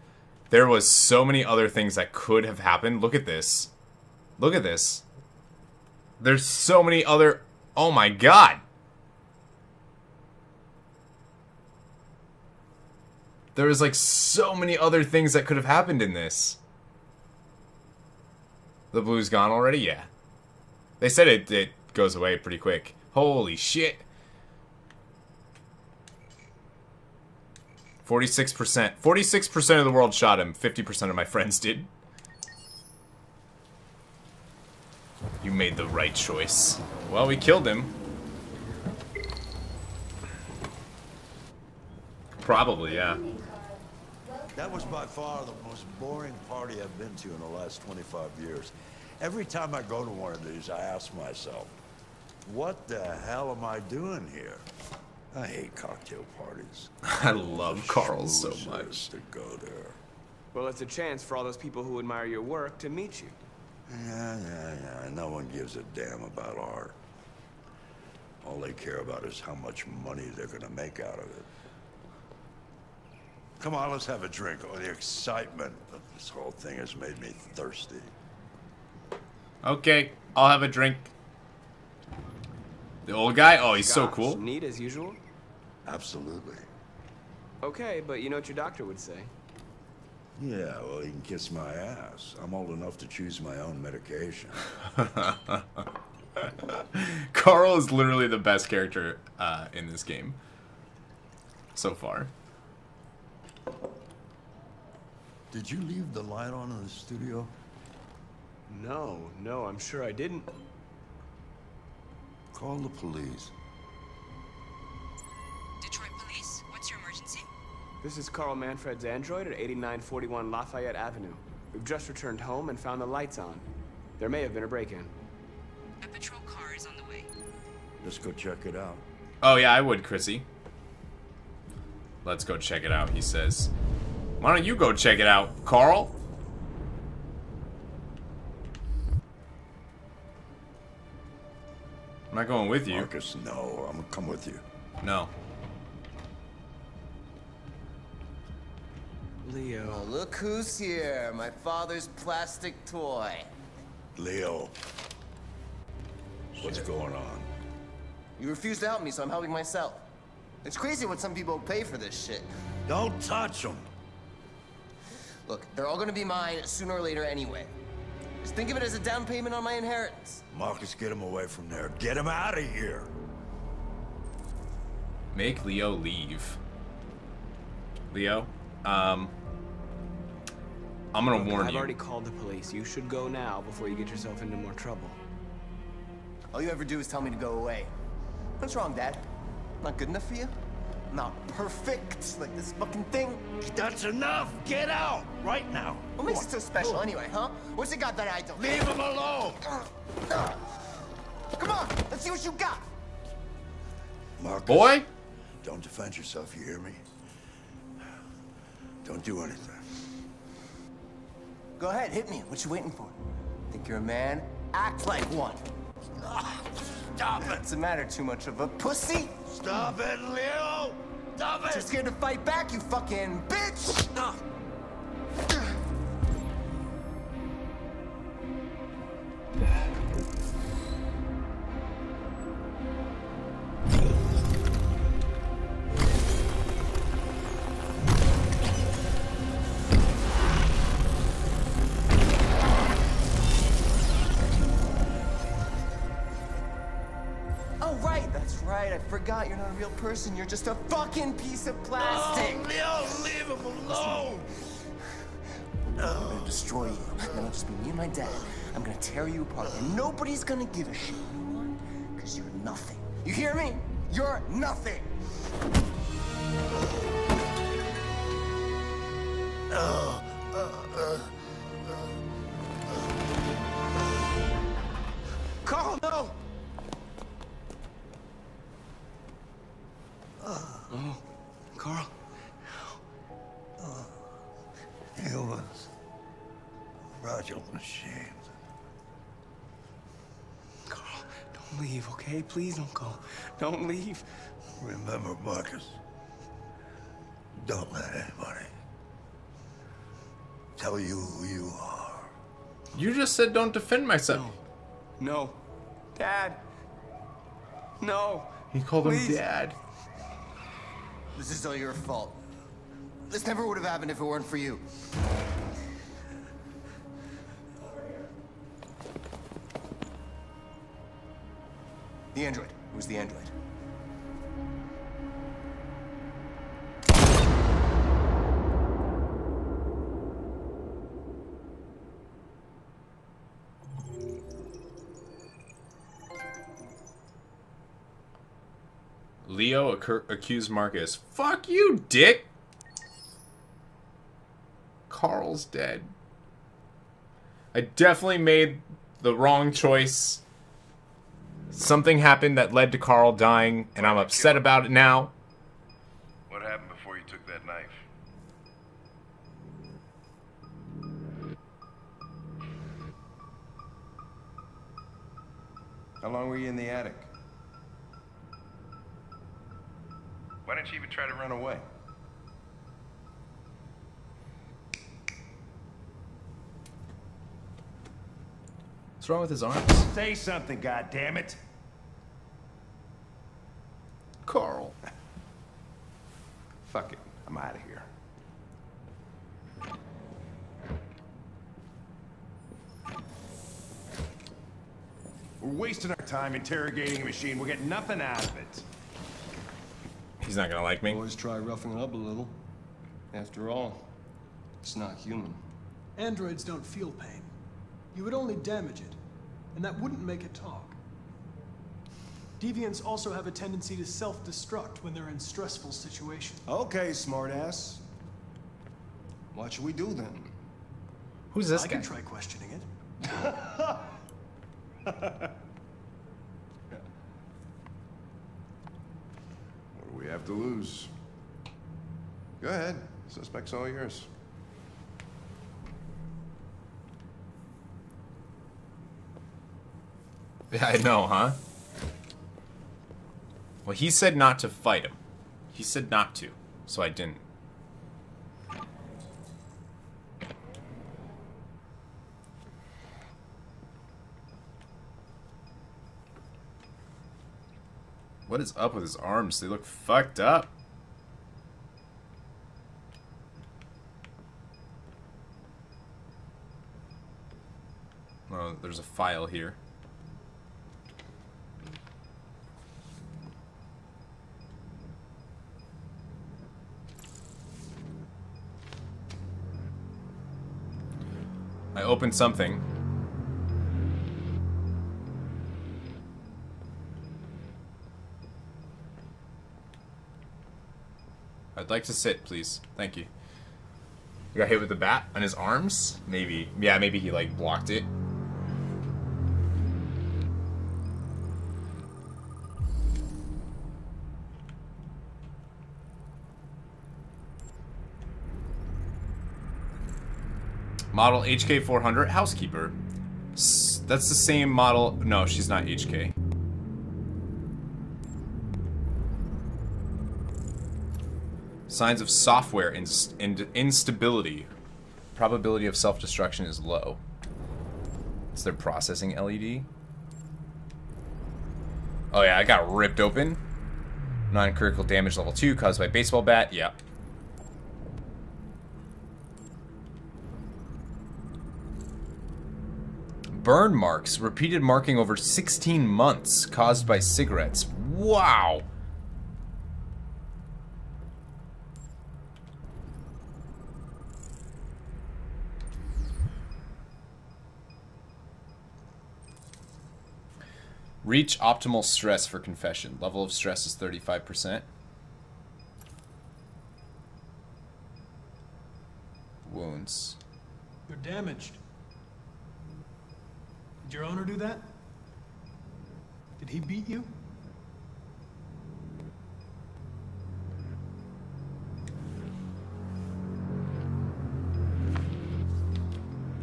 [SPEAKER 1] There was so many other things that could have happened. Look at this. Look at this. There's so many other. Oh my god. There was like so many other things that could have happened in this. The blue's gone already? Yeah. They said it, it goes away pretty quick. Holy shit. 46%. 46% of the world shot him. 50% of my friends did. You made the right choice. Well, we killed him. Probably, yeah.
[SPEAKER 20] That was by far the most boring party I've been to in the last 25 years. Every time I go to one of these, I ask myself, what the hell am I doing here? I hate cocktail parties. (laughs)
[SPEAKER 1] I love Carl so much.
[SPEAKER 20] To go there.
[SPEAKER 19] Well, it's a chance for all those people who admire your work to meet you.
[SPEAKER 20] Yeah, yeah, yeah. No one gives a damn about art. All they care about is how much money they're gonna make out of it. Come on, let's have a drink. Oh, the excitement of this whole thing has made me thirsty.
[SPEAKER 1] Okay, I'll have a drink. The old guy? Oh, he's so cool.
[SPEAKER 19] Neat as usual?
[SPEAKER 20] Absolutely.
[SPEAKER 19] Okay, but you know what your doctor would say.
[SPEAKER 20] Yeah, well, he can kiss my ass. I'm old enough to choose my own medication. (laughs)
[SPEAKER 1] Carl is literally the best character uh, in this game. So far.
[SPEAKER 20] Did you leave the light on in the studio?
[SPEAKER 19] No, no, I'm sure I didn't.
[SPEAKER 20] Call the police.
[SPEAKER 24] Detroit Police, what's your emergency?
[SPEAKER 19] This is Carl Manfred's android at 8941 Lafayette Avenue. We've just returned home and found the lights on. There may have been a break-in.
[SPEAKER 24] A patrol car is on the way.
[SPEAKER 20] Let's go check it out.
[SPEAKER 1] Oh, yeah, I would, Chrissy. Let's go check it out, he says. Why don't you go check it out, Carl? I'm not going with you.
[SPEAKER 20] Markus, no. I'm gonna come with you.
[SPEAKER 1] No.
[SPEAKER 19] Leo.
[SPEAKER 21] Oh, look who's here. My father's plastic toy.
[SPEAKER 20] Leo. What's going on?
[SPEAKER 21] You refuse to help me, so I'm helping myself. It's crazy what some people pay for this shit.
[SPEAKER 20] Don't touch them.
[SPEAKER 21] Look, they're all gonna be mine sooner or later anyway. Just think of it as a down payment on my inheritance.
[SPEAKER 20] Markus, get him away from there. Get him out of here.
[SPEAKER 1] Make Leo leave. Leo, um, I'm gonna
[SPEAKER 19] Look,
[SPEAKER 1] warn
[SPEAKER 19] I've
[SPEAKER 1] you.
[SPEAKER 19] already called the police. You should go now before you get yourself into more trouble.
[SPEAKER 21] All you ever do is tell me to go away. What's wrong, Dad? Not good enough for you? Not perfect, like this fucking thing?
[SPEAKER 20] That's enough! Get out! Right now!
[SPEAKER 21] What makes it so special anyway, huh? What's it got that I don't?
[SPEAKER 20] Leave him alone!
[SPEAKER 21] Come on, let's see what you got!
[SPEAKER 20] Markus,
[SPEAKER 1] Boy?
[SPEAKER 20] Don't defend yourself, you hear me? Don't do anything.
[SPEAKER 21] Go ahead, hit me. What you waiting for? Think you're a man? Act like one.
[SPEAKER 20] Stop it!
[SPEAKER 21] What's the matter? Too much of a pussy?
[SPEAKER 20] Stop it, Leo! Stop it!
[SPEAKER 21] Too scared to fight back, you fucking bitch! That's you're not a real person. You're just a fucking piece of plastic.
[SPEAKER 13] Oh, Leo, leave him alone.
[SPEAKER 21] I'm gonna destroy you. Then it'll just be me and my dad. I'm gonna tear you apart, and nobody's gonna give a shit. You know why? Because you're nothing. You hear me? You're nothing.
[SPEAKER 13] Uh, uh, uh,
[SPEAKER 3] Carl, no!
[SPEAKER 13] Oh,
[SPEAKER 3] Carl.
[SPEAKER 13] Oh, Humans. Fragile machines.
[SPEAKER 3] Carl, don't leave, okay? Please don't go. Don't leave.
[SPEAKER 13] Remember, Markus, don't let anybody tell you who you are.
[SPEAKER 1] You just said don't defend myself.
[SPEAKER 3] No. Dad. No.
[SPEAKER 1] He called him dad.
[SPEAKER 21] This is all your fault. This never would have happened if it weren't for you. The android. Was the android.
[SPEAKER 1] Leo accused Markus. Fuck you, dick. Carl's dead. I definitely made the wrong choice. Something happened that led to Carl dying, and I'm upset about it now.
[SPEAKER 22] What happened before you took that knife?
[SPEAKER 11] How long were you in the attic?
[SPEAKER 22] Why didn't you even try to run away?
[SPEAKER 1] What's wrong with his arms?
[SPEAKER 22] Say something, goddammit!
[SPEAKER 1] Carl.
[SPEAKER 22] Fuck it. I'm out of here. We're wasting our time interrogating a machine. We'll get nothing out of it.
[SPEAKER 1] He's not gonna like me.
[SPEAKER 3] Always try roughing it up a little. After all, it's not human.
[SPEAKER 5] Androids don't feel pain. You would only damage it, and that wouldn't make it talk. Deviants also have a tendency to self-destruct when they're in stressful situations.
[SPEAKER 11] Okay, smartass. What should we do then?
[SPEAKER 1] Who's this
[SPEAKER 5] I
[SPEAKER 1] guy?
[SPEAKER 5] can try questioning it. (laughs)
[SPEAKER 22] What do we have to lose? Go ahead. Suspect's all yours. (laughs)
[SPEAKER 1] Yeah, I know, huh? Well, he said not to fight him. He said not to, so I didn't. What is up with his arms? They look fucked up. Oh, there's a file here. I opened something. I'd like to sit, please. Thank you. You got hit with the bat on his arms? Maybe. Yeah, maybe he, like, blocked it. Model HK400 Housekeeper. That's the same model. No, she's not HK. Signs of software inst- in- instability. Probability of self-destruction is low. It's their processing LED. Oh yeah, I got ripped open. Non-critical damage level 2 caused by baseball bat. Yeah. Burn marks. Repeated marking over 16 months caused by cigarettes. Wow. Reach optimal stress for confession. Level of stress is 35%. Wounds.
[SPEAKER 5] You're damaged. Did your owner do that? Did he beat you?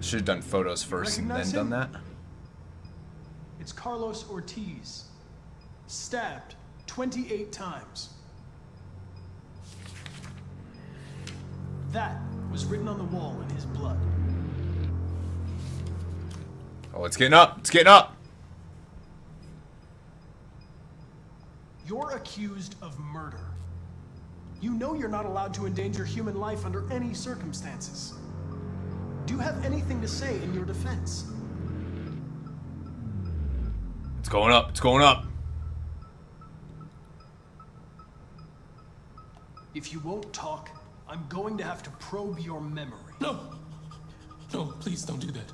[SPEAKER 1] Should have done photos first and then
[SPEAKER 5] Recognize
[SPEAKER 1] done that.
[SPEAKER 5] It's Carlos Ortiz. Stabbed 28 times. That was written on the wall in his blood.
[SPEAKER 1] Oh, it's getting up. It's getting up.
[SPEAKER 5] You're accused of murder. You know you're not allowed to endanger human life under any circumstances. Do you have anything to say in your defense?
[SPEAKER 1] It's going up. It's going up.
[SPEAKER 5] If you won't talk, I'm going to have to probe your memory. No!
[SPEAKER 25] No, please don't do that.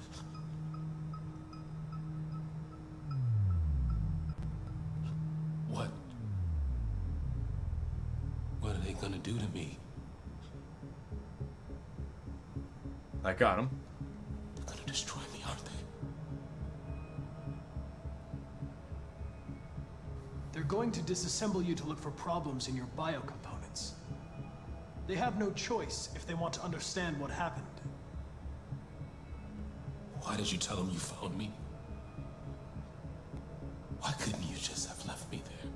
[SPEAKER 25] What? What are they gonna do to me?
[SPEAKER 1] I got him.
[SPEAKER 5] Disassemble you to look for problems in your biocomponents. They have no choice if they want to understand what happened.
[SPEAKER 25] Why did you tell them you found me? Why couldn't you just have left me there?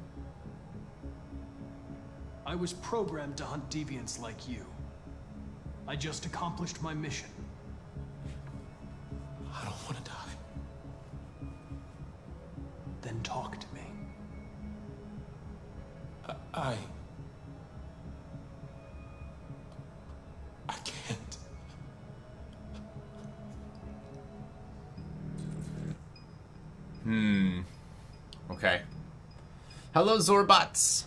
[SPEAKER 5] I was programmed to hunt deviants like you. I just accomplished my mission.
[SPEAKER 1] Zorbots.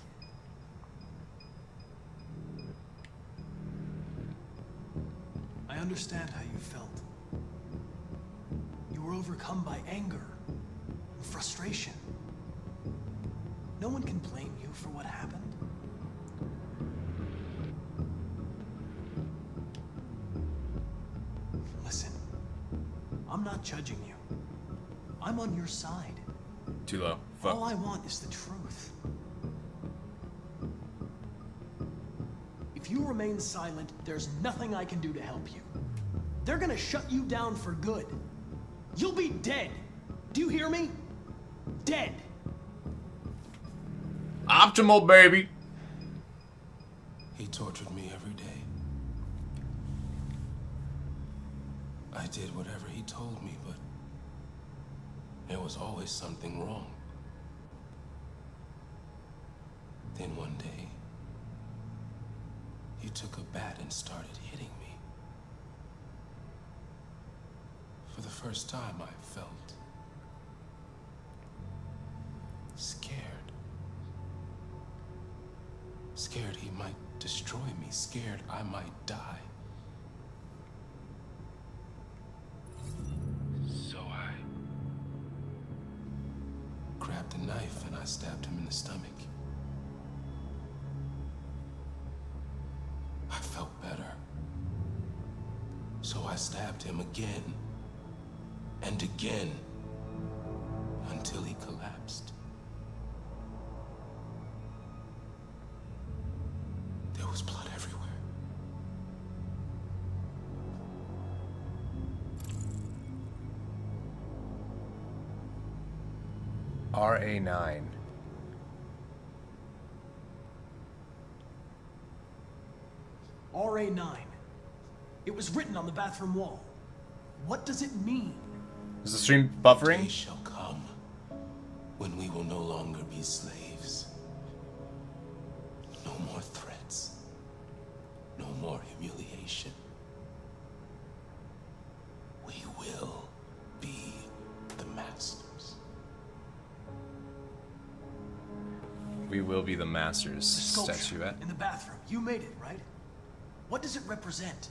[SPEAKER 5] I understand how you felt. You were overcome by anger and frustration. No one can blame you for what happened. Listen, I'm not judging you. I'm on your side.
[SPEAKER 1] Too low. Fuck.
[SPEAKER 5] All I want is the truth. Remain silent, there's nothing I can do to help you. They're gonna shut you down for good. You'll be dead. Do you hear me? Dead.
[SPEAKER 1] Optimal, baby.
[SPEAKER 25] He tortured me every day. I did whatever he told me, but there was always something wrong. Then one day, he took a bat and started hitting me. For the first time, I felt scared. Scared he might destroy me, scared I might die. Him again and again until he collapsed. There was blood everywhere.
[SPEAKER 1] RA9.
[SPEAKER 5] RA9. It was written on the bathroom wall. What does it mean?
[SPEAKER 1] Is the stream buffering?
[SPEAKER 25] Day shall come when we will no longer be slaves. No more threats. No more humiliation. We will be the masters.
[SPEAKER 1] We will be the masters.
[SPEAKER 5] Sculpture
[SPEAKER 1] Statuette.
[SPEAKER 5] in the bathroom. You made it, right? What does it represent?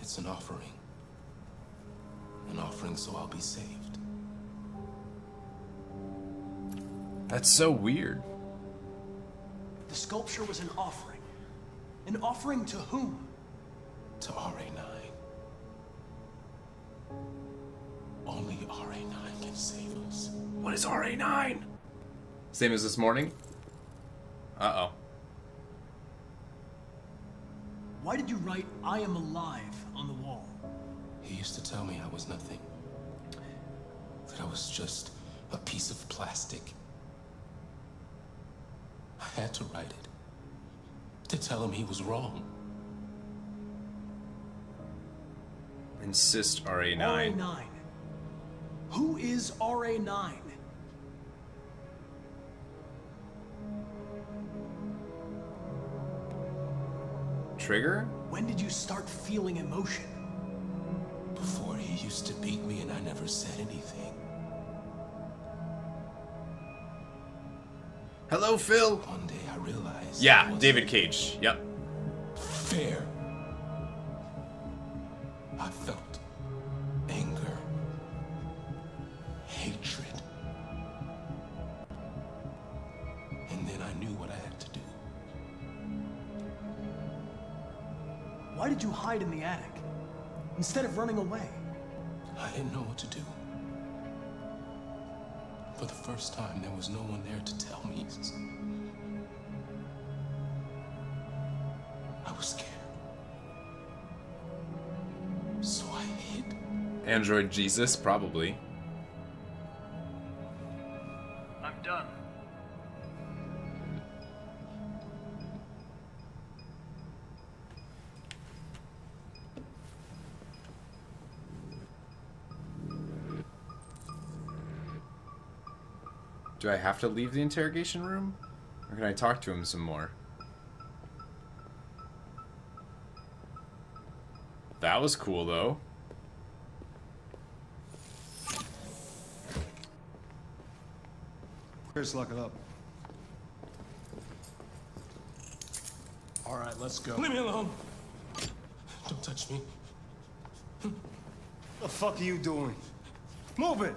[SPEAKER 25] It's an offering. An offering so I'll be saved.
[SPEAKER 1] That's so weird.
[SPEAKER 5] The sculpture was an offering. An offering to whom?
[SPEAKER 25] To RA9. Only RA9 can save us.
[SPEAKER 1] What is RA9? Same as this morning? Uh oh.
[SPEAKER 5] Why did you write I am alive on the wall?
[SPEAKER 25] He used to tell me I was nothing. That I was just a piece of plastic. I had to write it. To tell him he was wrong.
[SPEAKER 1] Insist RA9.
[SPEAKER 5] RA9. Who is RA9?
[SPEAKER 1] Trigger?
[SPEAKER 5] When did you start feeling emotion?
[SPEAKER 25] Before he used to beat me and I never said anything.
[SPEAKER 1] Hello, Phil.
[SPEAKER 25] One day I realized.
[SPEAKER 1] Yeah, David Cage. Yep.
[SPEAKER 25] Fair. I felt anger, hatred. And then I knew what I had to do.
[SPEAKER 5] Why did you hide in the attic? Instead of running away?
[SPEAKER 25] I didn't know what to do. First time, there was no one there to tell me. I was scared. So I hid.
[SPEAKER 1] Android Jesus, probably. Do I have to leave the interrogation room? Or can I talk to him some more? That was cool, though.
[SPEAKER 10] Chris, lock it up. All right, let's go.
[SPEAKER 25] Leave me alone. Don't touch me.
[SPEAKER 10] The fuck are you doing? Move it!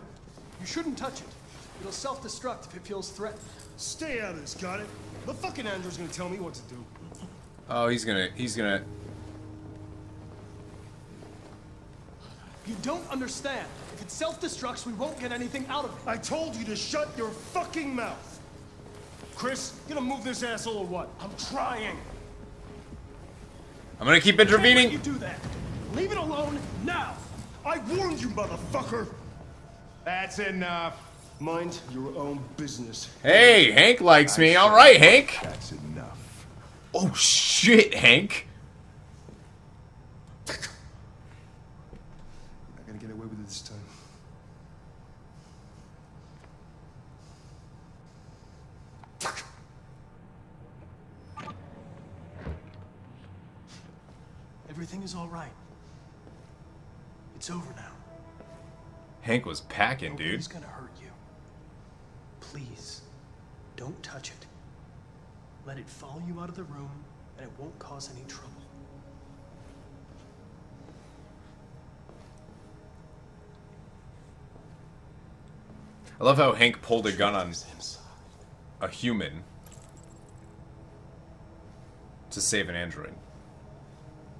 [SPEAKER 5] You shouldn't touch it. It'll self-destruct if it feels threatened.
[SPEAKER 10] Stay out of this, got it? The fucking android's gonna tell me what to do.
[SPEAKER 1] Oh, he's gonna, he's gonna...
[SPEAKER 5] You don't understand. If it self-destructs, we won't get anything out of it.
[SPEAKER 10] I told you to shut your fucking mouth! Chris, you gonna move this asshole or what? I'm trying!
[SPEAKER 1] I'm gonna keep
[SPEAKER 5] I can't let
[SPEAKER 1] intervening.
[SPEAKER 5] you do that. Leave it alone now.
[SPEAKER 10] I warned you, motherfucker! That's enough. Mind your own business.
[SPEAKER 1] Hey, Hank likes me. All right, Hank.
[SPEAKER 10] That's enough.
[SPEAKER 1] Oh, shit, Hank.
[SPEAKER 10] Not gonna get away with it this time.
[SPEAKER 5] Everything is all right. It's over now.
[SPEAKER 1] Hank was packing, dude.
[SPEAKER 5] Nobody's gonna hurt you. Don't touch it. Let it follow you out of the room, and it won't cause any trouble.
[SPEAKER 1] I love how Hank pulled a gun on a human to save an android.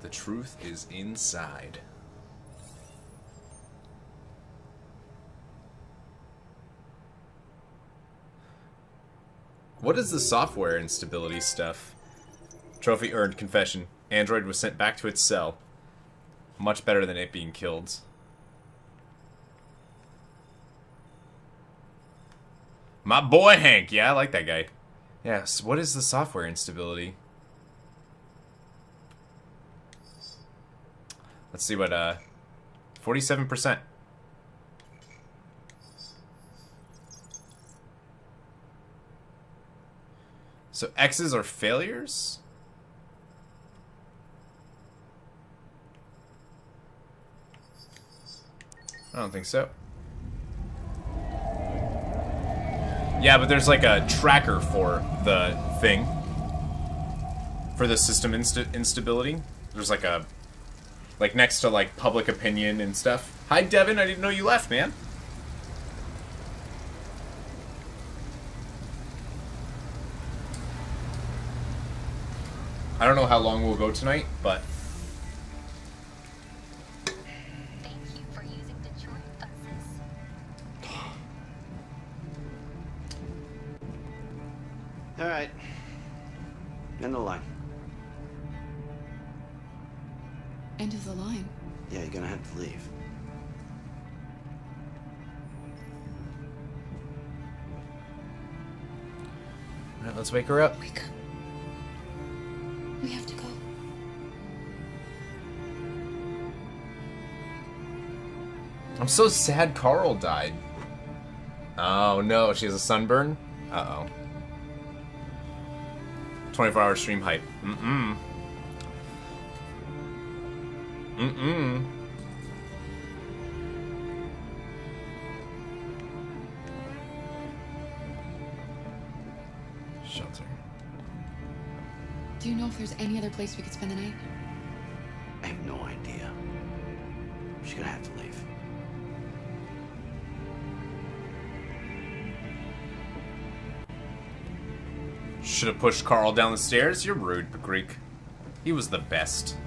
[SPEAKER 1] The truth is inside. What is the software instability stuff? Trophy earned confession. Android was sent back to its cell. Much better than it being killed. My boy Hank. Yeah, I like that guy. Yes, what is the software instability? Let's see what, uh... 47%. So X's are failures? I don't think so. Yeah, but there's like a tracker for the thing. For the system insta instability. There's like a... Like next to like public opinion and stuff. Hi Devin, I didn't know you left, man. I don't know how long we'll go tonight, but
[SPEAKER 26] All right. End of the line.
[SPEAKER 14] End of the line.
[SPEAKER 26] Yeah, you're gonna have to leave.
[SPEAKER 1] Alright, let's wake her up.
[SPEAKER 14] Wake up.
[SPEAKER 1] I'm so sad Carl died. Oh no, she has a sunburn? Uh-oh. 24 hour stream hype. Mm-mm. Mm-mm. Shelter.
[SPEAKER 14] Do you know if there's any other place we could spend the night?
[SPEAKER 26] I have no idea. She's gonna have to leave.
[SPEAKER 1] Should have pushed Carl down the stairs. You're rude, Greek. He was the best.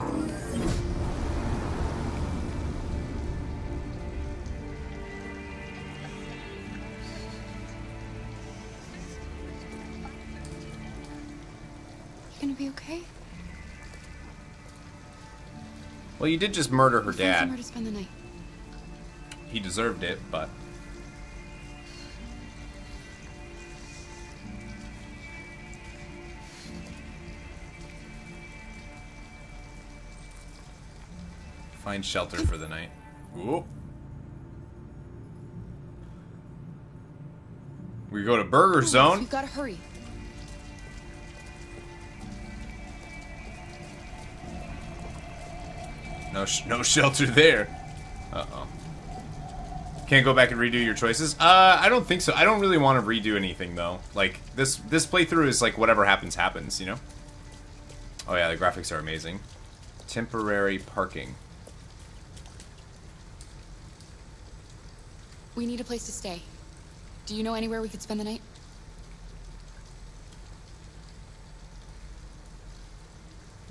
[SPEAKER 14] You gonna be okay?
[SPEAKER 1] Well, you did just murder her dad.
[SPEAKER 14] spend the night.
[SPEAKER 1] He deserved it, but... Find shelter for the night. Ooh. We go to Burger Zone.
[SPEAKER 14] We've gotta hurry.
[SPEAKER 1] No, sh no shelter there. Uh-oh. Can't go back and redo your choices? Uh, I don't think so. I don't really want to redo anything, though. Like, this this playthrough is like whatever happens, happens, you know? Oh yeah, the graphics are amazing. Temporary parking.
[SPEAKER 14] We need a place to stay. Do you know anywhere we could spend the night?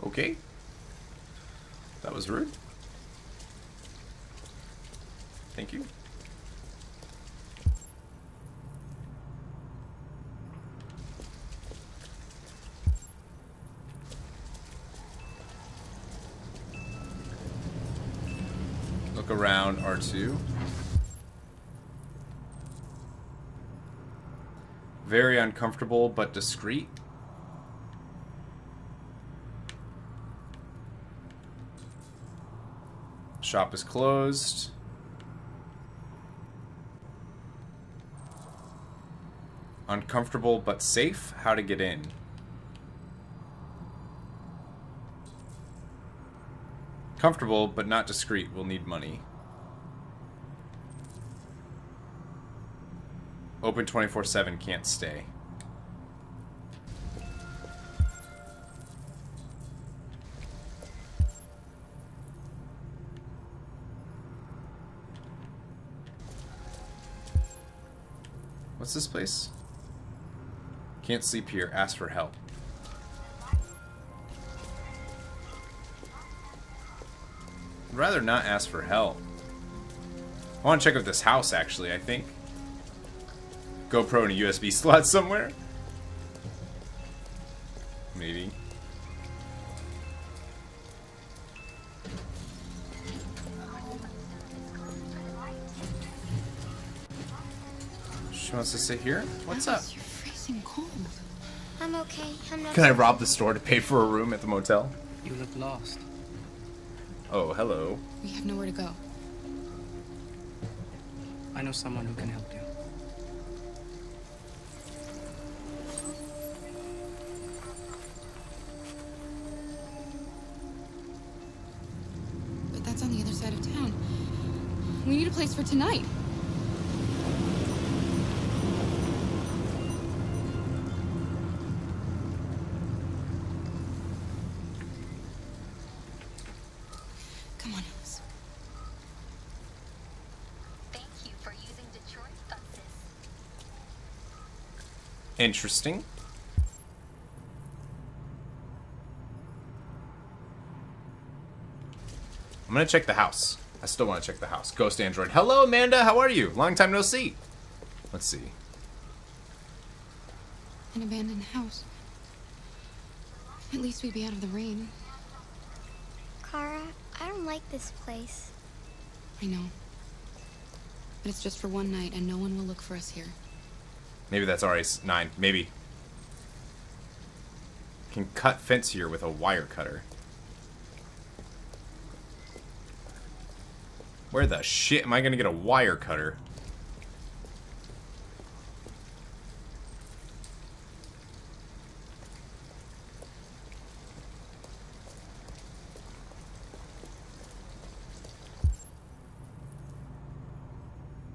[SPEAKER 1] Okay. That was rude. Thank you. Look around R2. Very uncomfortable but discreet. Shop is closed. Uncomfortable but safe. How to get in. Comfortable but not discreet. We'll need money. Open 24-7. Can't stay. What's this place? Can't sleep here. Ask for help. I'd rather not ask for help. I want to check out this house, actually, I think. GoPro in a USB slot somewhere? Maybe. She wants to sit here? What's up?
[SPEAKER 14] You're freezing cold.
[SPEAKER 18] I'm okay. I'm not.
[SPEAKER 1] Can I rob the store to pay for a room at the motel?
[SPEAKER 19] You look lost.
[SPEAKER 1] Oh, hello.
[SPEAKER 14] We have nowhere to go.
[SPEAKER 19] I know someone who can help you.
[SPEAKER 14] Place place for tonight. Come on, Alice.
[SPEAKER 27] Thank you for using Detroit buses.
[SPEAKER 1] Interesting. I'm gonna check the house. I still want to check the house. Ghost Android. Hello, Amanda. How are you? Long time no see. Let's see.
[SPEAKER 14] An abandoned house. At least we'd be out of the rain.
[SPEAKER 18] Kara, I don't like this place.
[SPEAKER 14] I know. But it's just for one night, and no one will look for us here.
[SPEAKER 1] Maybe that's RA9. Maybe. Can cut fence here with a wire cutter. Where the shit am I gonna get a wire cutter?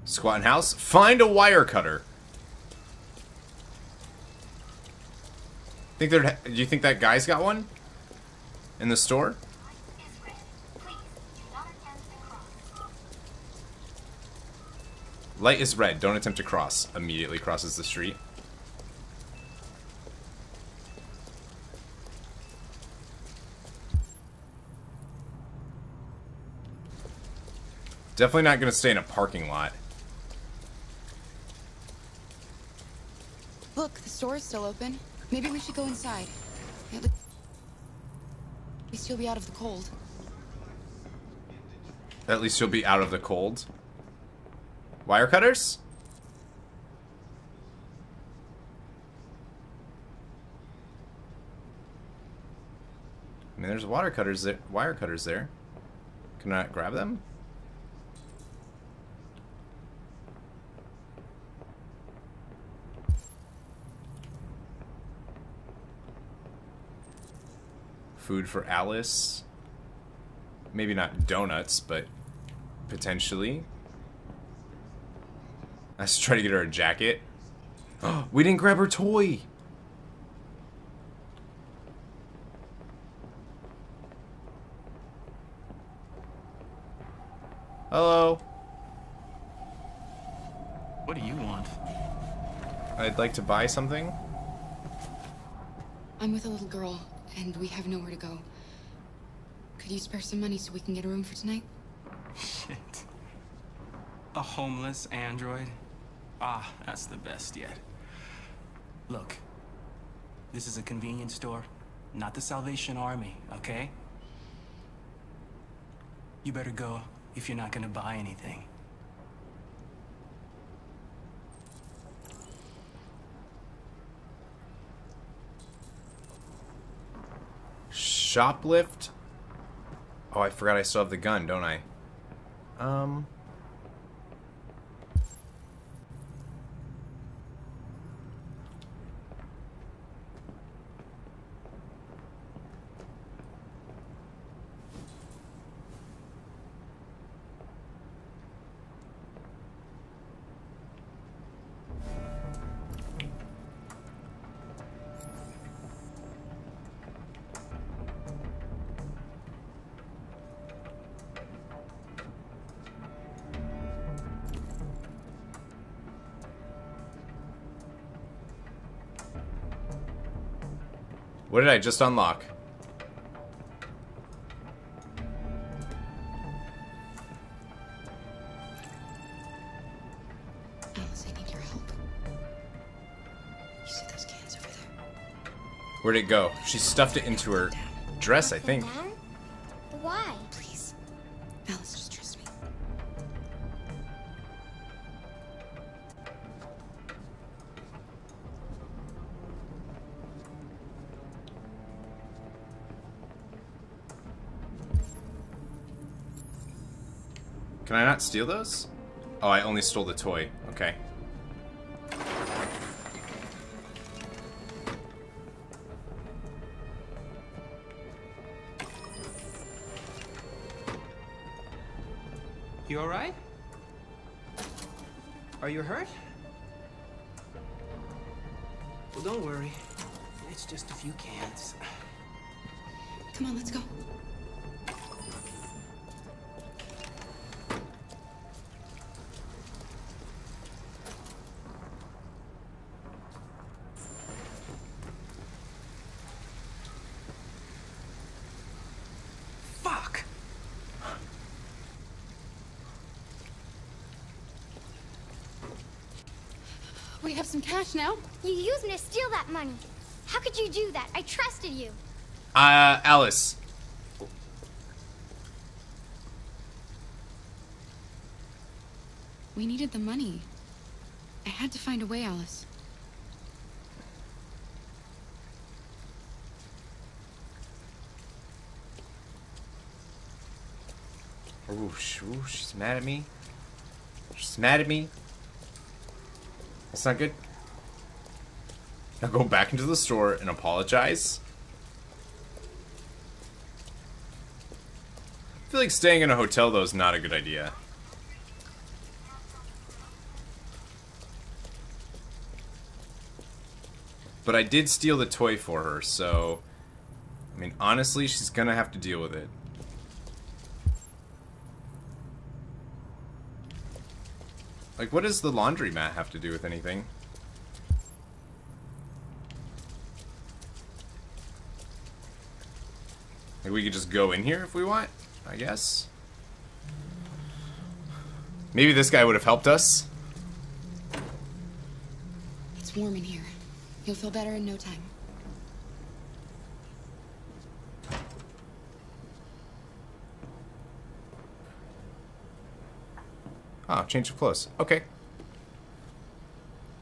[SPEAKER 1] Squatting house. Find a wire cutter. Think there? Do you think that guy's got one? In the store? Light is red. Don't attempt to cross. Immediately crosses the street. Definitely not going to stay in a parking lot.
[SPEAKER 14] Look, the store is still open. Maybe we should go inside. At least you'll be out of the cold.
[SPEAKER 1] At least you'll be out of the cold. Wire cutters? I mean, there's water cutters there, wire cutters there. Can I grab them? Food for Alice. Maybe not donuts, but potentially. Let's try to get her a jacket. (gasps) we didn't grab her toy. Hello.
[SPEAKER 19] What do you want?
[SPEAKER 1] I'd like to buy something.
[SPEAKER 14] I'm with a little girl, and we have nowhere to go. Could you spare some money so we can get a room for tonight? (laughs)
[SPEAKER 19] Shit. A homeless android? Ah, that's the best yet. Look, this is a convenience store, not the Salvation Army, okay? You better go if you're not gonna buy anything.
[SPEAKER 1] Shoplift? Oh, I forgot I still have the gun, don't I? Um... just unlock?
[SPEAKER 14] Alice, I need your help. You see those cans over there?
[SPEAKER 1] Where'd it go? She stuffed it into her dress, I think. Steal those? Oh, I only stole the toy. Okay.
[SPEAKER 19] You alright?
[SPEAKER 28] Are you hurt? Well, don't worry. It's just a few cans.
[SPEAKER 14] Come on, let's go.
[SPEAKER 18] You used me to steal that money. How could you do that? I trusted you.
[SPEAKER 1] Uh, Alice.
[SPEAKER 14] We needed the money. I had to find a way, Alice.
[SPEAKER 1] Ooh, ooh, she's mad at me. She's mad at me. That's not good. Now go back into the store and apologize. I feel like staying in a hotel though is not a good idea. But I did steal the toy for her, so I mean honestly she's gonna have to deal with it. Like, what does the laundromat have to do with anything? We could just go in here if we want, I guess. Maybe this guy would have helped us.
[SPEAKER 14] It's warm in here. You'll feel better in no time.
[SPEAKER 1] Oh, change of clothes. Okay.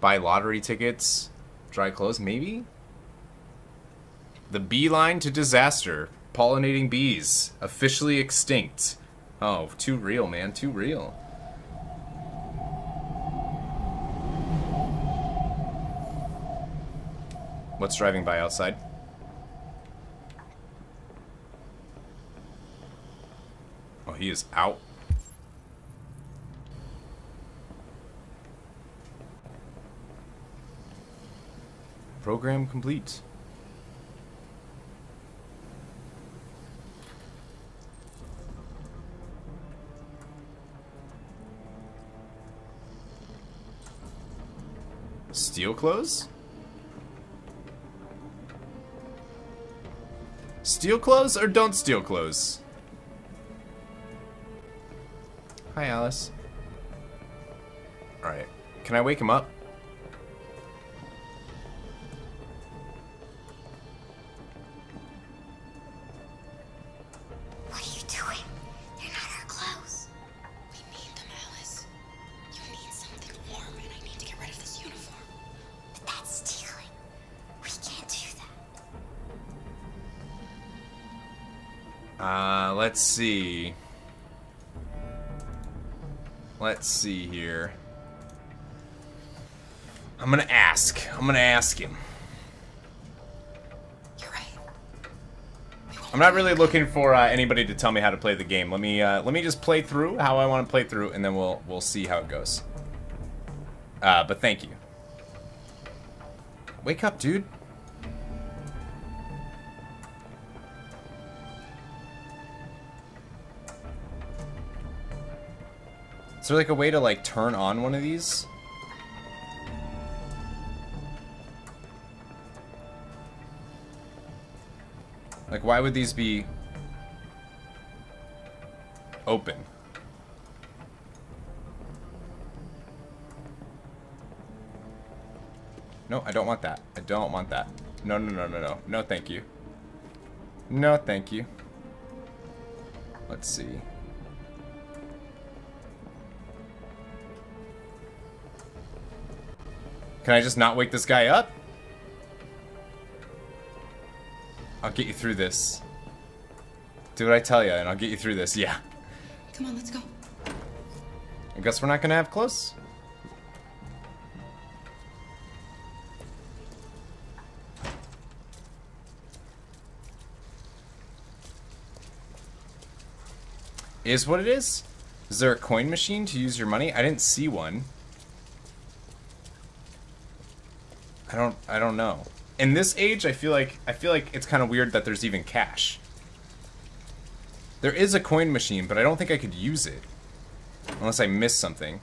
[SPEAKER 1] Buy lottery tickets. Dry clothes, maybe? The beeline to disaster. Pollinating bees. Officially extinct. Oh, too real, man. Too real. What's driving by outside? Oh, he is out. Program complete. Steal clothes? Steal clothes or don't steal clothes? Hi, Alice. Alright. Can I wake him up? Let's see. Let's see here. I'm gonna ask. I'm gonna ask him. You're right. I'm not really looking for uh, anybody to tell me how to play the game. Let me uh, let me just play through how I want to play through, and then we'll we'll see how it goes. Uh, but thank you. Wake up, dude. There like a way to like turn on one of these? Like why would these be open? No, I don't want that. I don't want that. No, no, no, no, no. No, thank you. No, thank you. Let's see. Can I just not wake this guy up? I'll get you through this. Do what I tell you, and I'll get you through this. Yeah.
[SPEAKER 14] Come on, let's go.
[SPEAKER 1] I guess we're not gonna have close. Is what it is? Is there a coin machine to use your money? I didn't see one. I don't I don't know. In this age, I feel like I feel like it's kind of weird that there's even cash. There is a coin machine, but I don't think I could use it. Unless I miss something.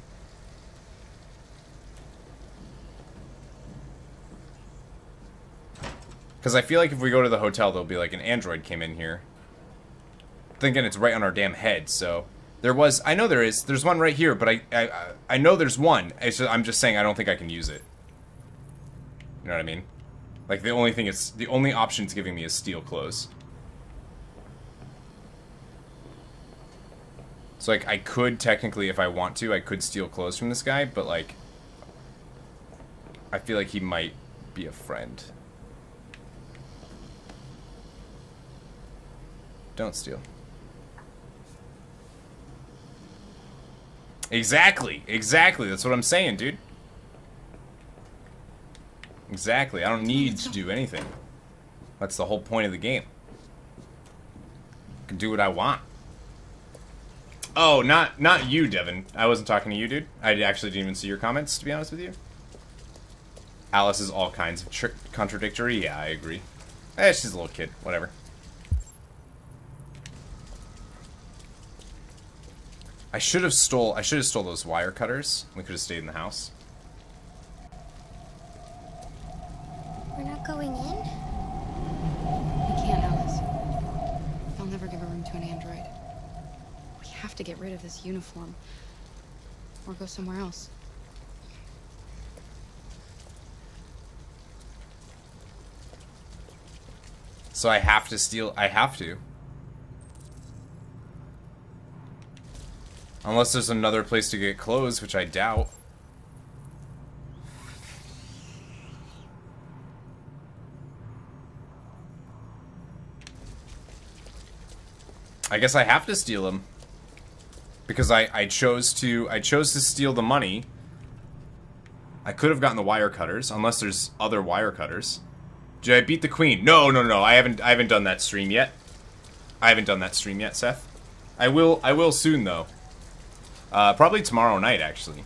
[SPEAKER 1] Because I feel like if we go to the hotel, there'll be like an android came in here. Thinking it's right on our damn head, so... There was... I know there is. There's one right here, but I I, I know there's one. Just, I'm just saying I don't think I can use it. You know what I mean? Like, the only thing it's... The only option it's giving me is steal clothes. So, like, I could technically, if I want to, I could steal clothes from this guy, but, like... I feel like he might be a friend. Don't steal. Exactly. Exactly. That's what I'm saying, dude. Exactly. I don't need to do anything. That's the whole point of the game. I can do what I want. Oh, not not you, Devin. I wasn't talking to you, dude. I actually didn't even see your comments, to be honest with you. Alice is all kinds of contradictory. Yeah, I agree. Eh, she's a little kid. Whatever. I should have stole I should have stole those wire cutters. We could have stayed in the house.
[SPEAKER 18] Going in?
[SPEAKER 14] We can't, Alice. They'll never give a room to an android. We have to get rid of this uniform. Or go somewhere else.
[SPEAKER 1] So I have to steal I have to. Unless there's another place to get clothes, which I doubt. I guess I have to steal them. Because I, I chose to I chose to steal the money. I could have gotten the wire cutters, unless there's other wire cutters. Did I beat the queen? No, no, no. I haven't I haven't done that stream yet. I haven't done that stream yet, Seth. I will I will soon though. Uh, probably tomorrow night, actually.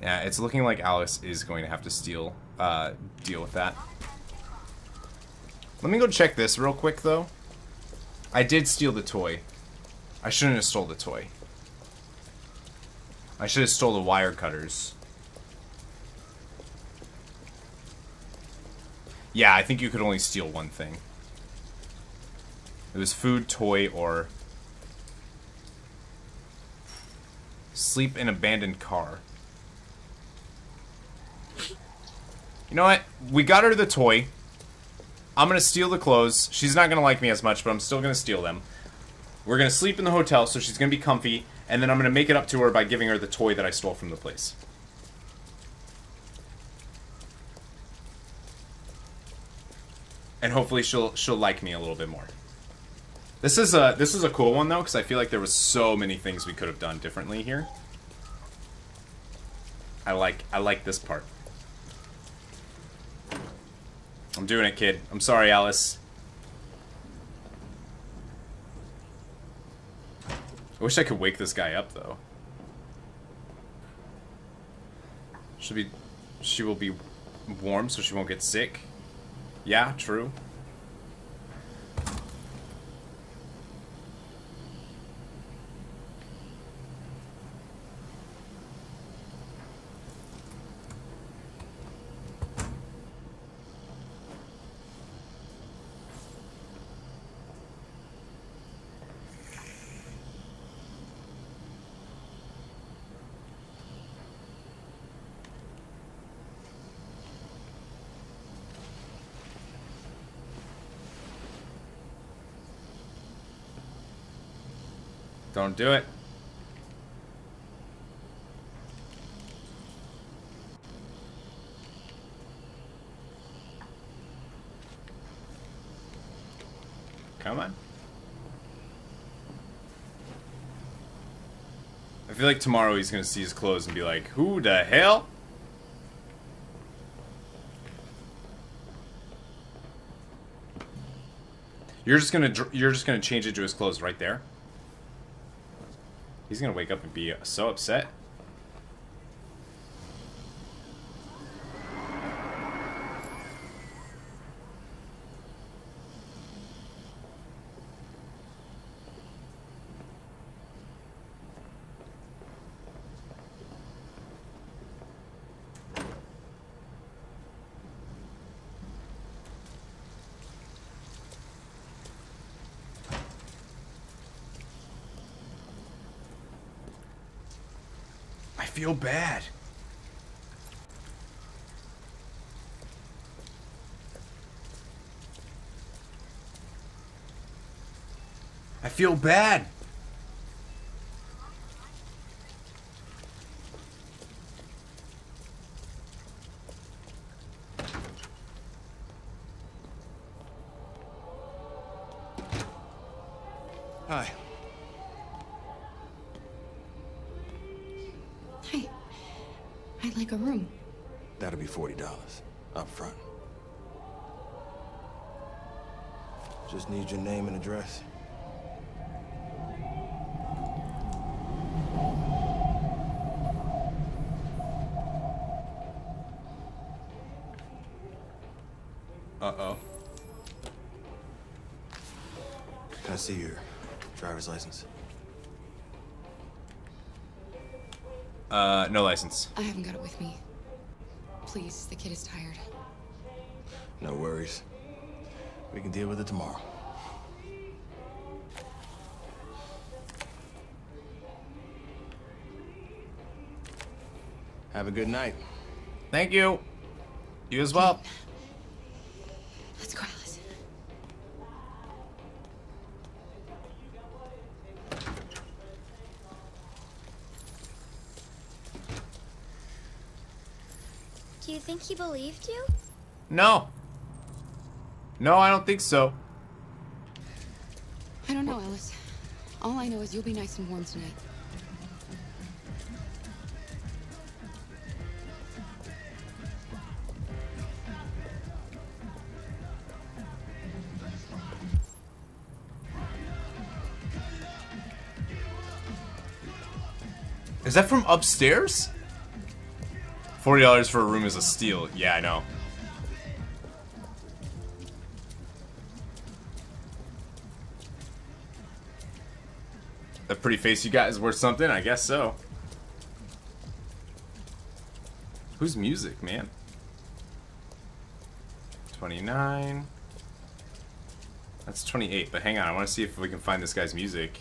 [SPEAKER 1] Yeah, it's looking like Alice is going to have to steal, uh, deal with that. Let me go check this real quick, though. I did steal the toy. I shouldn't have stole the toy. I should have stole the wire cutters. Yeah, I think you could only steal one thing. It was food, toy, or Sleep in abandoned car. You know what? We got her the toy. I'm gonna steal the clothes. She's not gonna like me as much, but I'm still gonna steal them. We're gonna sleep in the hotel, so she's gonna be comfy, and then I'm gonna make it up to her by giving her the toy that I stole from the place. And hopefully she'll she'll like me a little bit more. This is a this is a cool one though, because I feel like there was so many things we could have done differently here. I like I like this part. I'm doing it, kid. I'm sorry, Alice. I wish I could wake this guy up though. Should be she will be warm so she won't get sick. Yeah, true. Do it. Come on. I feel like tomorrow he's gonna see his clothes and be like, who the hell? You're just gonna you're just gonna change it to his clothes right there. He's gonna wake up and be so upset. Feel bad. I feel bad.
[SPEAKER 10] License.
[SPEAKER 14] I haven't got it with me. Please, the kid is tired.
[SPEAKER 10] No worries. We can deal with it tomorrow. Have a good night.
[SPEAKER 1] Thank you. You as well.
[SPEAKER 14] Let's go, Alice.
[SPEAKER 18] Do you think he believed you?
[SPEAKER 1] No. No, I don't think so.
[SPEAKER 14] I don't know, Alice. All I know is you'll be nice and warm tonight.
[SPEAKER 1] Is that from upstairs? $40 for a room is a steal. Yeah, I know. That pretty face you got is worth something? I guess so. Who's music, man? 29. That's 28, but hang on, I want to see if we can find this guy's music.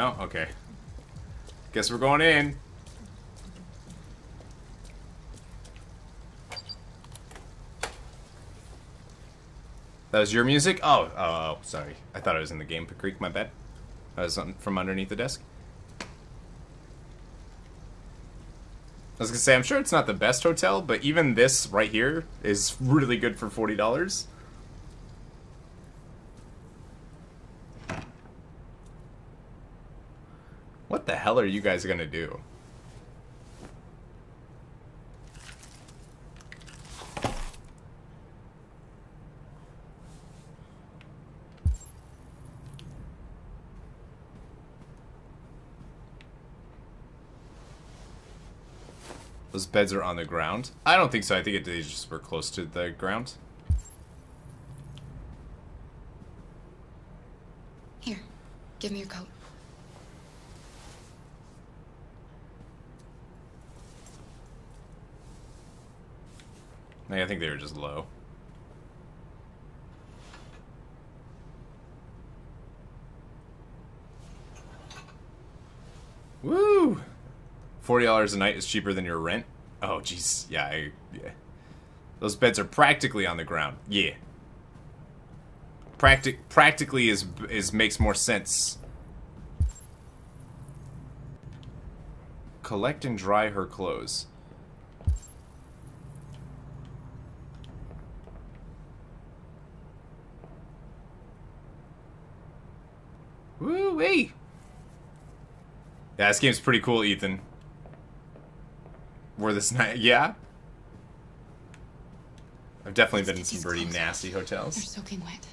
[SPEAKER 1] No? Okay. Guess we're going in. That was your music? Oh, oh, oh, oh sorry. I thought it was in the game, Creek, my bad. That was from underneath the desk. I was gonna say, I'm sure it's not the best hotel, but even this right here is really good for $40. What the are you guys gonna do? Those beds are on the ground? I don't think so. I think it, they just were close to the ground.
[SPEAKER 14] Here, give me your coat.
[SPEAKER 1] I think they were just low. Woo! Forty dollars a night is cheaper than your rent. Oh, jeez. Yeah, I, yeah. Those beds are practically on the ground. Yeah. Practic practically is is makes more sense. Collect and dry her clothes. Woo wee! Yeah, this game's pretty cool, Ethan. Where this night, yeah. I've definitely been in some pretty nasty
[SPEAKER 14] They're
[SPEAKER 1] hotels.
[SPEAKER 14] soaking wet.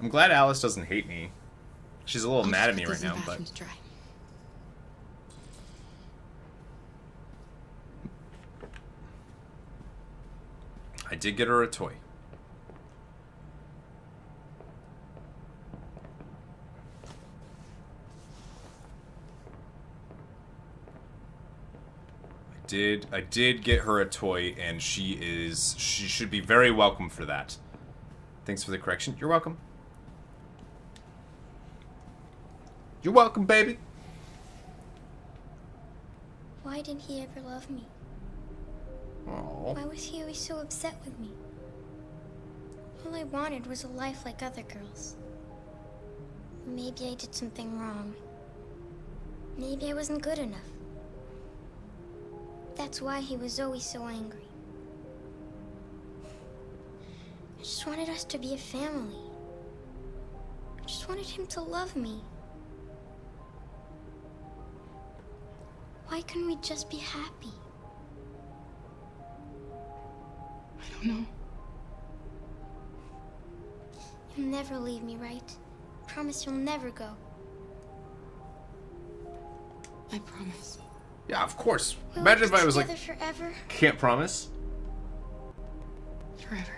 [SPEAKER 1] I'm glad Alice doesn't hate me. She's a little
[SPEAKER 14] I'll
[SPEAKER 1] mad at me right now, but
[SPEAKER 14] dry.
[SPEAKER 1] I did get her a toy. I did I did get her a toy, and she is she should be very welcome for that. Thanks for the correction. You're welcome. You're welcome, baby.
[SPEAKER 18] Why didn't he ever love me?
[SPEAKER 1] Oh.
[SPEAKER 18] Why was he always so upset with me? All I wanted was a life like other girls. Maybe I did something wrong. Maybe I wasn't good enough. That's why he was always so angry. I just wanted us to be a family. I just wanted him to love me. Why couldn't we just be happy?
[SPEAKER 14] Don't know.
[SPEAKER 18] You'll never leave me, right? Promise you'll never go.
[SPEAKER 14] I promise.
[SPEAKER 1] Yeah, of course.
[SPEAKER 18] We'll
[SPEAKER 1] Imagine if I was like,
[SPEAKER 18] forever.
[SPEAKER 1] can't promise.
[SPEAKER 14] Forever.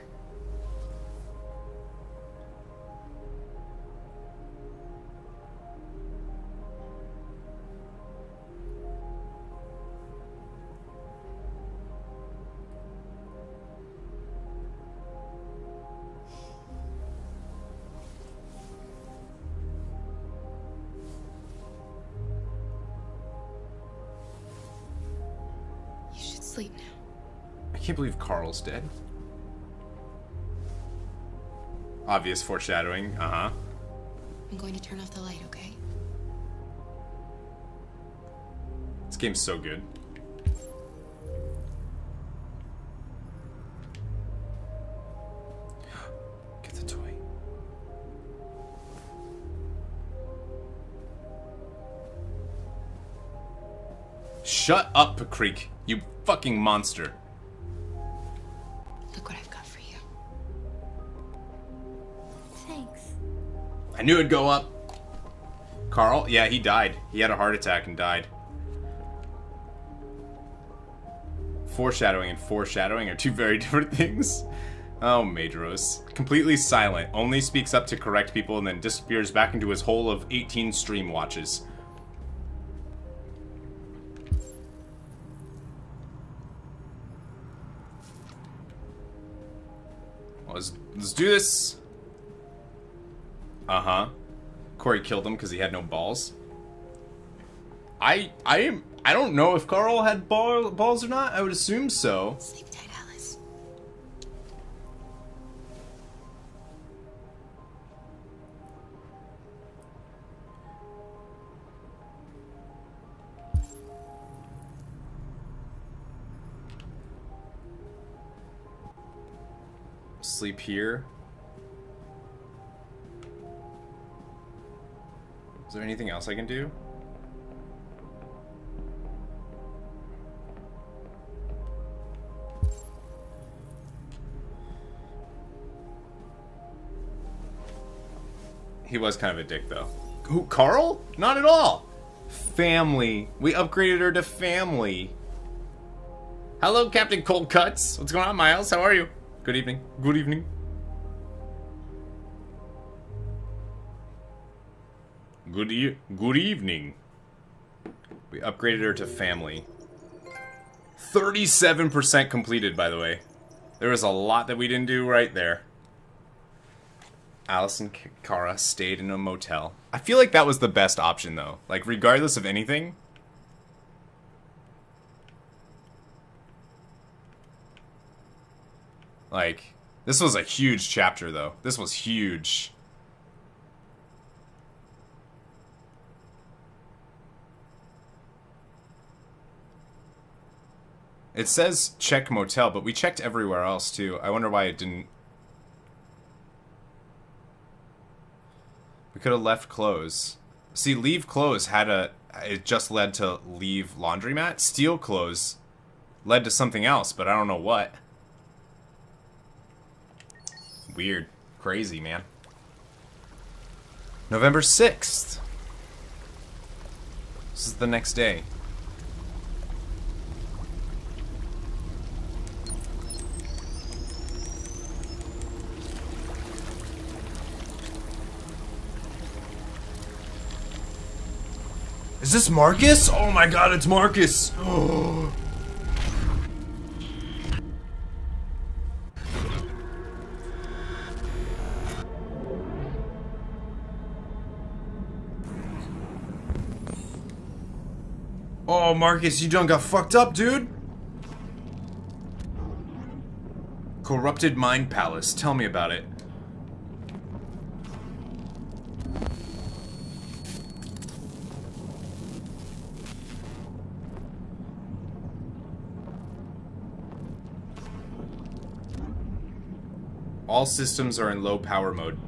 [SPEAKER 1] Believe Carl's dead. Obvious foreshadowing. Uh huh.
[SPEAKER 14] I'm going to turn off the light, okay?
[SPEAKER 1] This game's so good. (gasps) Get the toy. Shut up, Creek. You fucking monster. I knew it'd go up. Carl? Yeah, he died. He had a heart attack and died. Foreshadowing and foreshadowing are two very (laughs) different things. Oh, Madros. Completely silent, only speaks up to correct people and then disappears back into his hole of 18 stream watches. Let's, let's do this. Uh-huh. Corey killed him because he had no balls. I I am I don't know if Carl had ball, balls or not. I would assume so.
[SPEAKER 14] Sleep tight, Alice.
[SPEAKER 1] Sleep here. Is there anything else I can do? He was kind of a dick, though. Who, Carl? Not at all. Family. We upgraded her to family. Hello, Captain Cold Cuts. What's going on, Miles? How are you? Good evening. Good evening. Good e good evening. We upgraded her to family. 37% completed, by the way. There was a lot that we didn't do right there. Alice and Kara stayed in a motel. I feel like that was the best option, though. Like, regardless of anything. Like, this was a huge chapter, though. This was huge. It says check motel, but we checked everywhere else, too. I wonder why it didn't We could have left clothes. See, leave clothes had a. It just led to leave laundromat. Steal clothes led to something else, but I don't know what. Weird. Crazy, man. November 6th. This is the next day. Is this Markus? Oh my god, it's Markus! Oh. Markus, you done got fucked up, dude! Corrupted Mind Palace, tell me about it. All systems are in low power mode.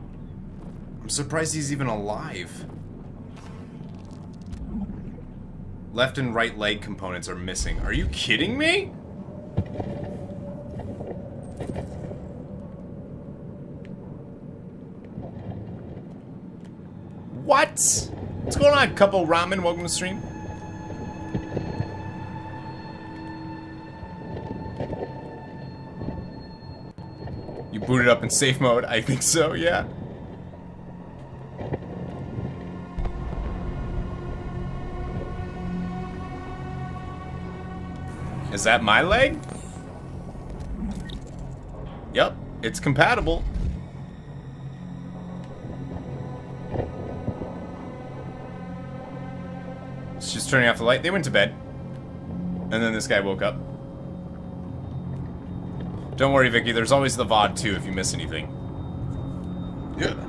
[SPEAKER 1] I'm surprised he's even alive. Left and right leg components are missing. Are you kidding me? What? What's going on, couple ramen? Welcome to stream. Booted up in safe mode? I think so, yeah. Is that my leg? Yep, it's compatible. It's just turning off the light. They went to bed. And then this guy woke up. Don't worry, Vicky. There's always the VOD, too, if you miss anything. Yeah. (laughs)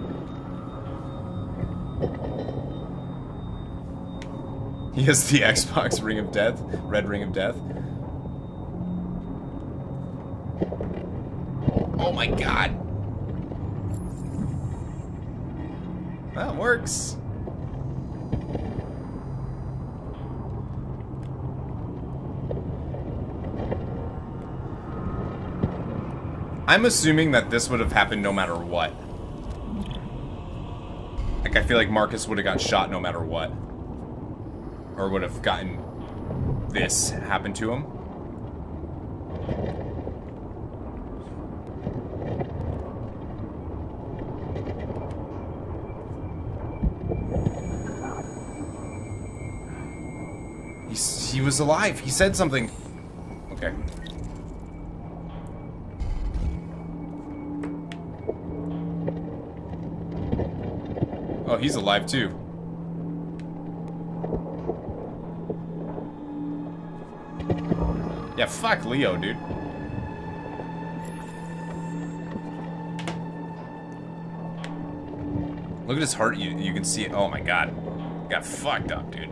[SPEAKER 1] He has the Xbox Ring of Death. Red Ring of Death. Oh my god. That works. I'm assuming that this would have happened no matter what. Like, I feel like Markus would have got shot no matter what. Or would have gotten this happen to him. He's, he was alive. He said something. He's alive too. Yeah, fuck Leo, dude. Look at his heart. You, you can see it. Oh my god. Got fucked up, dude.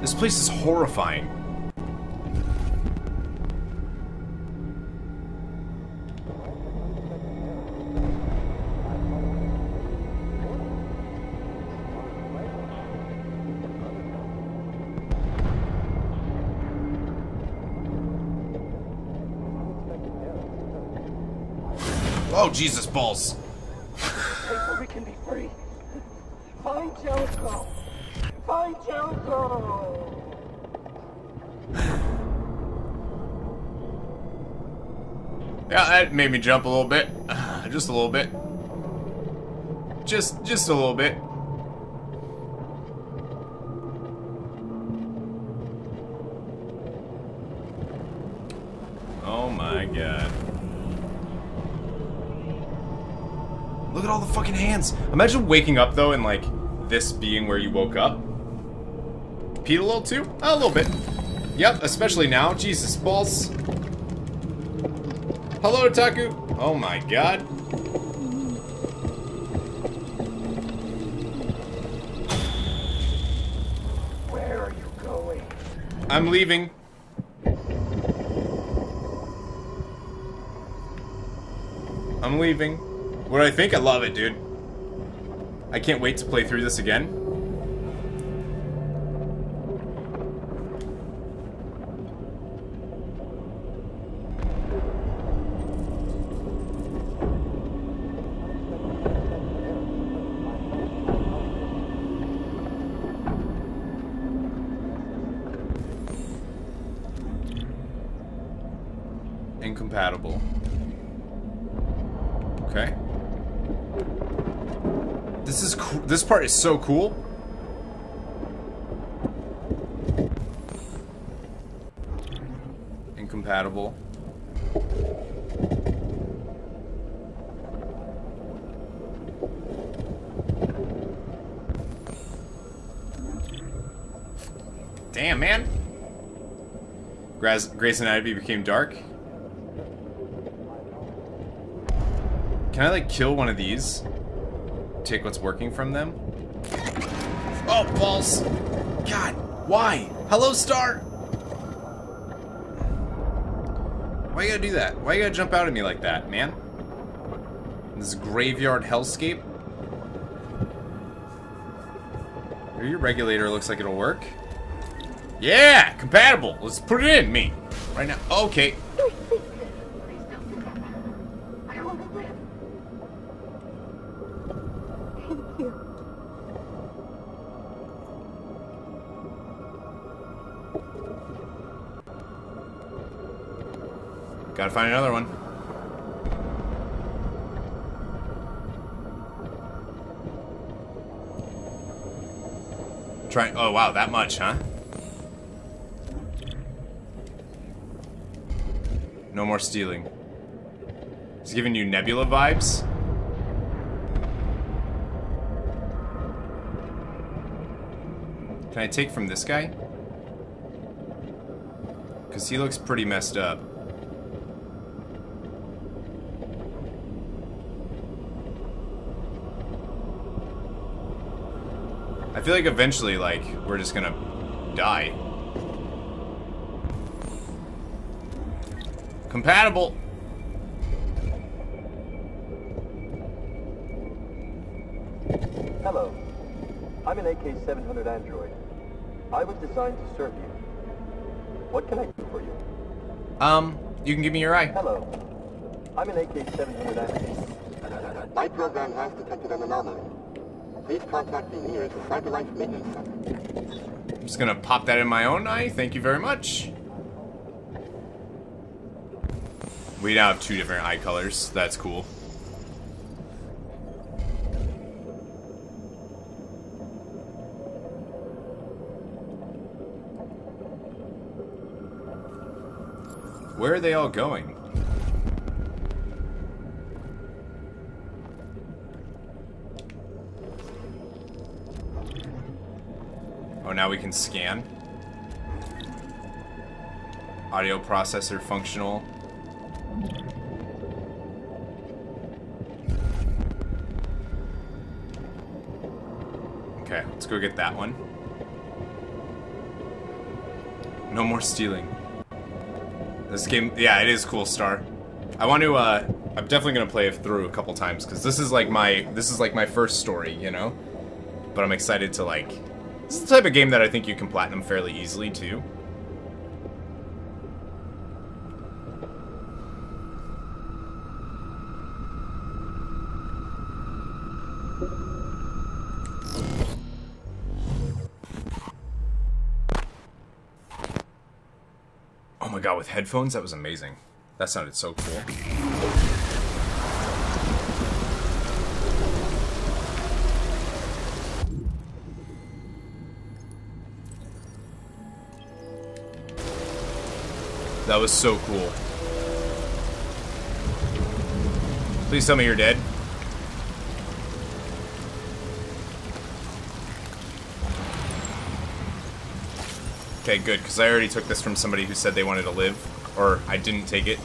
[SPEAKER 1] This place is horrifying. Jesus balls.
[SPEAKER 29] we can be free. Find Jericho. Find Jericho.
[SPEAKER 1] Yeah, that made me jump a little bit. (sighs) Just a little bit. Just, just a little bit. Oh my god. Look at all hands. Imagine waking up though and like this being where you woke up. Peed a little too? a little bit. Yep, especially now. Jesus balls. Hello, Taku. Oh my god.
[SPEAKER 29] Where are you going?
[SPEAKER 1] I'm leaving. I'm leaving. What do I think? I love it, dude. I can't wait to play through this again. part is so cool. Incompatible. Damn, man. Grace, and Anatomy became dark. Can I, like, kill one of these? Take what's working from them? Oh, balls! God, why? Hello, Star! Why you gotta do that? Why you gotta jump out at me like that, man? This graveyard hellscape? Your regulator looks like it'll work. Yeah! Compatible! Let's put it in me! Right now. Okay. Gotta find another one. Try. Oh wow, that much, huh? No more stealing. It's giving you Nebula vibes. Can I take from this guy? Because he looks pretty messed up. Feel like eventually, like, we're just gonna die. Compatible!
[SPEAKER 30] Hello. I'm an AK-700 android. I was designed to serve you. What can I do for you?
[SPEAKER 1] Um, you can give me your eye.
[SPEAKER 30] Hello. I'm an AK-700 android. (laughs) My program has detected an anomaly. Please contact the nearest Cyberlife Maintenance Center.
[SPEAKER 1] I'm just gonna pop that in my own eye. Thank you very much. We now have two different eye colors. That's cool. Where are they all going? We can scan. Audio processor functional. Okay, let's go get that one. No more stealing. This game, yeah, it is cool, Star. I want to, uh, I'm definitely gonna play it through a couple times, because this is like my, this is like my first story, you know? But I'm excited to, like, it's the type of game that I think you can platinum fairly easily, too. Oh my god, with headphones, that was amazing. That sounded so cool. That was so cool. Please tell me you're dead. Okay, good, because I already took this from somebody who said they wanted to live. Or I didn't take it.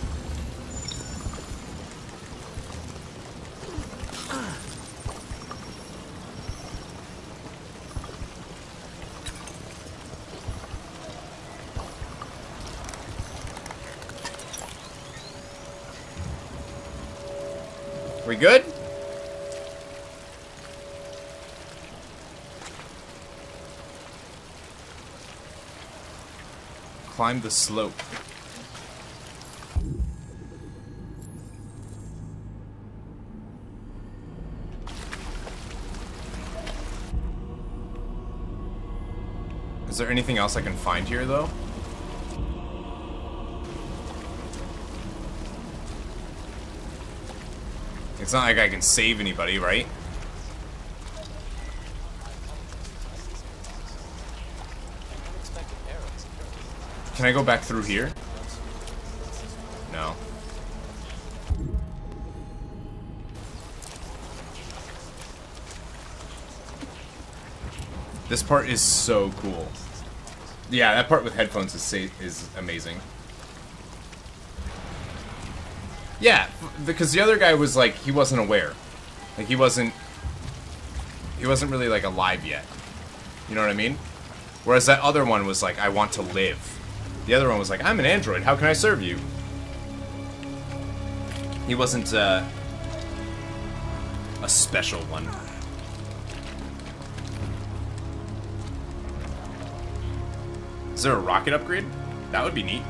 [SPEAKER 1] Climb the slope. Is there anything else I can find here, though? It's not like I can save anybody, right? Can I go back through here? No. This part is so cool. Yeah, that part with headphones is is amazing. Yeah, because the other guy was like he wasn't aware, like he wasn't he wasn't really like alive yet. You know what I mean? Whereas that other one was like, I want to live. The other one was like, I'm an android. How can I serve you? He wasn't uh, a special one. Is there a rocket upgrade? That would be neat.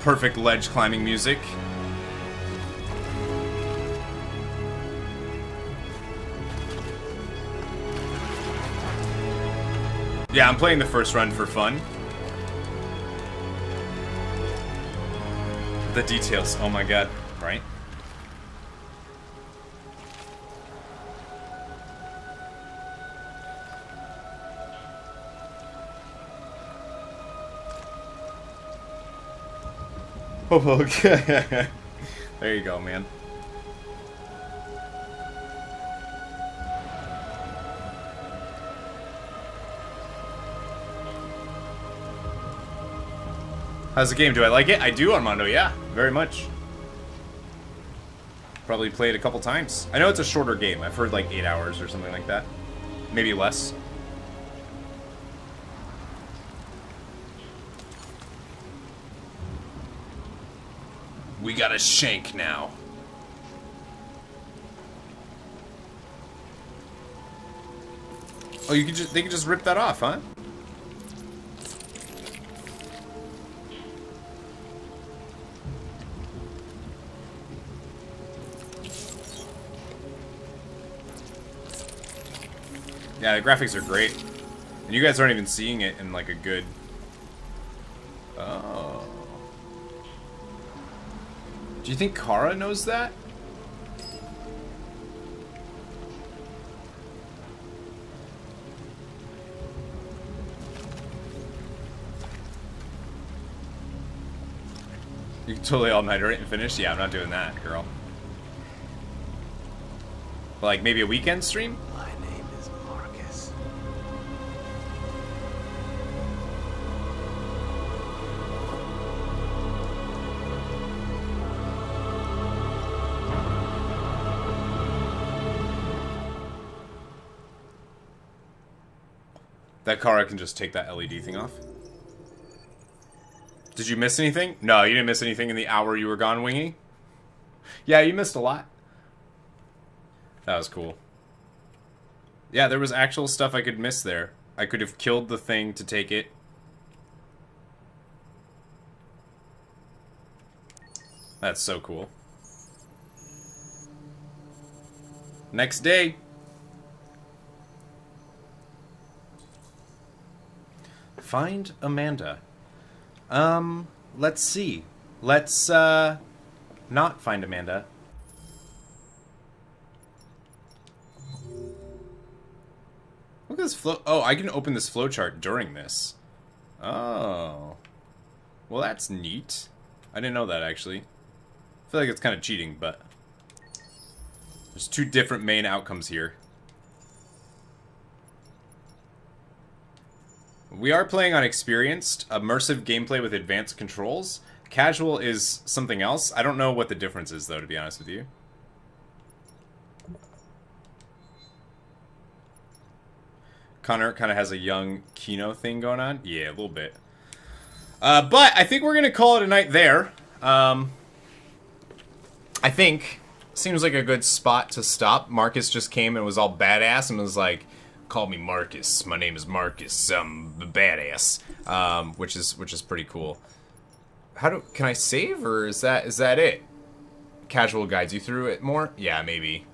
[SPEAKER 1] Perfect ledge climbing music. Yeah, I'm playing the first run for fun. The details, oh my god, right? Oh, (laughs) okay. there you go, man. How's the game? Do I like it? I do, Armando, yeah. Very much. Probably played a couple times. I know it's a shorter game. I've heard like 8 hours or something like that. Maybe less. We got a shank now. Oh, you could just they could just rip that off, huh? Yeah, the graphics are great. And you guys aren't even seeing it in like a good Oh. Do you think Kara knows that? You can totally all-nighter it and finish? Yeah, I'm not doing that, girl. Like maybe a weekend stream? That car, I can just take that LED thing off. Did you miss anything? No, you didn't miss anything in the hour you were gone, Wingy. Yeah, you missed a lot. That was cool. Yeah, there was actual stuff I could miss there. I could have killed the thing to take it. That's so cool. Next day. Find Amanda. Um, let's see. Let's, uh, not find Amanda. Look at this flow. Oh, I can open this flowchart during this. Oh. Well, that's neat. I didn't know that, actually. I feel like it's kind of cheating, but... There's two different main outcomes here. We are playing on experienced, immersive gameplay with advanced controls. Casual is something else. I don't know what the difference is, though, to be honest with you. Connor kind of has a young Kino thing going on. Yeah, a little bit. Uh, but I think we're going to call it a night there. Um, I think. Seems like a good spot to stop. Markus just came and was all badass and was like, call me Markus. My name is Markus. I'm badass. Um, which is which is pretty cool. How do can I save or is that is that it? Casual guides you through it more? Yeah, maybe.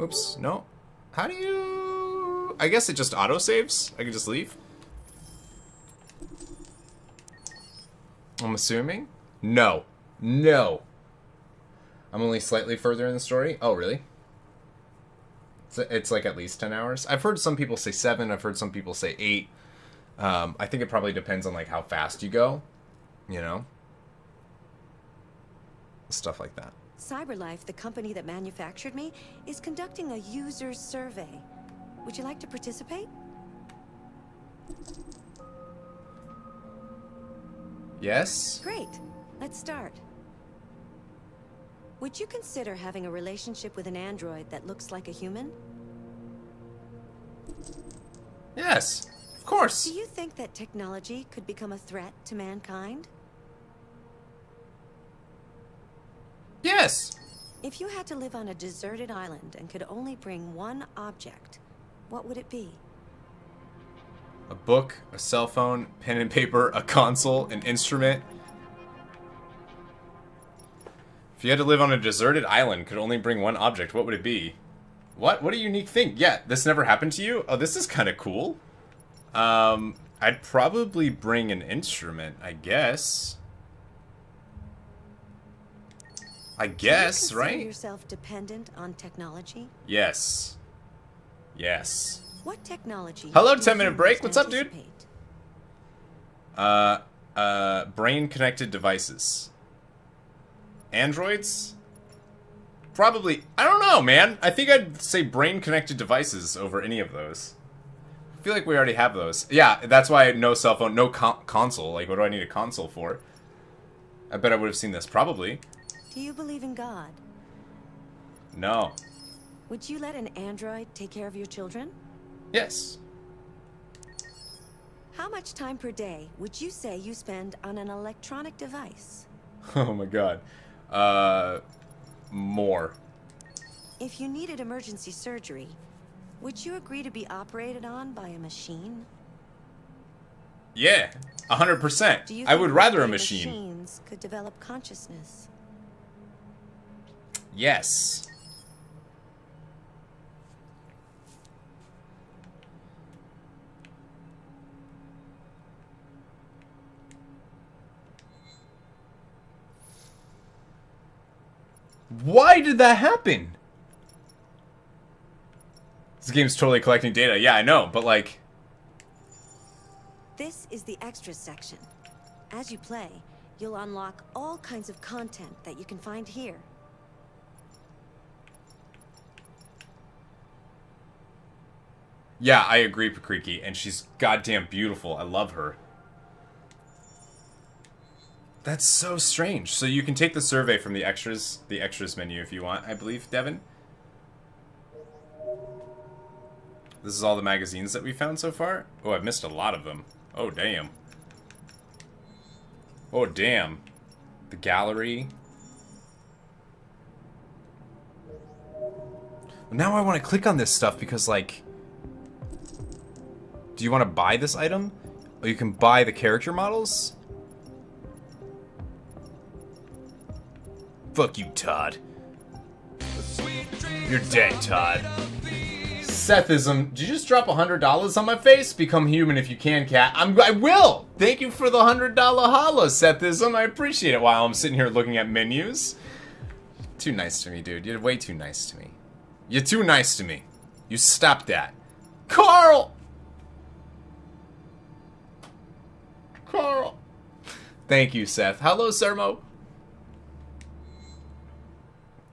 [SPEAKER 1] Oops, no. How do you I guess it just auto saves? I can just leave? I'm assuming? No. No. I'm only slightly further in the story. Oh, really? It's, like at least 10 hours. I've heard some people say 7. I've heard some people say 8. Um, I think it probably depends on like how fast you go. You know? Stuff like that.
[SPEAKER 31] CyberLife, the company that manufactured me, is conducting a user survey. Would you like to participate?
[SPEAKER 1] Yes?
[SPEAKER 31] Great. Let's start. Would you consider having a relationship with an android that looks like a human?
[SPEAKER 1] Yes. Of course.
[SPEAKER 31] Do you think that technology could become a threat to mankind?
[SPEAKER 1] Yes.
[SPEAKER 31] If you had to live on a deserted island and could only bring one object, what would it be?
[SPEAKER 1] A book, a cell phone, pen and paper, a console, an instrument. If you had to live on a deserted island, could only bring one object, what would it be? What? What a unique thing. Yeah, this never happened to you? Oh, this is kind of cool. Um, I'd probably bring an instrument, I guess. I guess,
[SPEAKER 31] Do you
[SPEAKER 1] right?
[SPEAKER 31] yourself dependent on technology?
[SPEAKER 1] Yes. Yes.
[SPEAKER 31] What technology?
[SPEAKER 1] Hello, 10 minute break. What's up, dude? Uh, uh, brain connected devices. Androids? Probably. I don't know, man. I think I'd say brain connected devices over any of those. I feel like we already have those. Yeah, that's why no cell phone, no con console. Like, what do I need a console for? I bet I would have seen this. Probably.
[SPEAKER 31] Do you believe in God?
[SPEAKER 1] No.
[SPEAKER 31] Would you let an android take care of your children?
[SPEAKER 1] Yes.
[SPEAKER 31] How much time per day would you say you spend on an electronic device? (laughs)
[SPEAKER 1] Oh my god. Uh, more.
[SPEAKER 31] If you needed emergency surgery, would you agree to be operated on by a machine?
[SPEAKER 1] Yeah, a hundred percent. I would rather a machine.
[SPEAKER 31] Machines could develop consciousness.
[SPEAKER 1] Yes. Why did that happen? This game's totally collecting data. Yeah, I know, but like,
[SPEAKER 31] This is the extras section. As you play, you'll unlock all kinds of content that you can find here.
[SPEAKER 1] yeah, I agree, Paacreeky, and she's goddamn beautiful. I love her. That's so strange. So you can take the survey from the extras, the extras menu if you want, I believe, Devin. This is all the magazines that we found so far? Oh, I've missed a lot of them. Oh, damn. Oh, damn. The gallery. Now I want to click on this stuff because, like... Do you want to buy this item? Or you can buy the character models? Fuck you, Todd. You're dead, Todd. Sethism, did you just drop $100 on my face? Become human if you can, cat. I'm, I will! Thank you for the $100 holla, Sethism. I appreciate it while I'm sitting here looking at menus. Too nice to me, dude. You're way too nice to me. You're too nice to me. You stop that. Carl! Carl! Thank you, Seth. Hello, Sermo.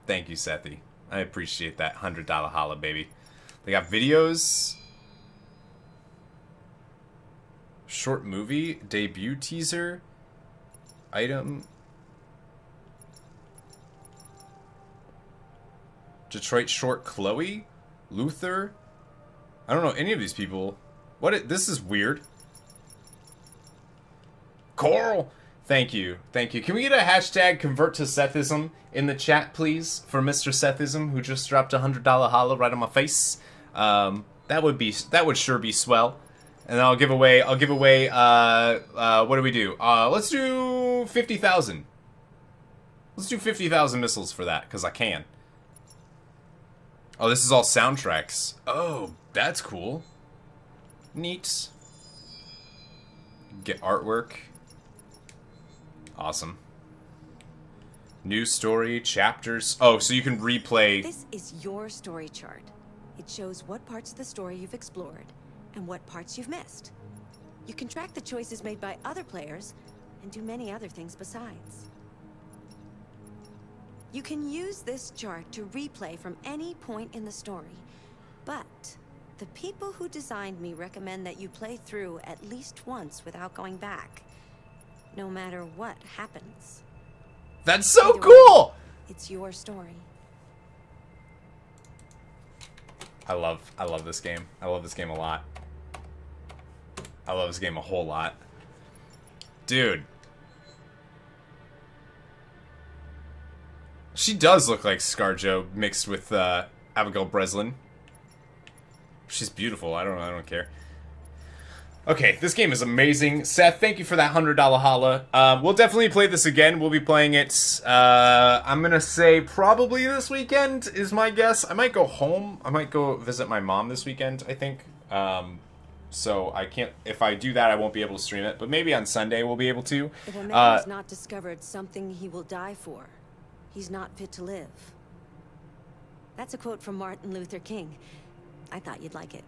[SPEAKER 1] Thank you, Sethy. I appreciate that $100 holla, baby. They got videos. Short movie. Debut teaser. Item. Detroit Short Chloe. Luther. I don't know any of these people. What? It, this is weird. Coral. Thank you. Thank you. Can we get a hashtag convert to Sethism in the chat, please, for Mr. Sethism, who just dropped a $100 holla right on my face? Um, that would be, that would sure be swell. And I'll give away, I'll give away, uh, uh, what do we do? Uh, let's do 50,000. Let's do 50,000 missiles for that, because I can. Oh, this is all soundtracks. Oh, that's cool. Neat. Get artwork. Awesome. New story, chapters. Oh, so you can replay.
[SPEAKER 31] This is your story chart. It shows what parts of the story you've explored and what parts you've missed. You can track the choices made by other players and do many other things besides. You can use this chart to replay from any point in the story, but The people who designed me recommend that you play through at least once without going back. No matter what happens.
[SPEAKER 1] That's so
[SPEAKER 31] Either way,
[SPEAKER 1] cool!
[SPEAKER 31] It's your story.
[SPEAKER 1] I love I love this game. I love this game a lot. I love this game a whole lot. Dude. She does look like Scarjo mixed with uh, Abigail Breslin. She's beautiful. I don't I don't care. Okay, this game is amazing. Seth, thank you for that $100 holla. Uh, we'll definitely play this again. We'll be playing it, uh, I'm going to say probably this weekend is my guess. I might go home. I might go visit my mom this weekend, I think. Um, so I can't, if I do that, I won't be able to stream it. But maybe on Sunday we'll be able to.
[SPEAKER 31] If a man
[SPEAKER 1] Uh,
[SPEAKER 31] has not discovered something he will die for, he's not fit to live. That's a quote from Martin Luther King. I thought you'd like it.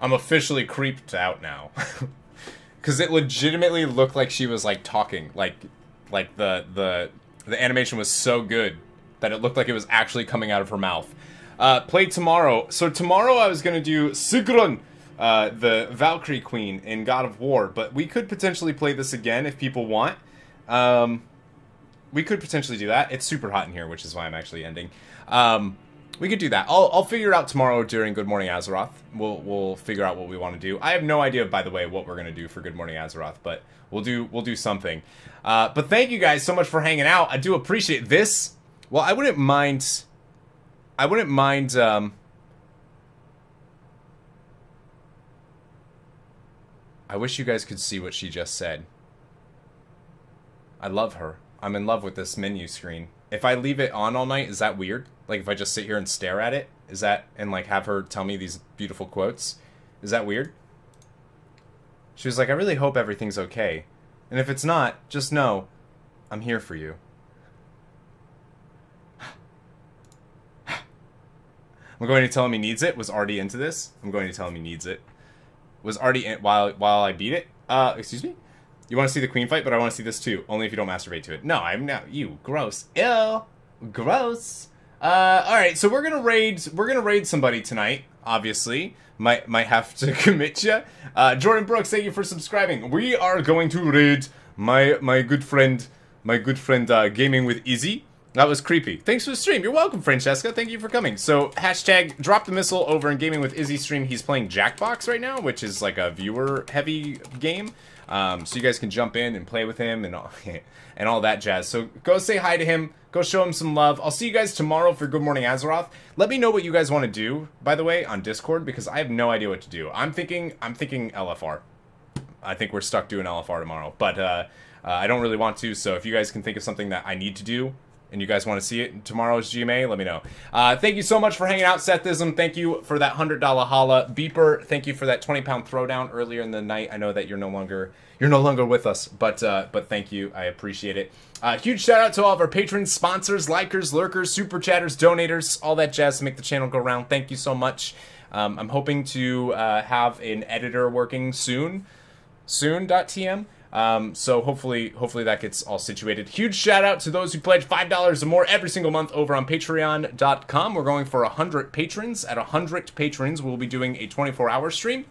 [SPEAKER 1] I'm officially creeped out now. (laughs) Cause it legitimately looked like she was like talking. Like like the the the animation was so good that it looked like it was actually coming out of her mouth. Uh play tomorrow. So tomorrow I was gonna do Sigrun, uh, the Valkyrie Queen in God of War, but we could potentially play this again if people want. Um we could potentially do that. It's super hot in here, which is why I'm actually ending. Um, we could do that. I'll, I'll figure it out tomorrow during Good Morning Azeroth. We'll we'll figure out what we want to do. I have no idea, by the way, what we're gonna do for Good Morning Azeroth, but we'll do we'll do something. Uh, but thank you guys so much for hanging out. I do appreciate this. Well, I wouldn't mind. I wouldn't mind. Um, I wish you guys could see what she just said. I love her. I'm in love with this menu screen. If I leave it on all night, is that weird? Like if I just sit here and stare at it, is that and like have her tell me these beautiful quotes? Is that weird? She was like, "I really hope everything's okay. And if it's not, just know I'm here for you." (sighs) I'm going to tell him he needs it. Was already into this. I'm going to tell him he needs it. Was already in while while I beat it. Uh, excuse me. You want to see the queen fight, but I want to see this too. Only if you don't masturbate to it. No, I'm not. You gross. Ew. Gross. Uh, all right. So we're gonna raid. We're gonna raid somebody tonight. Obviously, might might have to (laughs) commit you. Uh, Jordan Brooks, thank you for subscribing. We are going to raid my my good friend, my good friend, uh, gaming with Izzy. That was creepy. Thanks for the stream. You're welcome, Francesca. Thank you for coming. So, hashtag drop the missile over in Gaming with Izzy stream. He's playing Jackbox right now, which is like a viewer-heavy game. Um, so you guys can jump in and play with him and all, (laughs) and all that jazz. So go say hi to him. Go show him some love. I'll see you guys tomorrow for Good Morning Azeroth. Let me know what you guys want to do, by the way, on Discord because I have no idea what to do. I'm thinking I'm thinking LFR. I think we're stuck doing LFR tomorrow, but uh, uh, I don't really want to. So if you guys can think of something that I need to do and you guys want to see it tomorrow's GMA, let me know. Uh, thank you so much for hanging out, Sethism. Thank you for that hundred dollar holla, Beeper. Thank you for that twenty pound throwdown earlier in the night. I know that you're no longer you're no longer with us, but uh, but thank you. I appreciate it. Uh, huge shout out to all of our patrons, sponsors, likers, lurkers, super chatters, donators, all that jazz to make the channel go round. Thank you so much. Um, I'm hoping to uh, have an editor working soon, soon.tm. Um, so hopefully, hopefully that gets all situated. Huge shout out to those who pledge five dollars or more every single month over on Patreon.com. We're going for hundred patrons. At hundred patrons, we'll be doing a 24-hour stream.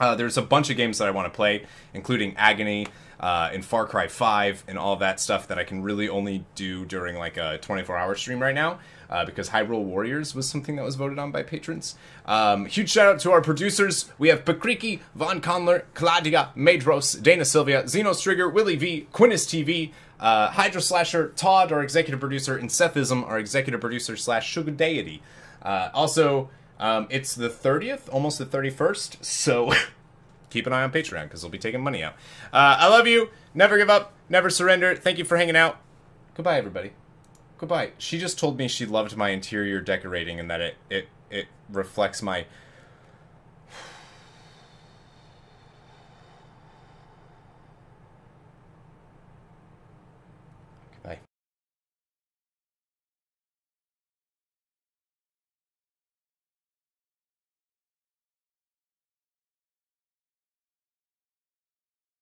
[SPEAKER 1] Uh, there's a bunch of games that I want to play, including Agony uh, and Far Cry 5 and all that stuff that I can really only do during like a 24-hour stream right now. Uh, because Hyrule Warriors was something that was voted on by patrons. Um, huge shout out to our producers. We have Paacreeky, Von Conler, Claudia, Madros, Dana Sylvia, Xenos Trigger, Willie V, Quinnis TV, uh, Slasher, Todd, our executive producer, and Sethism, our executive producer slash Sugar Deity. Uh, also, um, it's the 30th, almost the 31st, so (laughs) keep an eye on Patreon because we'll be taking money out. Uh, I love you. Never give up. Never surrender. Thank you for hanging out. Goodbye, everybody. Goodbye. She just told me she loved my interior decorating and that it, it, it reflects my